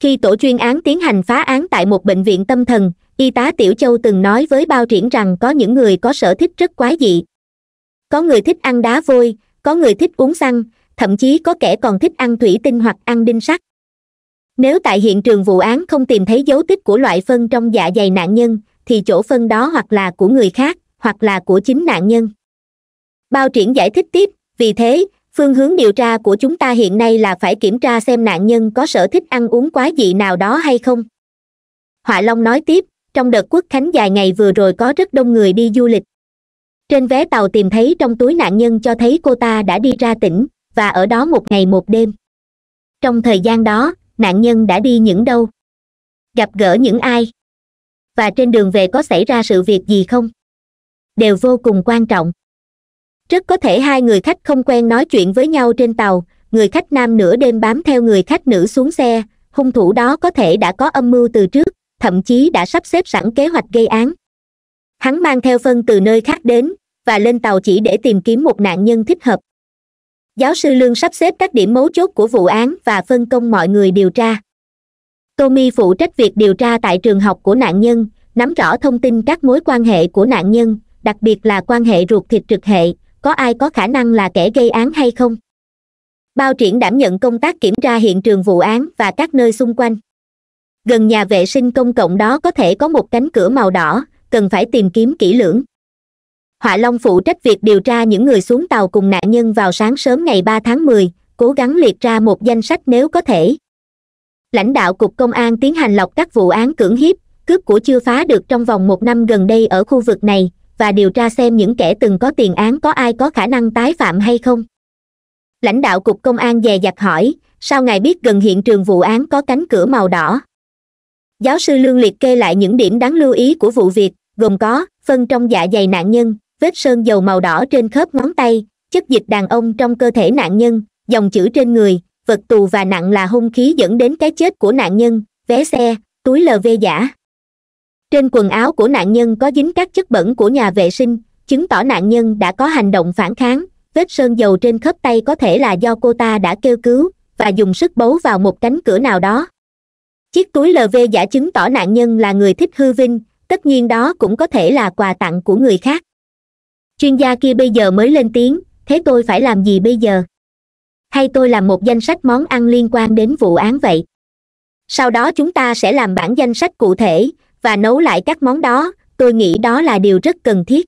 Khi tổ chuyên án tiến hành phá án tại một bệnh viện tâm thần, y tá tiểu châu từng nói với bao triển rằng có những người có sở thích rất quái dị. Có người thích ăn đá vôi, có người thích uống xăng, thậm chí có kẻ còn thích ăn thủy tinh hoặc ăn đinh sắt. Nếu tại hiện trường vụ án không tìm thấy dấu tích của loại phân trong dạ dày nạn nhân, thì chỗ phân đó hoặc là của người khác, hoặc là của chính nạn nhân. Bao triển giải thích tiếp, vì thế phương hướng điều tra của chúng ta hiện nay là phải kiểm tra xem nạn nhân có sở thích ăn uống quá dị nào đó hay không. Họa long nói tiếp, trong đợt quốc khánh dài ngày vừa rồi có rất đông người đi du lịch. Trên vé tàu tìm thấy trong túi nạn nhân cho thấy cô ta đã đi ra tỉnh, và ở đó một ngày một đêm. Trong thời gian đó, nạn nhân đã đi những đâu? Gặp gỡ những ai? Và trên đường về có xảy ra sự việc gì không? Đều vô cùng quan trọng rất có thể hai người khách không quen nói chuyện với nhau trên tàu, người khách nam nửa đêm bám theo người khách nữ xuống xe, hung thủ đó có thể đã có âm mưu từ trước, thậm chí đã sắp xếp sẵn kế hoạch gây án. Hắn mang theo phân từ nơi khác đến, và lên tàu chỉ để tìm kiếm một nạn nhân thích hợp. Giáo sư lương sắp xếp các điểm mấu chốt của vụ án và phân công mọi người điều tra. Tommy phụ trách việc điều tra tại trường học của nạn nhân, nắm rõ thông tin các mối quan hệ của nạn nhân, đặc biệt là quan hệ ruột thịt trực hệ có ai có khả năng là kẻ gây án hay không? Bao triển đảm nhận công tác kiểm tra hiện trường vụ án và các nơi xung quanh. Gần nhà vệ sinh công cộng đó có thể có một cánh cửa màu đỏ cần phải tìm kiếm kỹ lưỡng. Họa long phụ trách việc điều tra những người xuống tàu cùng nạn nhân vào sáng sớm ngày ba tháng mười, cố gắng liệt ra một danh sách nếu có thể. Lãnh đạo cục công an tiến hành lọc các vụ án cưỡng hiếp cướp của chưa phá được trong vòng một năm gần đây ở khu vực này và điều tra xem những kẻ từng có tiền án có ai có khả năng tái phạm hay không. Lãnh đạo cục công an dè dặt hỏi, sao ngài biết gần hiện trường vụ án có cánh cửa màu đỏ? Giáo sư lương liệt kê lại những điểm đáng lưu ý của vụ việc, gồm có, phân trong dạ dày nạn nhân, vết sơn dầu màu đỏ trên khớp ngón tay, chất dịch đàn ông trong cơ thể nạn nhân, dòng chữ trên người, vật tù và nặng là hung khí dẫn đến cái chết của nạn nhân, vé xe, túi lv giả trên quần áo của nạn nhân có dính các chất bẩn của nhà vệ sinh, chứng tỏ nạn nhân đã có hành động phản kháng. Vết sơn dầu trên khớp tay có thể là do cô ta đã kêu cứu và dùng sức bấu vào một cánh cửa nào đó. Chiếc túi lv giả chứng tỏ nạn nhân là người thích hư vinh, tất nhiên đó cũng có thể là quà tặng của người khác. Chuyên gia kia bây giờ mới lên tiếng, thế tôi phải làm gì bây giờ? Hay tôi làm một danh sách món ăn liên quan đến vụ án vậy? Sau đó chúng ta sẽ làm bản danh sách cụ thể và nấu lại các món đó, tôi nghĩ đó là điều rất cần thiết.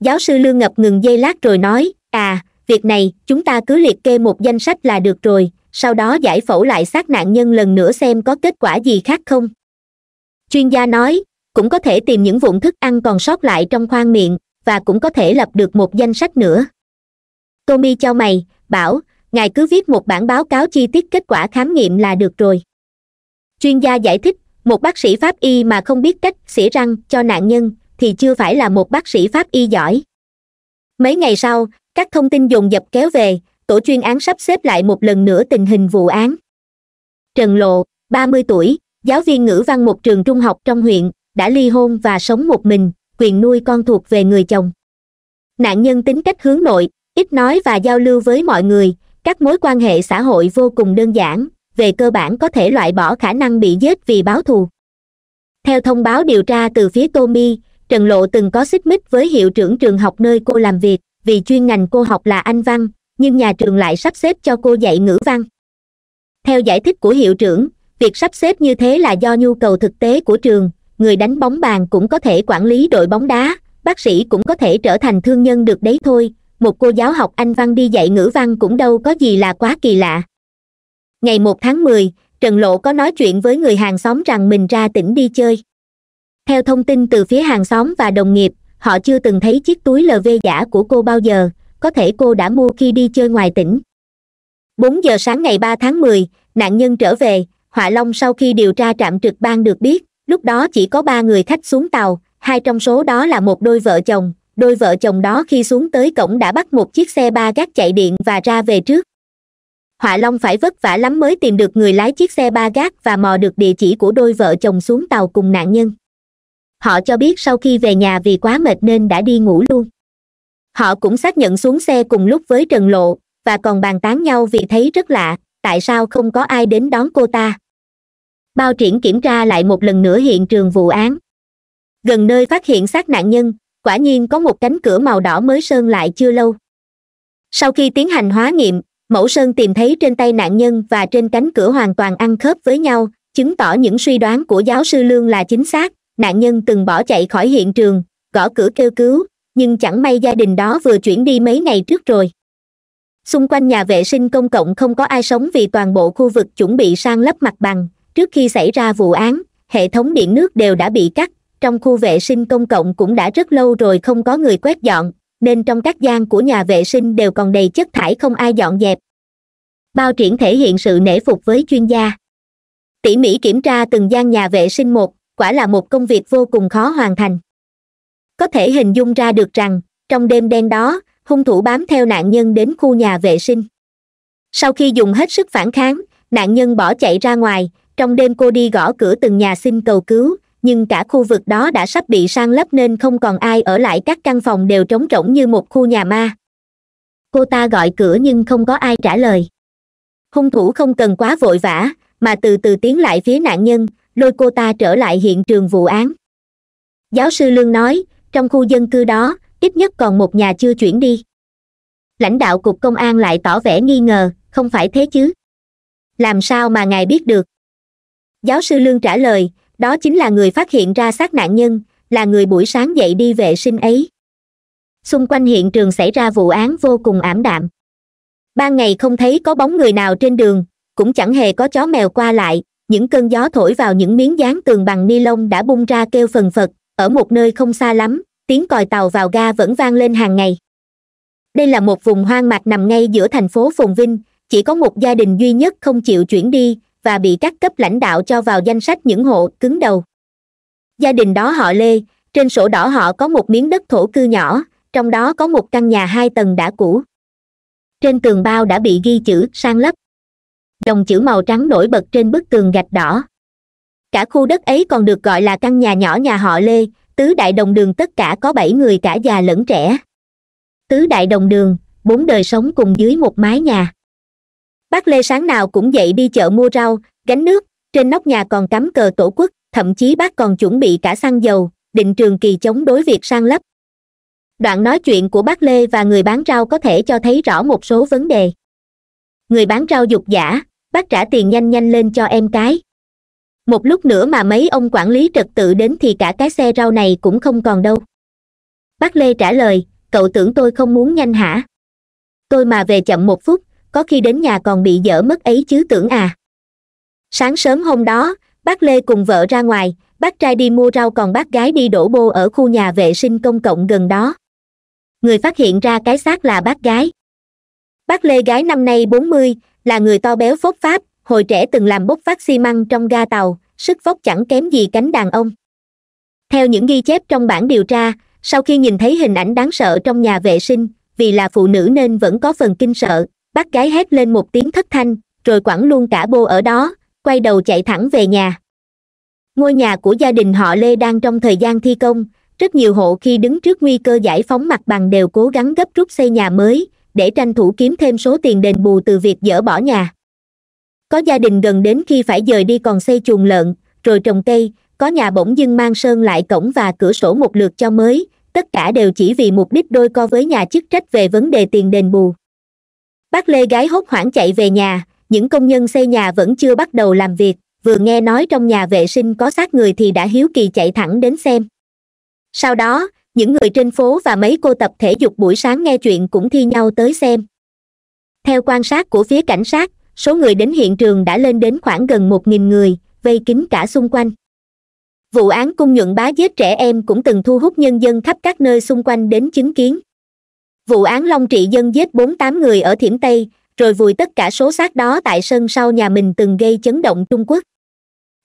Giáo sư lương ngập ngừng giây lát rồi nói à việc này, chúng ta cứ liệt kê một danh sách là được rồi, sau đó giải phẫu lại xác nạn nhân lần nữa xem có kết quả gì khác không. Chuyên gia nói, cũng có thể tìm những vụn thức ăn còn sót lại trong khoang miệng, và cũng có thể lập được một danh sách nữa. Tommy cho mày, bảo, ngài cứ viết một bản báo cáo chi tiết kết quả khám nghiệm là được rồi. Chuyên gia giải thích một bác sĩ pháp y mà không biết cách xỉa răng cho nạn nhân thì chưa phải là một bác sĩ pháp y giỏi. Mấy ngày sau, các thông tin dồn dập kéo về, tổ chuyên án sắp xếp lại một lần nữa tình hình vụ án. Trần lộ, ba mươi tuổi, giáo viên ngữ văn một trường trung học trong huyện, đã ly hôn và sống một mình, quyền nuôi con thuộc về người chồng. Nạn nhân tính cách hướng nội, ít nói và giao lưu với mọi người, các mối quan hệ xã hội vô cùng đơn giản về cơ bản có thể loại bỏ khả năng bị giết vì báo thù. Theo thông báo điều tra từ phía tommy, trần lộ từng có xích mích với hiệu trưởng trường học nơi cô làm việc, vì chuyên ngành cô học là anh văn, nhưng nhà trường lại sắp xếp cho cô dạy ngữ văn. Theo giải thích của hiệu trưởng, việc sắp xếp như thế là do nhu cầu thực tế của trường, người đánh bóng bàn cũng có thể quản lý đội bóng đá, bác sĩ cũng có thể trở thành thương nhân được đấy thôi, một cô giáo học anh văn đi dạy ngữ văn cũng đâu có gì là quá kỳ lạ ngày một tháng mười, trần lộ có nói chuyện với người hàng xóm rằng mình ra tỉnh đi chơi. Theo thông tin từ phía hàng xóm và đồng nghiệp, họ chưa từng thấy chiếc túi lv giả của cô bao giờ, có thể cô đã mua khi đi chơi ngoài tỉnh. Bốn giờ sáng ngày ba tháng mười, nạn nhân trở về, họa long sau khi điều tra trạm trực ban được biết, lúc đó chỉ có ba người khách xuống tàu, hai trong số đó là một đôi vợ chồng. Đôi vợ chồng đó khi xuống tới cổng đã bắt một chiếc xe ba gác chạy điện và ra về trước họa long phải vất vả lắm mới tìm được người lái chiếc xe ba gác và mò được địa chỉ của đôi vợ chồng xuống tàu cùng nạn nhân. Họ cho biết sau khi về nhà vì quá mệt nên đã đi ngủ luôn. Họ cũng xác nhận xuống xe cùng lúc với trần lộ, và còn bàn tán nhau vì thấy rất lạ, tại sao không có ai đến đón cô ta. Bao triển kiểm tra lại một lần nữa hiện trường vụ án. Gần nơi phát hiện xác nạn nhân, quả nhiên có một cánh cửa màu đỏ mới sơn lại chưa lâu. Sau khi tiến hành hóa nghiệm mẫu sơn tìm thấy trên tay nạn nhân và trên cánh cửa hoàn toàn ăn khớp với nhau, chứng tỏ những suy đoán của giáo sư lương là chính xác. Nạn nhân từng bỏ chạy khỏi hiện trường, gõ cửa kêu cứu, nhưng chẳng may gia đình đó vừa chuyển đi mấy ngày trước rồi. Xung quanh nhà vệ sinh công cộng không có ai sống vì toàn bộ khu vực chuẩn bị sang lấp mặt bằng. Trước khi xảy ra vụ án, hệ thống điện nước đều đã bị cắt. Trong khu vệ sinh công cộng cũng đã rất lâu rồi không có người quét dọn nên trong các gian của nhà vệ sinh đều còn đầy chất thải không ai dọn dẹp. Bao triển thể hiện sự nể phục với chuyên gia. Tỉ mỉ kiểm tra từng gian nhà vệ sinh một, quả là một công việc vô cùng khó hoàn thành. Có thể hình dung ra được rằng, trong đêm đen đó, hung thủ bám theo nạn nhân đến khu nhà vệ sinh. Sau khi dùng hết sức phản kháng, nạn nhân bỏ chạy ra ngoài, trong đêm cô đi gõ cửa từng nhà xin cầu cứu nhưng cả khu vực đó đã sắp bị san lấp nên không còn ai ở lại. Các căn phòng đều trống rỗng như một khu nhà ma. Cô ta gọi cửa nhưng không có ai trả lời. Hung thủ không cần quá vội vã, mà từ từ tiến lại phía nạn nhân, lôi cô ta trở lại hiện trường vụ án. Giáo sư lương nói, trong khu dân cư đó, ít nhất còn một nhà chưa chuyển đi. Lãnh đạo cục công an lại tỏ vẻ nghi ngờ, không phải thế chứ? Làm sao mà ngài biết được? Giáo sư lương trả lời đó chính là người phát hiện ra xác nạn nhân, là người buổi sáng dậy đi vệ sinh ấy. Xung quanh hiện trường xảy ra vụ án vô cùng ảm đạm. Ban ngày không thấy có bóng người nào trên đường, cũng chẳng hề có chó mèo qua lại, những cơn gió thổi vào những miếng dán tường bằng ni lông đã bung ra kêu phần phật, ở một nơi không xa lắm, tiếng còi tàu vào ga vẫn vang lên hàng ngày. Đây là một vùng hoang mạc nằm ngay giữa thành phố phồn vinh, chỉ có một gia đình duy nhất không chịu chuyển đi và bị các cấp lãnh đạo cho vào danh sách những hộ cứng đầu. Gia đình đó họ lê, trên sổ đỏ họ có một miếng đất thổ cư nhỏ, trong đó có một căn nhà hai tầng đã cũ. Trên tường bao đã bị ghi chữ sang lấp dòng chữ màu trắng nổi bật trên bức tường gạch đỏ. Cả khu đất ấy còn được gọi là căn nhà nhỏ nhà họ lê, tứ đại đồng đường tất cả có bảy người cả già lẫn trẻ. Tứ đại đồng đường, bốn đời sống cùng dưới một mái nhà bác lê sáng nào cũng dậy đi chợ mua rau, gánh nước, trên nóc nhà còn cắm cờ tổ quốc, thậm chí bác còn chuẩn bị cả xăng dầu, định trường kỳ chống đối việc sang lấp. Đoạn nói chuyện của bác lê và người bán rau có thể cho thấy rõ một số vấn đề. Người bán rau dục giả, bác trả tiền nhanh nhanh lên cho em cái. Một lúc nữa mà mấy ông quản lý trật tự đến thì cả cái xe rau này cũng không còn đâu. Bác lê trả lời, cậu tưởng tôi không muốn nhanh hả? Tôi mà về chậm một phút có khi đến nhà còn bị dở mất ấy chứ tưởng à. Sáng sớm hôm đó, bác lê cùng vợ ra ngoài, bác trai đi mua rau còn bác gái đi đổ bô ở khu nhà vệ sinh công cộng gần đó. Người phát hiện ra cái xác là bác gái. Bác lê gái năm nay bốn mươi, là người to béo phốt pháp, hồi trẻ từng làm bốc phát xi măng trong ga tàu, sức vóc chẳng kém gì cánh đàn ông. Theo những ghi chép trong bản điều tra, sau khi nhìn thấy hình ảnh đáng sợ trong nhà vệ sinh, vì là phụ nữ nên vẫn có phần kinh sợ bác gái hét lên một tiếng thất thanh, rồi quẳng luôn cả bô ở đó, quay đầu chạy thẳng về nhà. Ngôi nhà của gia đình họ lê đang trong thời gian thi công, rất nhiều hộ khi đứng trước nguy cơ giải phóng mặt bằng đều cố gắng gấp rút xây nhà mới, để tranh thủ kiếm thêm số tiền đền bù từ việc dỡ bỏ nhà. Có gia đình gần đến khi phải dời đi còn xây chuồng lợn, rồi trồng cây, có nhà bỗng dưng mang sơn lại cổng và cửa sổ một lượt cho mới, tất cả đều chỉ vì mục đích đôi co với nhà chức trách về vấn đề tiền đền bù bác lê gái hốt hoảng chạy về nhà, những công nhân xây nhà vẫn chưa bắt đầu làm việc, vừa nghe nói trong nhà vệ sinh có xác người thì đã hiếu kỳ chạy thẳng đến xem. Sau đó, những người trên phố và mấy cô tập thể dục buổi sáng nghe chuyện cũng thi nhau tới xem. Theo quan sát của phía cảnh sát, số người đến hiện trường đã lên đến khoảng gần một nghìn người, vây kín cả xung quanh. Vụ án cung nhuận bá giết trẻ em cũng từng thu hút nhân dân khắp các nơi xung quanh đến chứng kiến vụ án long trị dân giết bốn tám người ở thiểm tây, rồi vùi tất cả số xác đó tại sân sau nhà mình từng gây chấn động trung quốc.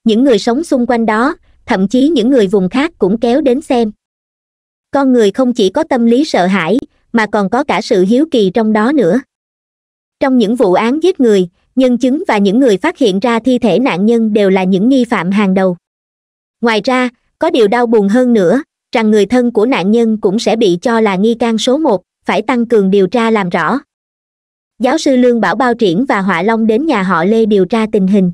Những người sống xung quanh đó, thậm chí những người vùng khác cũng kéo đến xem. Con người không chỉ có tâm lý sợ hãi, mà còn có cả sự hiếu kỳ trong đó nữa. Trong những vụ án giết người, nhân chứng và những người phát hiện ra thi thể nạn nhân đều là những nghi phạm hàng đầu. Ngoài ra, có điều đau buồn hơn nữa, rằng người thân của nạn nhân cũng sẽ bị cho là nghi can số một phải tăng cường điều tra làm rõ. Giáo sư lương bảo bao triển và họa long đến nhà họ lê điều tra tình hình.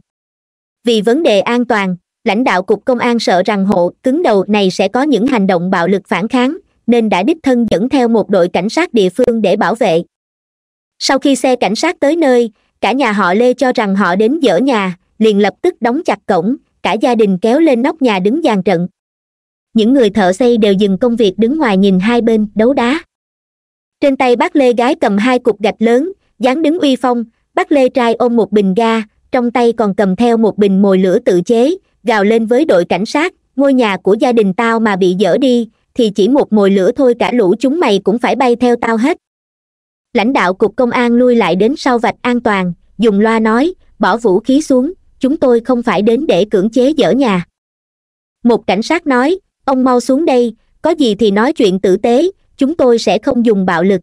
Vì vấn đề an toàn, lãnh đạo cục công an sợ rằng hộ cứng đầu này sẽ có những hành động bạo lực phản kháng, nên đã đích thân dẫn theo một đội cảnh sát địa phương để bảo vệ. Sau khi xe cảnh sát tới nơi, cả nhà họ lê cho rằng họ đến dở nhà, liền lập tức đóng chặt cổng, cả gia đình kéo lên nóc nhà đứng dàn trận. Những người thợ xây đều dừng công việc đứng ngoài nhìn hai bên, đấu đá trên tay bác lê gái cầm hai cục gạch lớn dáng đứng uy phong, bác lê trai ôm một bình ga, trong tay còn cầm theo một bình mồi lửa tự chế, gào lên với đội cảnh sát, ngôi nhà của gia đình tao mà bị dỡ đi, thì chỉ một mồi lửa thôi cả lũ chúng mày cũng phải bay theo tao hết. Lãnh đạo cục công an lui lại đến sau vạch an toàn, dùng loa nói, bỏ vũ khí xuống, chúng tôi không phải đến để cưỡng chế dỡ nhà. Một cảnh sát nói, ông mau xuống đây, có gì thì nói chuyện tử tế chúng tôi sẽ không dùng bạo lực.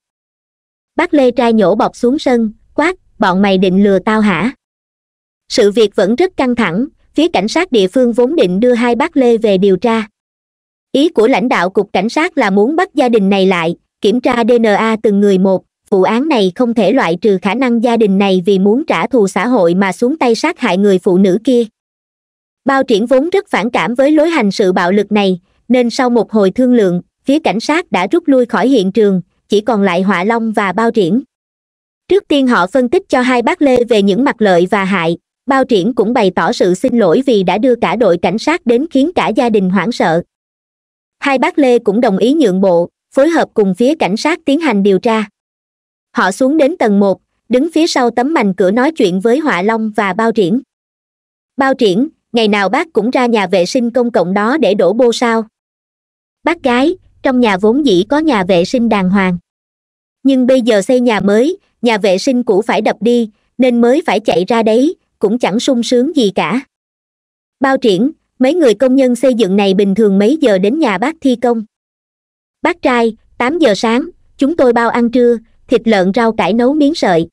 Bác lê trai nhổ bọc xuống sân, quát, bọn mày định lừa tao hả? Sự việc vẫn rất căng thẳng, phía cảnh sát địa phương vốn định đưa hai bác lê về điều tra. Ý của lãnh đạo cục cảnh sát là muốn bắt gia đình này lại, kiểm tra dna từng người một, vụ án này không thể loại trừ khả năng gia đình này vì muốn trả thù xã hội mà xuống tay sát hại người phụ nữ kia. Bao triển vốn rất phản cảm với lối hành sự bạo lực này, nên sau một hồi thương lượng phía cảnh sát đã rút lui khỏi hiện trường, chỉ còn lại họa long và bao triển. Trước tiên họ phân tích cho hai bác lê về những mặt lợi và hại, bao triển cũng bày tỏ sự xin lỗi vì đã đưa cả đội cảnh sát đến khiến cả gia đình hoảng sợ. Hai bác lê cũng đồng ý nhượng bộ, phối hợp cùng phía cảnh sát tiến hành điều tra. Họ xuống đến tầng một, đứng phía sau tấm mành cửa nói chuyện với họa long và bao triển. Bao triển, ngày nào bác cũng ra nhà vệ sinh công cộng đó để đổ bô sao? Bác gái trong nhà vốn dĩ có nhà vệ sinh đàng hoàng. Nhưng bây giờ xây nhà mới, nhà vệ sinh cũ phải đập đi, nên mới phải chạy ra đấy, cũng chẳng sung sướng gì cả. Bao triển, mấy người công nhân xây dựng này bình thường mấy giờ đến nhà bác thi công? Bác trai, tám giờ sáng, chúng tôi bao ăn trưa, thịt lợn rau cải nấu miếng sợi.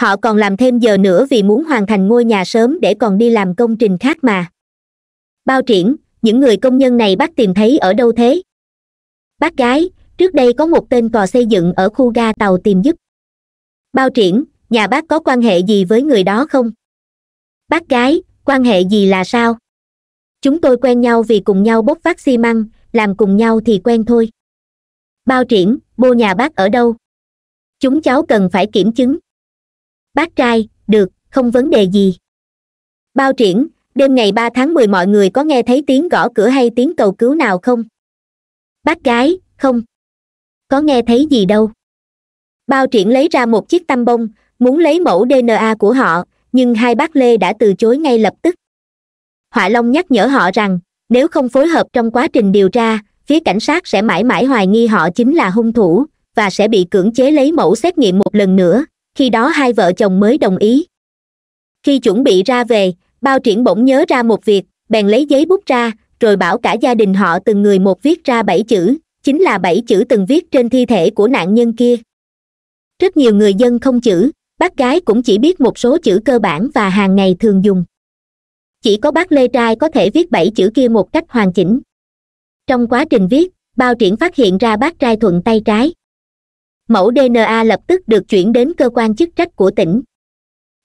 Họ còn làm thêm giờ nữa vì muốn hoàn thành ngôi nhà sớm để còn đi làm công trình khác mà. Bao triển, những người công nhân này bác tìm thấy ở đâu thế? Bác gái, trước đây có một tên cò xây dựng ở khu ga tàu tìm giúp. Bao triển, nhà bác có quan hệ gì với người đó không? Bác gái, quan hệ gì là sao? Chúng tôi quen nhau vì cùng nhau bốc vác xi măng, làm cùng nhau thì quen thôi. Bao triển, bô nhà bác ở đâu? Chúng cháu cần phải kiểm chứng. Bác trai, được, không vấn đề gì. Bao triển, đêm ngày ba tháng mười mọi người có nghe thấy tiếng gõ cửa hay tiếng cầu cứu nào không? Bác gái, không. Có nghe thấy gì đâu. Bao triển lấy ra một chiếc tăm bông, muốn lấy mẫu dna của họ, nhưng hai bác lê đã từ chối ngay lập tức. Họa long nhắc nhở họ rằng, nếu không phối hợp trong quá trình điều tra, phía cảnh sát sẽ mãi mãi hoài nghi họ chính là hung thủ, và sẽ bị cưỡng chế lấy mẫu xét nghiệm một lần nữa, khi đó hai vợ chồng mới đồng ý. Khi chuẩn bị ra về, bao triển bỗng nhớ ra một việc, bèn lấy giấy bút ra rồi bảo cả gia đình họ từng người một viết ra bảy chữ, chính là bảy chữ từng viết trên thi thể của nạn nhân kia. Rất nhiều người dân không chữ, bác gái cũng chỉ biết một số chữ cơ bản và hàng ngày thường dùng. Chỉ có bác lê trai có thể viết bảy chữ kia một cách hoàn chỉnh. Trong quá trình viết, bao triển phát hiện ra bác trai thuận tay trái. Mẫu dna lập tức được chuyển đến cơ quan chức trách của tỉnh.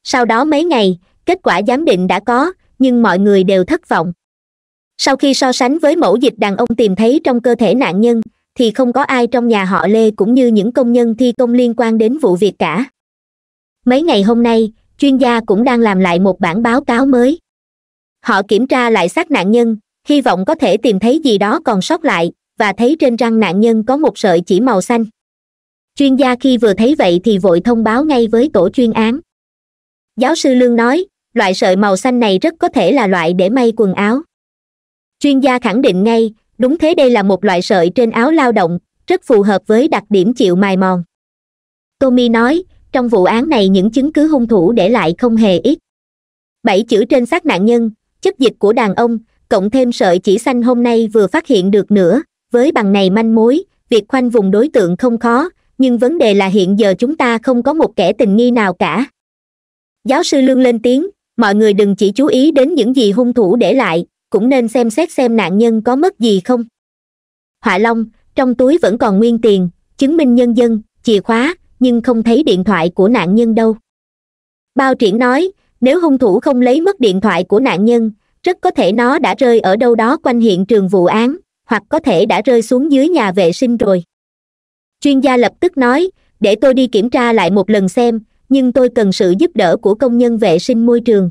Sau đó mấy ngày, kết quả giám định đã có, nhưng mọi người đều thất vọng sau khi so sánh với mẫu dịch đàn ông tìm thấy trong cơ thể nạn nhân, thì không có ai trong nhà họ lê cũng như những công nhân thi công liên quan đến vụ việc cả. Mấy ngày hôm nay, chuyên gia cũng đang làm lại một bản báo cáo mới. Họ kiểm tra lại xác nạn nhân, hy vọng có thể tìm thấy gì đó còn sót lại, và thấy trên răng nạn nhân có một sợi chỉ màu xanh. Chuyên gia khi vừa thấy vậy thì vội thông báo ngay với tổ chuyên án. Giáo sư lương nói, loại sợi màu xanh này rất có thể là loại để may quần áo chuyên gia khẳng định ngay, đúng thế đây là một loại sợi trên áo lao động, rất phù hợp với đặc điểm chịu mài mòn. Tommy nói, trong vụ án này những chứng cứ hung thủ để lại không hề ít. Bảy chữ trên xác nạn nhân, chất dịch của đàn ông, cộng thêm sợi chỉ xanh hôm nay vừa phát hiện được nữa, với bằng này manh mối, việc khoanh vùng đối tượng không khó, nhưng vấn đề là hiện giờ chúng ta không có một kẻ tình nghi nào cả. Giáo sư lương lên tiếng, mọi người đừng chỉ chú ý đến những gì hung thủ để lại cũng nên xem xét xem nạn nhân có mất gì không. Họa long, trong túi vẫn còn nguyên tiền, chứng minh nhân dân, chìa khóa, nhưng không thấy điện thoại của nạn nhân đâu. Bao triển nói, nếu hung thủ không lấy mất điện thoại của nạn nhân, rất có thể nó đã rơi ở đâu đó quanh hiện trường vụ án, hoặc có thể đã rơi xuống dưới nhà vệ sinh rồi. Chuyên gia lập tức nói, để tôi đi kiểm tra lại một lần xem, nhưng tôi cần sự giúp đỡ của công nhân vệ sinh môi trường.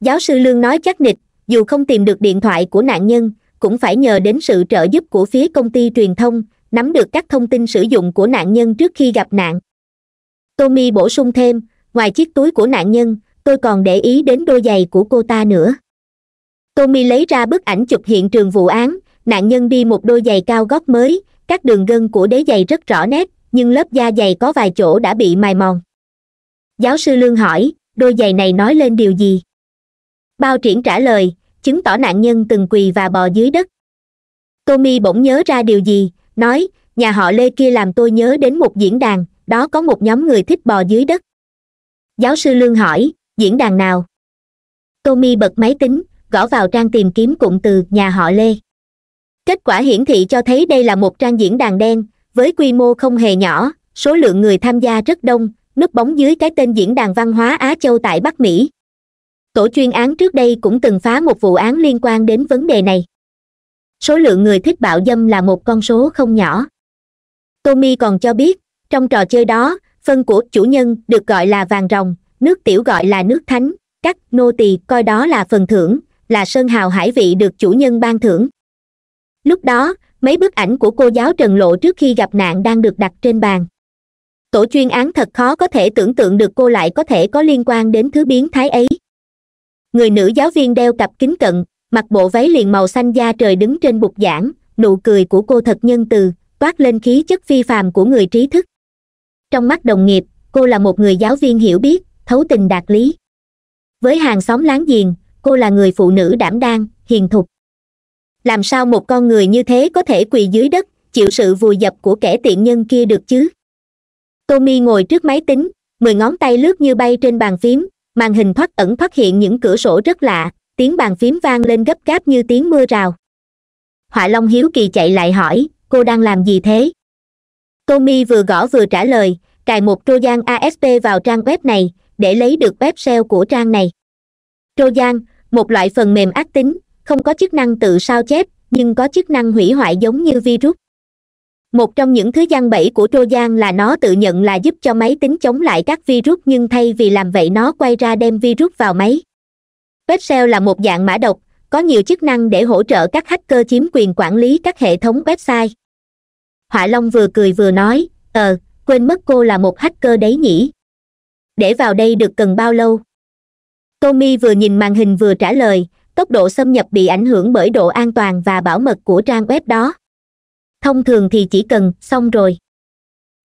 Giáo sư lương nói chắc nịch dù không tìm được điện thoại của nạn nhân, cũng phải nhờ đến sự trợ giúp của phía công ty truyền thông, nắm được các thông tin sử dụng của nạn nhân trước khi gặp nạn. Tommy bổ sung thêm, ngoài chiếc túi của nạn nhân, tôi còn để ý đến đôi giày của cô ta nữa. Tommy lấy ra bức ảnh chụp hiện trường vụ án, nạn nhân đi một đôi giày cao gót mới, các đường gân của đế giày rất rõ nét, nhưng lớp da giày có vài chỗ đã bị mài mòn. Giáo sư lương hỏi, đôi giày này nói lên điều gì? Bao triển trả lời chứng tỏ nạn nhân từng quỳ và bò dưới đất. Tommy bỗng nhớ ra điều gì, nói, nhà họ lê kia làm tôi nhớ đến một diễn đàn, đó có một nhóm người thích bò dưới đất. Giáo sư lương hỏi, diễn đàn nào? Tommy bật máy tính, gõ vào trang tìm kiếm cụm từ nhà họ lê. Kết quả hiển thị cho thấy đây là một trang diễn đàn đen, với quy mô không hề nhỏ, số lượng người tham gia rất đông, núp bóng dưới cái tên diễn đàn văn hóa á châu tại bắc mỹ tổ chuyên án trước đây cũng từng phá một vụ án liên quan đến vấn đề này. Số lượng người thích bạo dâm là một con số không nhỏ. Tommy còn cho biết, trong trò chơi đó, phân của chủ nhân được gọi là vàng rồng, nước tiểu gọi là nước thánh các nô tỳ coi đó là phần thưởng, là sơn hào hải vị được chủ nhân ban thưởng. Lúc đó, mấy bức ảnh của cô giáo trần lộ trước khi gặp nạn đang được đặt trên bàn. Tổ chuyên án thật khó có thể tưởng tượng được cô lại có thể có liên quan đến thứ biến thái ấy người nữ giáo viên đeo cặp kính cận, mặc bộ váy liền màu xanh da trời đứng trên bục giảng, nụ cười của cô thật nhân từ, toát lên khí chất phi phàm của người trí thức. Trong mắt đồng nghiệp, cô là một người giáo viên hiểu biết, thấu tình đạt lý. Với hàng xóm láng giềng, cô là người phụ nữ đảm đang, hiền thục. Làm sao một con người như thế có thể quỳ dưới đất, chịu sự vùi dập của kẻ tiện nhân kia được chứ? Tommy ngồi trước máy tính, mười ngón tay lướt như bay trên bàn phím màn hình thoát ẩn thoát hiện những cửa sổ rất lạ, tiếng bàn phím vang lên gấp gáp như tiếng mưa rào. Họa long hiếu kỳ chạy lại hỏi, cô đang làm gì thế? Tommy vừa gõ vừa trả lời, cài một trojan asp vào trang web này, để lấy được web shell của trang này. Trojan, một loại phần mềm ác tính, không có chức năng tự sao chép, nhưng có chức năng hủy hoại giống như virus một trong những thứ gian bẫy của trojan là nó tự nhận là giúp cho máy tính chống lại các virus, nhưng thay vì làm vậy nó quay ra đem virus vào máy. Excel là một dạng mã độc, có nhiều chức năng để hỗ trợ các hacker chiếm quyền quản lý các hệ thống website. Họa long vừa cười vừa nói ờ quên mất cô là một hacker đấy nhỉ. Để vào đây được cần bao lâu? Tommy vừa nhìn màn hình vừa trả lời, tốc độ xâm nhập bị ảnh hưởng bởi độ an toàn và bảo mật của trang web đó thông thường thì chỉ cần xong rồi.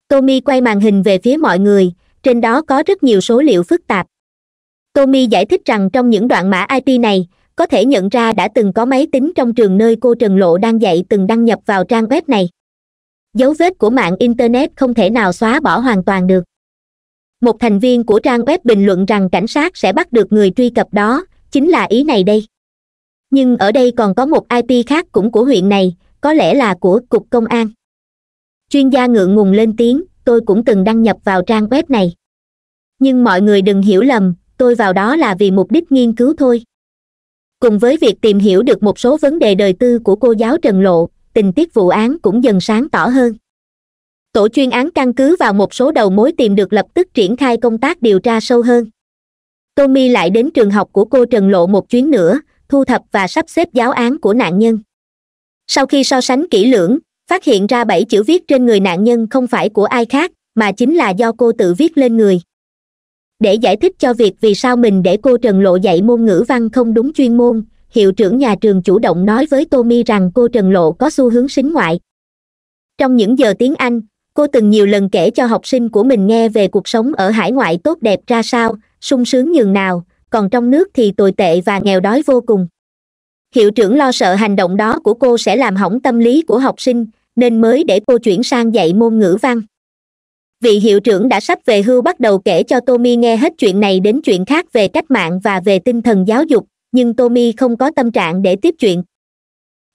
Tommy quay màn hình về phía mọi người, trên đó có rất nhiều số liệu phức tạp. Tommy giải thích rằng trong những đoạn mã ip này, có thể nhận ra đã từng có máy tính trong trường nơi cô trần lộ đang dạy từng đăng nhập vào trang web này. Dấu vết của mạng internet không thể nào xóa bỏ hoàn toàn được. Một thành viên của trang web bình luận rằng cảnh sát sẽ bắt được người truy cập đó, chính là ý này đây. Nhưng ở đây còn có một ip khác cũng của huyện này có lẽ là của cục công an. Chuyên gia ngượng ngùng lên tiếng, tôi cũng từng đăng nhập vào trang web này. Nhưng mọi người đừng hiểu lầm, tôi vào đó là vì mục đích nghiên cứu thôi. Cùng với việc tìm hiểu được một số vấn đề đời tư của cô giáo trần lộ, tình tiết vụ án cũng dần sáng tỏ hơn. Tổ chuyên án căn cứ vào một số đầu mối tìm được lập tức triển khai công tác điều tra sâu hơn. Tommy lại đến trường học của cô trần lộ một chuyến nữa, thu thập và sắp xếp giáo án của nạn nhân sau khi so sánh kỹ lưỡng, phát hiện ra bảy chữ viết trên người nạn nhân không phải của ai khác, mà chính là do cô tự viết lên người. Để giải thích cho việc vì sao mình để cô trần lộ dạy môn ngữ văn không đúng chuyên môn, hiệu trưởng nhà trường chủ động nói với tommy rằng cô trần lộ có xu hướng sính ngoại. Trong những giờ tiếng anh, cô từng nhiều lần kể cho học sinh của mình nghe về cuộc sống ở hải ngoại tốt đẹp ra sao, sung sướng nhường nào, còn trong nước thì tồi tệ và nghèo đói vô cùng hiệu trưởng lo sợ hành động đó của cô sẽ làm hỏng tâm lý của học sinh, nên mới để cô chuyển sang dạy môn ngữ văn. Vị hiệu trưởng đã sắp về hưu bắt đầu kể cho tommy nghe hết chuyện này đến chuyện khác về cách mạng và về tinh thần giáo dục, nhưng tommy không có tâm trạng để tiếp chuyện.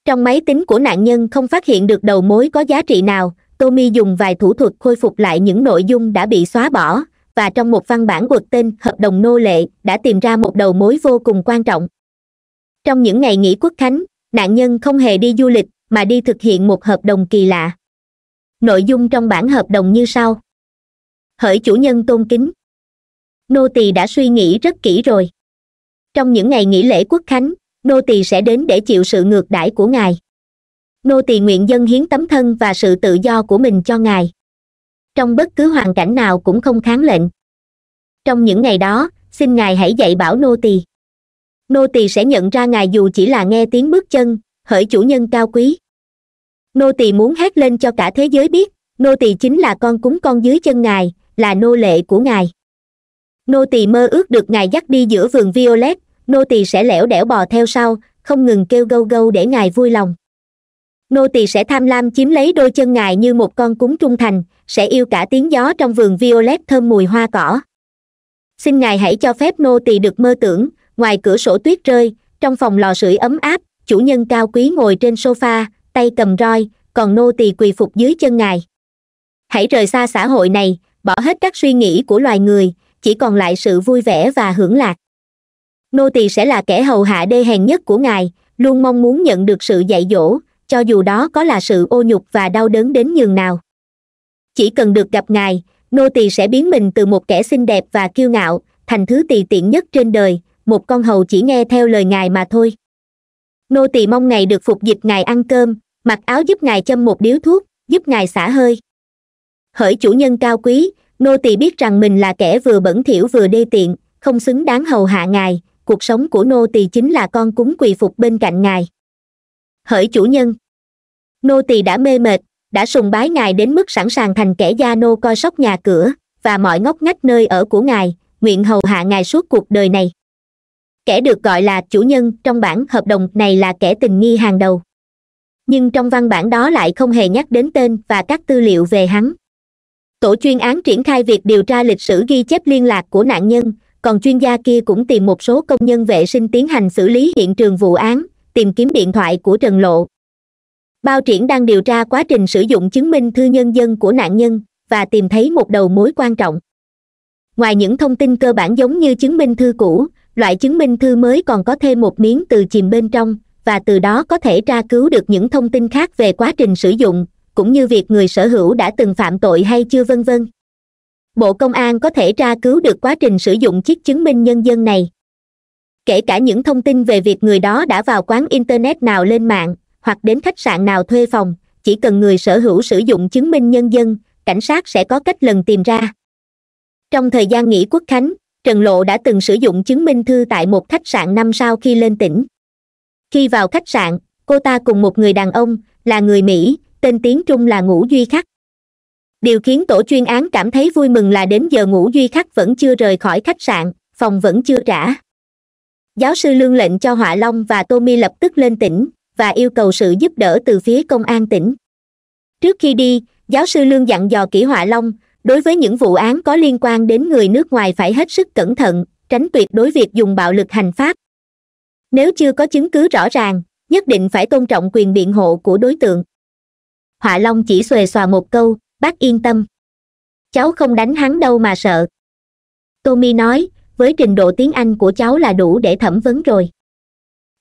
Trong máy tính của nạn nhân không phát hiện được đầu mối có giá trị nào, tommy dùng vài thủ thuật khôi phục lại những nội dung đã bị xóa bỏ, và trong một văn bản quật tên hợp đồng nô lệ, đã tìm ra một đầu mối vô cùng quan trọng trong những ngày nghỉ quốc khánh, nạn nhân không hề đi du lịch, mà đi thực hiện một hợp đồng kỳ lạ. Nội dung trong bản hợp đồng như sau. Hỡi chủ nhân tôn kính. Nô tỳ đã suy nghĩ rất kỹ rồi. Trong những ngày nghỉ lễ quốc khánh, nô tỳ sẽ đến để chịu sự ngược đãi của ngài. Nô tỳ nguyện dân hiến tấm thân và sự tự do của mình cho ngài. Trong bất cứ hoàn cảnh nào cũng không kháng lệnh. Trong những ngày đó, xin ngài hãy dạy bảo nô tỳ nô tỳ sẽ nhận ra ngài dù chỉ là nghe tiếng bước chân, hỡi chủ nhân cao quý. Nô tỳ muốn hét lên cho cả thế giới biết, nô tỳ chính là con cúng con dưới chân ngài, là nô lệ của ngài. Nô tỳ mơ ước được ngài dắt đi giữa vườn violet, nô tỳ sẽ lẻo đẻo bò theo sau, không ngừng kêu gâu gâu để ngài vui lòng. Nô tỳ sẽ tham lam chiếm lấy đôi chân ngài như một con cúng trung thành, sẽ yêu cả tiếng gió trong vườn violet thơm mùi hoa cỏ. Xin ngài hãy cho phép nô tỳ được mơ tưởng ngoài cửa sổ tuyết rơi, trong phòng lò sưởi ấm áp, chủ nhân cao quý ngồi trên sofa, tay cầm roi, còn nô tỳ quỳ phục dưới chân ngài. Hãy rời xa xã hội này, bỏ hết các suy nghĩ của loài người, chỉ còn lại sự vui vẻ và hưởng lạc. Nô tỳ sẽ là kẻ hầu hạ đê hèn nhất của ngài, luôn mong muốn nhận được sự dạy dỗ, cho dù đó có là sự ô nhục và đau đớn đến nhường nào. Chỉ cần được gặp ngài, nô tỳ sẽ biến mình từ một kẻ xinh đẹp và kiêu ngạo, thành thứ tỳ tiện nhất trên đời một con hầu chỉ nghe theo lời ngài mà thôi. Nô tỳ mong ngài được phục dịch ngài ăn cơm, mặc áo giúp ngài châm một điếu thuốc, giúp ngài xả hơi. Hỡi chủ nhân cao quý, nô tỳ biết rằng mình là kẻ vừa bẩn thỉu vừa đê tiện, không xứng đáng hầu hạ ngài, cuộc sống của nô tỳ chính là con cúng quỳ phục bên cạnh ngài. Hỡi chủ nhân, nô tỳ đã mê mệt, đã sùng bái ngài đến mức sẵn sàng thành kẻ gia nô coi sóc nhà cửa, và mọi ngóc ngách nơi ở của ngài, nguyện hầu hạ ngài suốt cuộc đời này kẻ được gọi là chủ nhân trong bản hợp đồng này là kẻ tình nghi hàng đầu. Nhưng trong văn bản đó lại không hề nhắc đến tên và các tư liệu về hắn. Tổ chuyên án triển khai việc điều tra lịch sử ghi chép liên lạc của nạn nhân, còn chuyên gia kia cũng tìm một số công nhân vệ sinh tiến hành xử lý hiện trường vụ án, tìm kiếm điện thoại của trần lộ. Bao triển đang điều tra quá trình sử dụng chứng minh thư nhân dân của nạn nhân và tìm thấy một đầu mối quan trọng. Ngoài những thông tin cơ bản giống như chứng minh thư cũ loại chứng minh thư mới còn có thêm một miếng từ chìm bên trong, và từ đó có thể tra cứu được những thông tin khác về quá trình sử dụng, cũng như việc người sở hữu đã từng phạm tội hay chưa vân vân. Bộ công an có thể tra cứu được quá trình sử dụng chiếc chứng minh nhân dân này. Kể cả những thông tin về việc người đó đã vào quán internet nào lên mạng, hoặc đến khách sạn nào thuê phòng, chỉ cần người sở hữu sử dụng chứng minh nhân dân, cảnh sát sẽ có cách lần tìm ra. Trong thời gian nghỉ quốc khánh trần lộ đã từng sử dụng chứng minh thư tại một khách sạn năm sao khi lên tỉnh. Khi vào khách sạn, cô ta cùng một người đàn ông, là người mỹ, tên tiếng trung là ngũ duy khắc. Điều khiến tổ chuyên án cảm thấy vui mừng là đến giờ ngũ duy khắc vẫn chưa rời khỏi khách sạn, phòng vẫn chưa trả. Giáo sư lương lệnh cho họa long và tommy lập tức lên tỉnh và yêu cầu sự giúp đỡ từ phía công an tỉnh. Trước khi đi, giáo sư lương dặn dò kỹ họa long đối với những vụ án có liên quan đến người nước ngoài phải hết sức cẩn thận, tránh tuyệt đối việc dùng bạo lực hành pháp. Nếu chưa có chứng cứ rõ ràng, nhất định phải tôn trọng quyền biện hộ của đối tượng. Họa long chỉ xuề xòa một câu, bác yên tâm. Cháu không đánh hắn đâu mà sợ. Tommy nói, với trình độ tiếng anh của cháu là đủ để thẩm vấn rồi.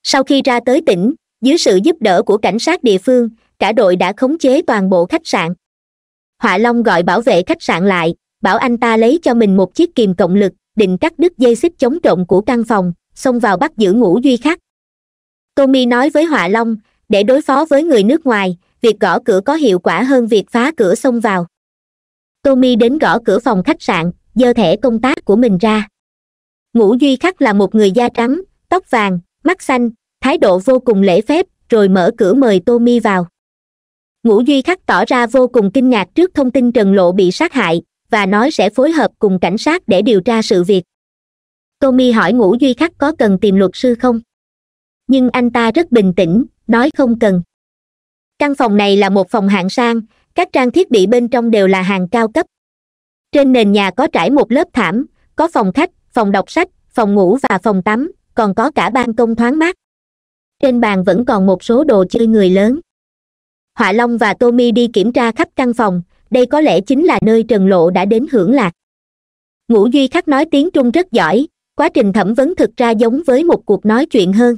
Sau khi ra tới tỉnh, dưới sự giúp đỡ của cảnh sát địa phương, cả đội đã khống chế toàn bộ khách sạn họa long gọi bảo vệ khách sạn lại, bảo anh ta lấy cho mình một chiếc kìm cộng lực, định cắt đứt dây xích chống trộm của căn phòng, xông vào bắt giữ ngũ duy khắc. Tommy nói với họa long, để đối phó với người nước ngoài, việc gõ cửa có hiệu quả hơn việc phá cửa xông vào. Tommy đến gõ cửa phòng khách sạn giơ thẻ công tác của mình ra. Ngũ duy khắc là một người da trắng, tóc vàng, mắt xanh, thái độ vô cùng lễ phép, rồi mở cửa mời tommy vào ngũ duy khắc tỏ ra vô cùng kinh ngạc trước thông tin trần lộ bị sát hại, và nói sẽ phối hợp cùng cảnh sát để điều tra sự việc. Tommy hỏi ngũ duy khắc có cần tìm luật sư không? Nhưng anh ta rất bình tĩnh, nói không cần. Căn phòng này là một phòng hạng sang, các trang thiết bị bên trong đều là hàng cao cấp. Trên nền nhà có trải một lớp thảm, có phòng khách, phòng đọc sách, phòng ngủ và phòng tắm, còn có cả ban công thoáng mát. Trên bàn vẫn còn một số đồ chơi người lớn họa long và tommy đi kiểm tra khắp căn phòng. Đây có lẽ chính là nơi trần lộ đã đến hưởng lạc. Ngũ duy khắc nói tiếng trung rất giỏi. Quá trình thẩm vấn thực ra giống với một cuộc nói chuyện hơn.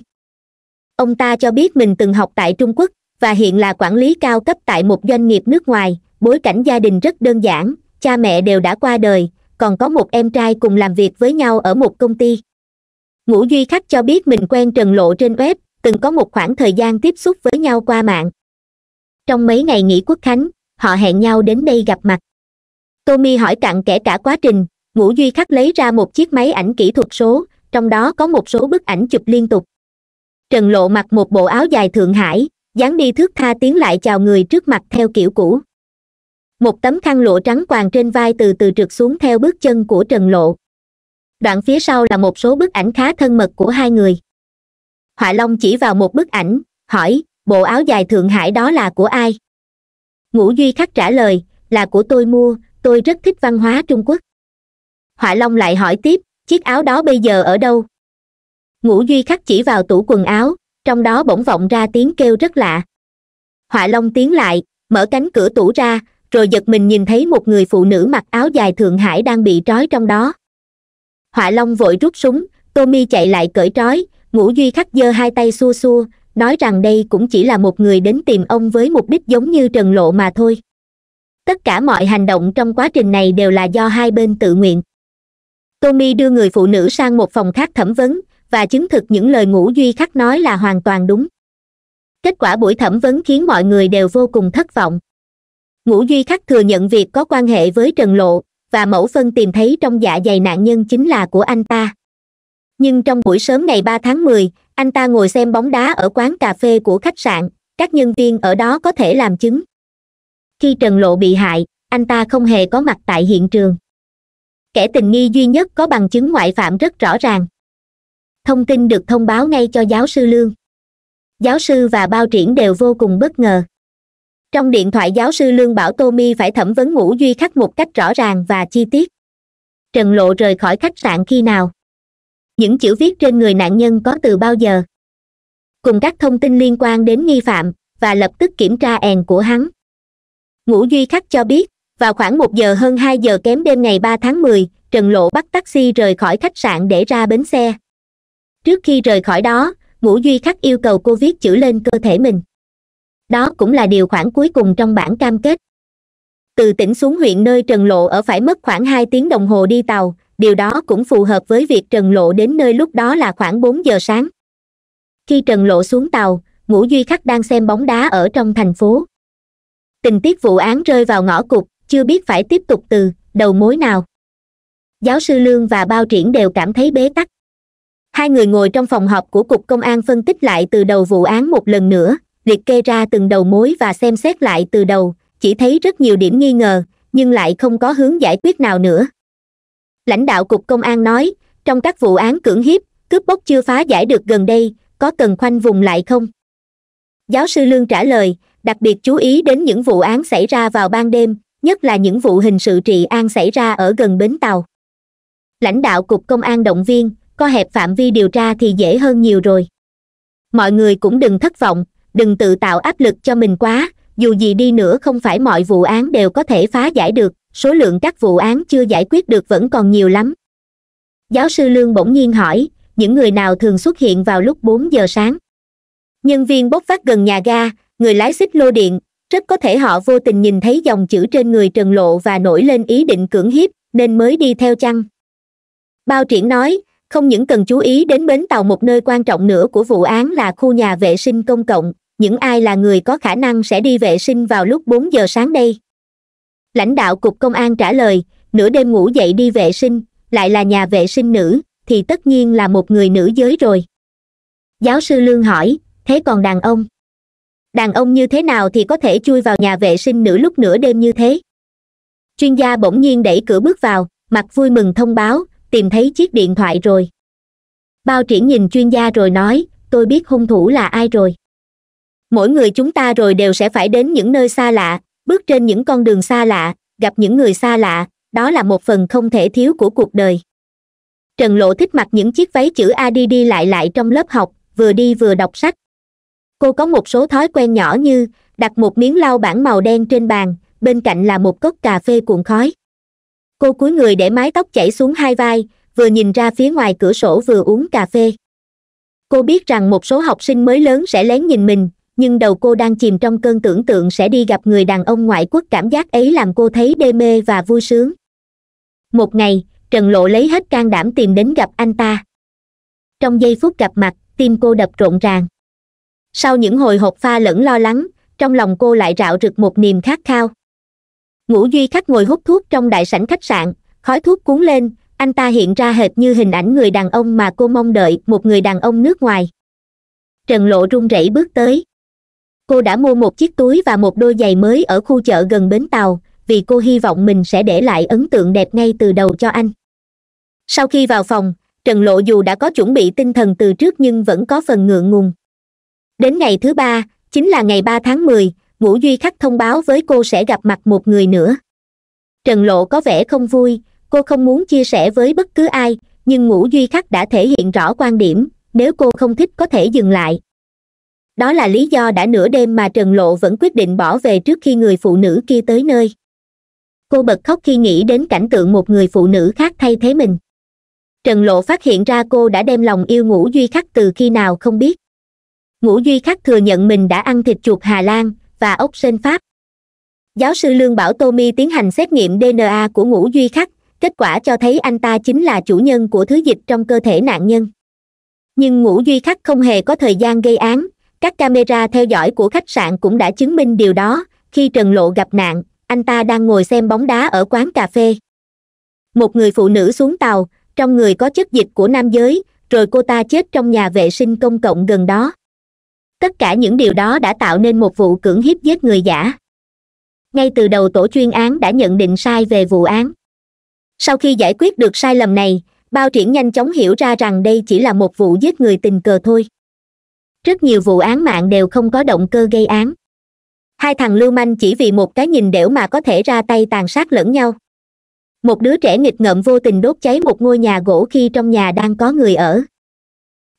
Ông ta cho biết mình từng học tại trung quốc và hiện là quản lý cao cấp tại một doanh nghiệp nước ngoài. Bối cảnh gia đình rất đơn giản. Cha mẹ đều đã qua đời. Còn có một em trai cùng làm việc với nhau ở một công ty. Ngũ duy khắc cho biết mình quen trần lộ trên web. Từng có một khoảng thời gian tiếp xúc với nhau qua mạng trong mấy ngày nghỉ quốc khánh, họ hẹn nhau đến đây gặp mặt. Tommy hỏi cặn kẽ cả quá trình, ngũ duy khắc lấy ra một chiếc máy ảnh kỹ thuật số, trong đó có một số bức ảnh chụp liên tục. Trần lộ mặc một bộ áo dài thượng hải, dáng đi thước tha tiến lại chào người trước mặt theo kiểu cũ. Một tấm khăn lụa trắng quàng trên vai từ từ trượt xuống theo bước chân của trần lộ. Đoạn phía sau là một số bức ảnh khá thân mật của hai người. Họa long chỉ vào một bức ảnh, hỏi bộ áo dài thượng hải đó là của ai? Ngũ duy khắc trả lời, là của tôi mua, tôi rất thích văn hóa trung quốc. Họa long lại hỏi tiếp, chiếc áo đó bây giờ ở đâu? Ngũ duy khắc chỉ vào tủ quần áo, trong đó bỗng vọng ra tiếng kêu rất lạ. Họa long tiến lại, mở cánh cửa tủ ra, rồi giật mình nhìn thấy một người phụ nữ mặc áo dài thượng hải đang bị trói trong đó. Họa long vội rút súng tommy chạy lại cởi trói, ngũ duy khắc giơ hai tay xua xua nói rằng đây cũng chỉ là một người đến tìm ông với mục đích giống như trần lộ mà thôi. Tất cả mọi hành động trong quá trình này đều là do hai bên tự nguyện. Tommy đưa người phụ nữ sang một phòng khác thẩm vấn và chứng thực những lời ngũ duy khắc nói là hoàn toàn đúng. Kết quả buổi thẩm vấn khiến mọi người đều vô cùng thất vọng. Ngũ duy khắc thừa nhận việc có quan hệ với trần lộ và mẫu phân tìm thấy trong dạ dày nạn nhân chính là của anh ta. Nhưng trong buổi sớm ngày ba tháng mười, anh ta ngồi xem bóng đá ở quán cà phê của khách sạn, các nhân viên ở đó có thể làm chứng. Khi trần lộ bị hại, anh ta không hề có mặt tại hiện trường. Kẻ tình nghi duy nhất có bằng chứng ngoại phạm rất rõ ràng. Thông tin được thông báo ngay cho giáo sư lương. Giáo sư và bao triển đều vô cùng bất ngờ. Trong điện thoại giáo sư lương bảo tommy phải thẩm vấn ngũ duy khắc một cách rõ ràng và chi tiết. Trần lộ rời khỏi khách sạn khi nào? Những chữ viết trên người nạn nhân có từ bao giờ? Cùng các thông tin liên quan đến nghi phạm và lập tức kiểm tra èn của hắn. Ngũ duy khắc cho biết vào khoảng một giờ hơn hai giờ kém đêm ngày ba tháng mười, trần lộ bắt taxi rời khỏi khách sạn để ra bến xe. Trước khi rời khỏi đó ngũ duy khắc yêu cầu cô viết chữ lên cơ thể mình. Đó cũng là điều khoản cuối cùng trong bản cam kết. Từ tỉnh xuống huyện nơi trần lộ ở phải mất khoảng hai tiếng đồng hồ đi tàu điều đó cũng phù hợp với việc trần lộ đến nơi lúc đó là khoảng bốn giờ sáng. Khi trần lộ xuống tàu, ngũ duy khắc đang xem bóng đá ở trong thành phố. Tình tiết vụ án rơi vào ngõ cụt, chưa biết phải tiếp tục từ đầu mối nào. Giáo sư lương và bao triển đều cảm thấy bế tắc. Hai người ngồi trong phòng họp của cục công an phân tích lại từ đầu vụ án một lần nữa, liệt kê ra từng đầu mối và xem xét lại từ đầu, chỉ thấy rất nhiều điểm nghi ngờ, nhưng lại không có hướng giải quyết nào nữa lãnh đạo cục công an nói, trong các vụ án cưỡng hiếp, cướp bóc chưa phá giải được gần đây, có cần khoanh vùng lại không? Giáo sư lương trả lời, đặc biệt chú ý đến những vụ án xảy ra vào ban đêm, nhất là những vụ hình sự trị an xảy ra ở gần bến tàu. Lãnh đạo cục công an động viên co hẹp phạm vi điều tra thì dễ hơn nhiều rồi. Mọi người cũng đừng thất vọng, đừng tự tạo áp lực cho mình quá, dù gì đi nữa không phải mọi vụ án đều có thể phá giải được số lượng các vụ án chưa giải quyết được vẫn còn nhiều lắm. Giáo sư lương bỗng nhiên hỏi, những người nào thường xuất hiện vào lúc bốn giờ sáng? Nhân viên bốc vác gần nhà ga, người lái xích lô điện, rất có thể họ vô tình nhìn thấy dòng chữ trên người trần lộ và nổi lên ý định cưỡng hiếp, nên mới đi theo chăng? Bao triển nói, không những cần chú ý đến bến tàu một nơi quan trọng nữa của vụ án là khu nhà vệ sinh công cộng, những ai là người có khả năng sẽ đi vệ sinh vào lúc bốn giờ sáng đây lãnh đạo cục công an trả lời, nửa đêm ngủ dậy đi vệ sinh, lại là nhà vệ sinh nữ, thì tất nhiên là một người nữ giới rồi. Giáo sư lương hỏi, thế còn đàn ông? Đàn ông như thế nào thì có thể chui vào nhà vệ sinh nữ lúc nửa đêm như thế? Chuyên gia bỗng nhiên đẩy cửa bước vào, mặt vui mừng thông báo, tìm thấy chiếc điện thoại rồi. Bao triển nhìn chuyên gia rồi nói, tôi biết hung thủ là ai rồi. Mỗi người chúng ta rồi đều sẽ phải đến những nơi xa lạ bước trên những con đường xa lạ, gặp những người xa lạ, đó là một phần không thể thiếu của cuộc đời. Trần lộ thích mặc những chiếc váy chữ a đi đi lại lại trong lớp học, vừa đi vừa đọc sách. Cô có một số thói quen nhỏ như đặt một miếng lau bản màu đen trên bàn, bên cạnh là một cốc cà phê cuộn khói. Cô cúi người để mái tóc chảy xuống hai vai, vừa nhìn ra phía ngoài cửa sổ vừa uống cà phê. Cô biết rằng một số học sinh mới lớn sẽ lén nhìn mình nhưng đầu cô đang chìm trong cơn tưởng tượng sẽ đi gặp người đàn ông ngoại quốc, cảm giác ấy làm cô thấy đê mê và vui sướng. Một ngày, trần lộ lấy hết can đảm tìm đến gặp anh ta. Trong giây phút gặp mặt, tim cô đập rộn ràng. Sau những hồi hộp pha lẫn lo lắng, trong lòng cô lại rạo rực một niềm khát khao. Ngũ duy khắc ngồi hút thuốc trong đại sảnh khách sạn, khói thuốc cuốn lên, anh ta hiện ra hệt như hình ảnh người đàn ông mà cô mong đợi, một người đàn ông nước ngoài. Trần lộ run rẩy bước tới cô đã mua một chiếc túi và một đôi giày mới ở khu chợ gần bến tàu, vì cô hy vọng mình sẽ để lại ấn tượng đẹp ngay từ đầu cho anh. Sau khi vào phòng, trần lộ dù đã có chuẩn bị tinh thần từ trước nhưng vẫn có phần ngượng ngùng. Đến ngày thứ ba, chính là ngày ba tháng mười, ngũ duy khắc thông báo với cô sẽ gặp mặt một người nữa. Trần lộ có vẻ không vui, cô không muốn chia sẻ với bất cứ ai, nhưng ngũ duy khắc đã thể hiện rõ quan điểm, nếu cô không thích có thể dừng lại đó là lý do đã nửa đêm mà trần lộ vẫn quyết định bỏ về trước khi người phụ nữ kia tới nơi. Cô bật khóc khi nghĩ đến cảnh tượng một người phụ nữ khác thay thế mình. Trần lộ phát hiện ra cô đã đem lòng yêu ngũ duy khắc từ khi nào không biết. Ngũ duy khắc thừa nhận mình đã ăn thịt chuột hà lan và ốc sên pháp. Giáo sư lương bảo tommy tiến hành xét nghiệm dna của ngũ duy khắc, kết quả cho thấy anh ta chính là chủ nhân của thứ dịch trong cơ thể nạn nhân. Nhưng ngũ duy khắc không hề có thời gian gây án các camera theo dõi của khách sạn cũng đã chứng minh điều đó. Khi trần lộ gặp nạn, anh ta đang ngồi xem bóng đá ở quán cà phê. Một người phụ nữ xuống tàu, trong người có chất dịch của nam giới, rồi cô ta chết trong nhà vệ sinh công cộng gần đó. Tất cả những điều đó đã tạo nên một vụ cưỡng hiếp giết người giả. Ngay từ đầu tổ chuyên án đã nhận định sai về vụ án. Sau khi giải quyết được sai lầm này, bao triển nhanh chóng hiểu ra rằng đây chỉ là một vụ giết người tình cờ thôi rất nhiều vụ án mạng đều không có động cơ gây án. Hai thằng lưu manh chỉ vì một cái nhìn đểu mà có thể ra tay tàn sát lẫn nhau. Một đứa trẻ nghịch ngợm vô tình đốt cháy một ngôi nhà gỗ khi trong nhà đang có người ở.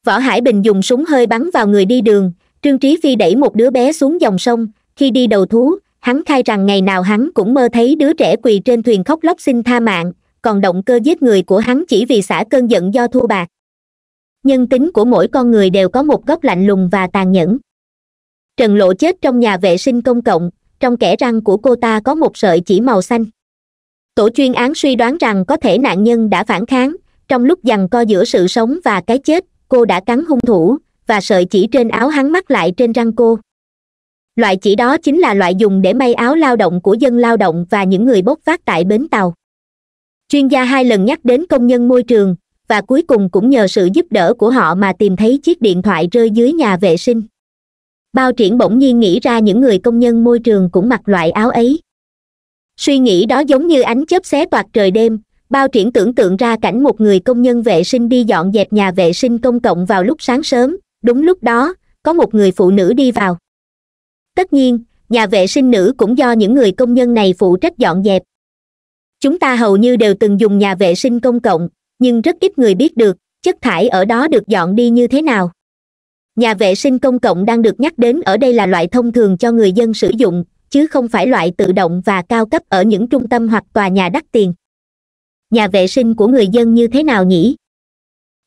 Võ hải bình dùng súng hơi bắn vào người đi đường, trương trí phi đẩy một đứa bé xuống dòng sông. Khi đi đầu thú, hắn khai rằng ngày nào hắn cũng mơ thấy đứa trẻ quỳ trên thuyền khóc lóc xin tha mạng, còn động cơ giết người của hắn chỉ vì xả cơn giận do thua bạc nhân tính của mỗi con người đều có một góc lạnh lùng và tàn nhẫn. Trần lộ chết trong nhà vệ sinh công cộng, trong kẽ răng của cô ta có một sợi chỉ màu xanh. Tổ chuyên án suy đoán rằng có thể nạn nhân đã phản kháng, trong lúc giằng co giữa sự sống và cái chết, cô đã cắn hung thủ, và sợi chỉ trên áo hắn mắc lại trên răng cô. Loại chỉ đó chính là loại dùng để may áo lao động của dân lao động và những người bốc vác tại bến tàu. Chuyên gia hai lần nhắc đến công nhân môi trường và cuối cùng cũng nhờ sự giúp đỡ của họ mà tìm thấy chiếc điện thoại rơi dưới nhà vệ sinh. Bao triển bỗng nhiên nghĩ ra những người công nhân môi trường cũng mặc loại áo ấy. Suy nghĩ đó giống như ánh chớp xé toạc trời đêm, bao triển tưởng tượng ra cảnh một người công nhân vệ sinh đi dọn dẹp nhà vệ sinh công cộng vào lúc sáng sớm, đúng lúc đó, có một người phụ nữ đi vào. Tất nhiên, nhà vệ sinh nữ cũng do những người công nhân này phụ trách dọn dẹp. Chúng ta hầu như đều từng dùng nhà vệ sinh công cộng nhưng rất ít người biết được, chất thải ở đó được dọn đi như thế nào. Nhà vệ sinh công cộng đang được nhắc đến ở đây là loại thông thường cho người dân sử dụng, chứ không phải loại tự động và cao cấp ở những trung tâm hoặc tòa nhà đắt tiền. Nhà vệ sinh của người dân như thế nào nhỉ?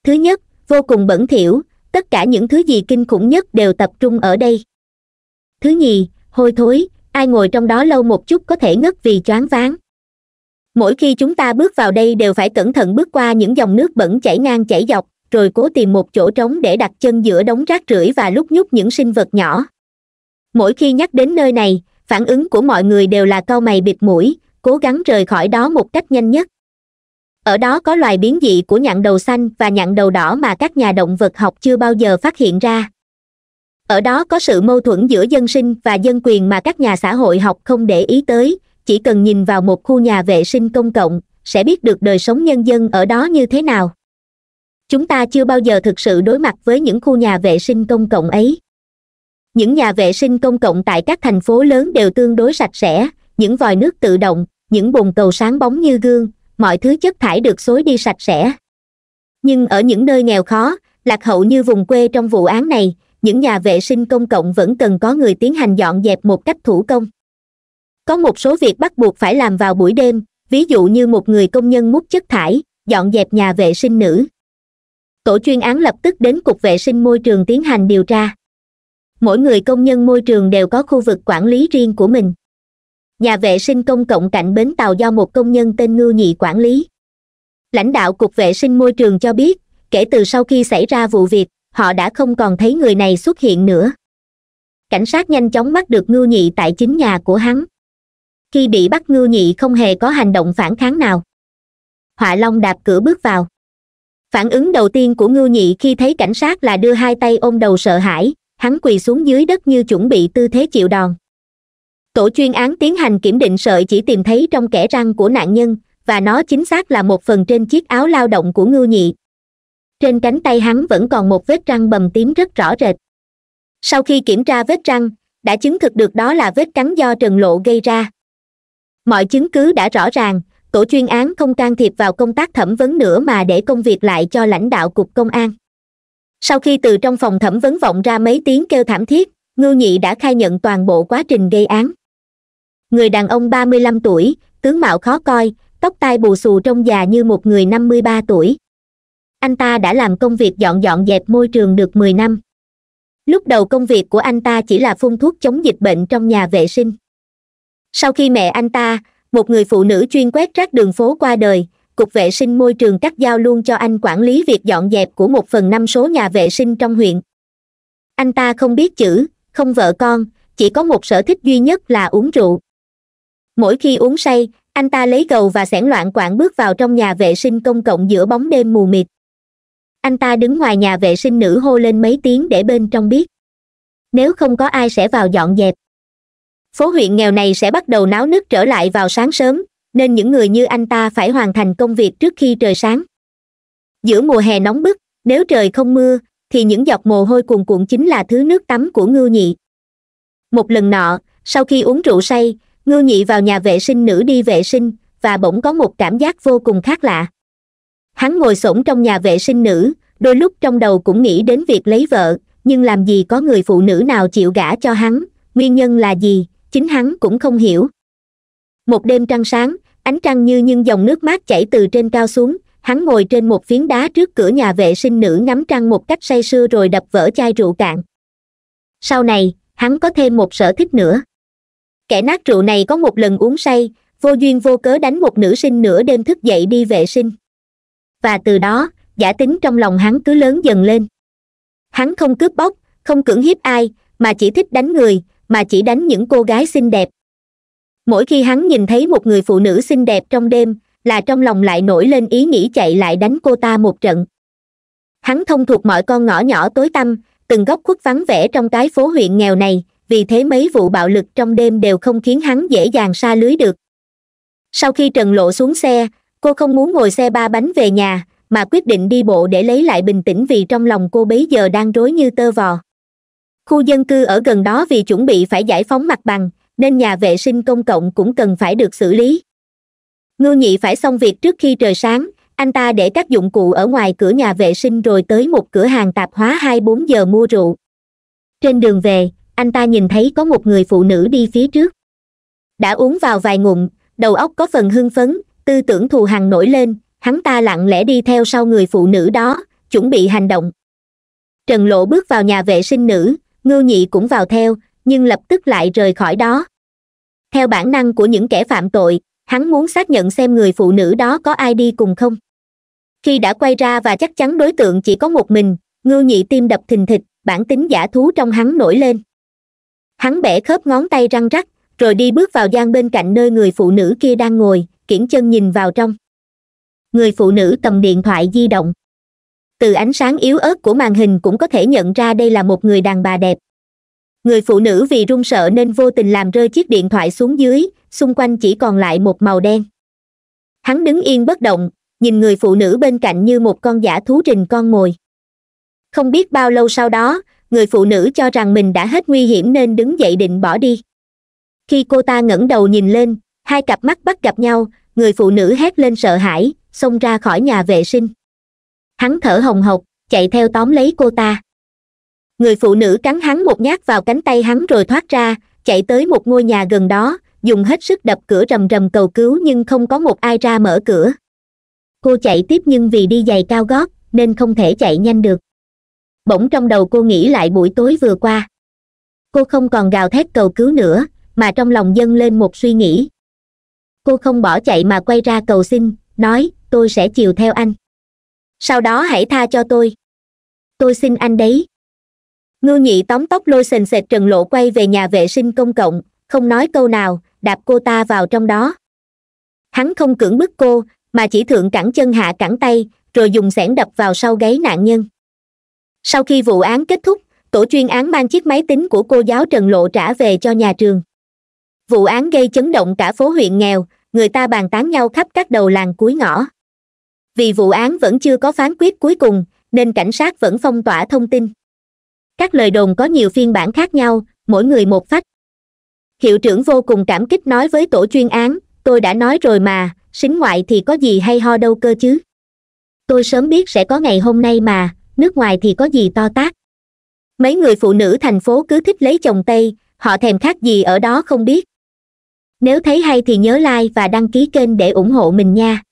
Thứ nhất, vô cùng bẩn thỉu, tất cả những thứ gì kinh khủng nhất đều tập trung ở đây. Thứ nhì, hôi thối, ai ngồi trong đó lâu một chút có thể ngất vì choáng váng mỗi khi chúng ta bước vào đây đều phải cẩn thận bước qua những dòng nước bẩn chảy ngang chảy dọc, rồi cố tìm một chỗ trống để đặt chân giữa đống rác rưởi và lúc nhúc những sinh vật nhỏ. Mỗi khi nhắc đến nơi này, phản ứng của mọi người đều là cau mày bịt mũi, cố gắng rời khỏi đó một cách nhanh nhất. Ở đó có loài biến dị của nhạn đầu xanh và nhạn đầu đỏ mà các nhà động vật học chưa bao giờ phát hiện ra. Ở đó có sự mâu thuẫn giữa dân sinh và dân quyền mà các nhà xã hội học không để ý tới chỉ cần nhìn vào một khu nhà vệ sinh công cộng, sẽ biết được đời sống nhân dân ở đó như thế nào. Chúng ta chưa bao giờ thực sự đối mặt với những khu nhà vệ sinh công cộng ấy. Những nhà vệ sinh công cộng tại các thành phố lớn đều tương đối sạch sẽ, những vòi nước tự động, những bồn cầu sáng bóng như gương, mọi thứ chất thải được xối đi sạch sẽ. Nhưng ở những nơi nghèo khó, lạc hậu như vùng quê trong vụ án này, những nhà vệ sinh công cộng vẫn cần có người tiến hành dọn dẹp một cách thủ công có một số việc bắt buộc phải làm vào buổi đêm, ví dụ như một người công nhân múc chất thải, dọn dẹp nhà vệ sinh nữ. Tổ chuyên án lập tức đến cục vệ sinh môi trường tiến hành điều tra. Mỗi người công nhân môi trường đều có khu vực quản lý riêng của mình. Nhà vệ sinh công cộng cạnh bến tàu do một công nhân tên ngưu nhị quản lý. Lãnh đạo cục vệ sinh môi trường cho biết, kể từ sau khi xảy ra vụ việc, họ đã không còn thấy người này xuất hiện nữa. Cảnh sát nhanh chóng bắt được ngưu nhị tại chính nhà của hắn khi bị bắt ngưu nhị không hề có hành động phản kháng nào. Họa long đạp cửa bước vào. Phản ứng đầu tiên của ngưu nhị khi thấy cảnh sát là đưa hai tay ôm đầu sợ hãi, hắn quỳ xuống dưới đất như chuẩn bị tư thế chịu đòn. Tổ chuyên án tiến hành kiểm định sợi chỉ tìm thấy trong kẽ răng của nạn nhân, và nó chính xác là một phần trên chiếc áo lao động của ngưu nhị. Trên cánh tay hắn vẫn còn một vết răng bầm tím rất rõ rệt. Sau khi kiểm tra vết răng, đã chứng thực được đó là vết cắn do trần lộ gây ra mọi chứng cứ đã rõ ràng, tổ chuyên án không can thiệp vào công tác thẩm vấn nữa mà để công việc lại cho lãnh đạo cục công an. Sau khi từ trong phòng thẩm vấn vọng ra mấy tiếng kêu thảm thiết, ngưu nhị đã khai nhận toàn bộ quá trình gây án. Người đàn ông ba mươi lăm tuổi, tướng mạo khó coi, tóc tai bù xù trông già như một người năm mươi ba tuổi. Anh ta đã làm công việc dọn dọn dẹp môi trường được mười năm. Lúc đầu công việc của anh ta chỉ là phun thuốc chống dịch bệnh trong nhà vệ sinh sau khi mẹ anh ta, một người phụ nữ chuyên quét rác đường phố qua đời, cục vệ sinh môi trường cắt giao luôn cho anh quản lý việc dọn dẹp của một phần năm số nhà vệ sinh trong huyện. Anh ta không biết chữ, không vợ con, chỉ có một sở thích duy nhất là uống rượu. Mỗi khi uống say, anh ta lấy gầu và xẻng loạn quạng bước vào trong nhà vệ sinh công cộng giữa bóng đêm mù mịt. Anh ta đứng ngoài nhà vệ sinh nữ hô lên mấy tiếng để bên trong biết. Nếu không có ai sẽ vào dọn dẹp phố huyện nghèo này sẽ bắt đầu náo nức trở lại vào sáng sớm, nên những người như anh ta phải hoàn thành công việc trước khi trời sáng. Giữa mùa hè nóng bức, nếu trời không mưa, thì những giọt mồ hôi cuồn cuộn chính là thứ nước tắm của ngưu nhị. Một lần nọ, sau khi uống rượu say ngưu nhị vào nhà vệ sinh nữ đi vệ sinh, và bỗng có một cảm giác vô cùng khác lạ. Hắn ngồi s trong nhà vệ sinh nữ, đôi lúc trong đầu cũng nghĩ đến việc lấy vợ, nhưng làm gì có người phụ nữ nào chịu gả cho hắn, nguyên nhân là gì? Chính hắn cũng không hiểu. Một đêm trăng sáng, ánh trăng như những dòng nước mát chảy từ trên cao xuống, hắn ngồi trên một phiến đá trước cửa nhà vệ sinh nữ ngắm trăng một cách say sưa rồi đập vỡ chai rượu cạn. Sau này, hắn có thêm một sở thích nữa. Kẻ nát rượu này có một lần uống say, vô duyên vô cớ đánh một nữ sinh nửa đêm thức dậy đi vệ sinh. Và từ đó, giả tính trong lòng hắn cứ lớn dần lên. Hắn không cướp bóc, không cưỡng hiếp ai, mà chỉ thích đánh người mà chỉ đánh những cô gái xinh đẹp. Mỗi khi hắn nhìn thấy một người phụ nữ xinh đẹp trong đêm, là trong lòng lại nổi lên ý nghĩ chạy lại đánh cô ta một trận. Hắn thông thuộc mọi con ngõ nhỏ tối tăm, từng góc khuất vắng vẻ trong cái phố huyện nghèo này, vì thế mấy vụ bạo lực trong đêm đều không khiến hắn dễ dàng xa lưới được. Sau khi trần lộ xuống xe, cô không muốn ngồi xe ba bánh về nhà, mà quyết định đi bộ để lấy lại bình tĩnh vì trong lòng cô bấy giờ đang rối như tơ vò khu dân cư ở gần đó vì chuẩn bị phải giải phóng mặt bằng, nên nhà vệ sinh công cộng cũng cần phải được xử lý. Ngưu nhị phải xong việc trước khi trời sáng, anh ta để các dụng cụ ở ngoài cửa nhà vệ sinh rồi tới một cửa hàng tạp hóa hai bốn giờ mua rượu. Trên đường về, anh ta nhìn thấy có một người phụ nữ đi phía trước. Đã uống vào vài ngụm, đầu óc có phần hưng phấn, tư tưởng thù hằn nổi lên, hắn ta lặng lẽ đi theo sau người phụ nữ đó, chuẩn bị hành động. Trần lộ bước vào nhà vệ sinh nữ ngưu nhị cũng vào theo, nhưng lập tức lại rời khỏi đó. Theo bản năng của những kẻ phạm tội, hắn muốn xác nhận xem người phụ nữ đó có ai đi cùng không. Khi đã quay ra và chắc chắn đối tượng chỉ có một mình ngưu nhị tim đập thình thịch, bản tính giả thú trong hắn nổi lên. Hắn bẻ khớp ngón tay răng rắc, rồi đi bước vào gian bên cạnh nơi người phụ nữ kia đang ngồi, kiển chân nhìn vào trong. Người phụ nữ cầm điện thoại di động từ ánh sáng yếu ớt của màn hình cũng có thể nhận ra đây là một người đàn bà đẹp. Người phụ nữ vì run sợ nên vô tình làm rơi chiếc điện thoại xuống dưới, xung quanh chỉ còn lại một màu đen. Hắn đứng yên bất động, nhìn người phụ nữ bên cạnh như một con giả thú rình con mồi. Không biết bao lâu sau đó, người phụ nữ cho rằng mình đã hết nguy hiểm nên đứng dậy định bỏ đi. Khi cô ta ngẩng đầu nhìn lên, hai cặp mắt bắt gặp nhau, người phụ nữ hét lên sợ hãi, xông ra khỏi nhà vệ sinh hắn thở hồng hộc, chạy theo tóm lấy cô ta. Người phụ nữ cắn hắn một nhát vào cánh tay hắn rồi thoát ra, chạy tới một ngôi nhà gần đó, dùng hết sức đập cửa rầm rầm cầu cứu nhưng không có một ai ra mở cửa. Cô chạy tiếp nhưng vì đi giày cao gót, nên không thể chạy nhanh được. Bỗng trong đầu cô nghĩ lại buổi tối vừa qua. Cô không còn gào thét cầu cứu nữa, mà trong lòng dâng lên một suy nghĩ. Cô không bỏ chạy mà quay ra cầu xin, nói, tôi sẽ chiều theo anh sau đó hãy tha cho tôi. Tôi xin anh đấy. Ngưu nhị tóm tóc lôi sền sệt trần lộ quay về nhà vệ sinh công cộng, không nói câu nào, đạp cô ta vào trong đó. Hắn không cưỡng bức cô, mà chỉ thượng cẳng chân hạ cẳng tay, rồi dùng xẻng đập vào sau gáy nạn nhân. Sau khi vụ án kết thúc, tổ chuyên án mang chiếc máy tính của cô giáo trần lộ trả về cho nhà trường. Vụ án gây chấn động cả phố huyện nghèo, người ta bàn tán nhau khắp các đầu làng cuối ngõ vì vụ án vẫn chưa có phán quyết cuối cùng, nên cảnh sát vẫn phong tỏa thông tin. Các lời đồn có nhiều phiên bản khác nhau, mỗi người một phách. Hiệu trưởng vô cùng cảm kích nói với tổ chuyên án, tôi đã nói rồi mà, xính ngoại thì có gì hay ho đâu cơ chứ? Tôi sớm biết sẽ có ngày hôm nay mà, nước ngoài thì có gì to tát. Mấy người phụ nữ thành phố cứ thích lấy chồng tây, họ thèm khác gì ở đó không biết. Nếu thấy hay thì nhớ like và đăng ký kênh để ủng hộ mình nha.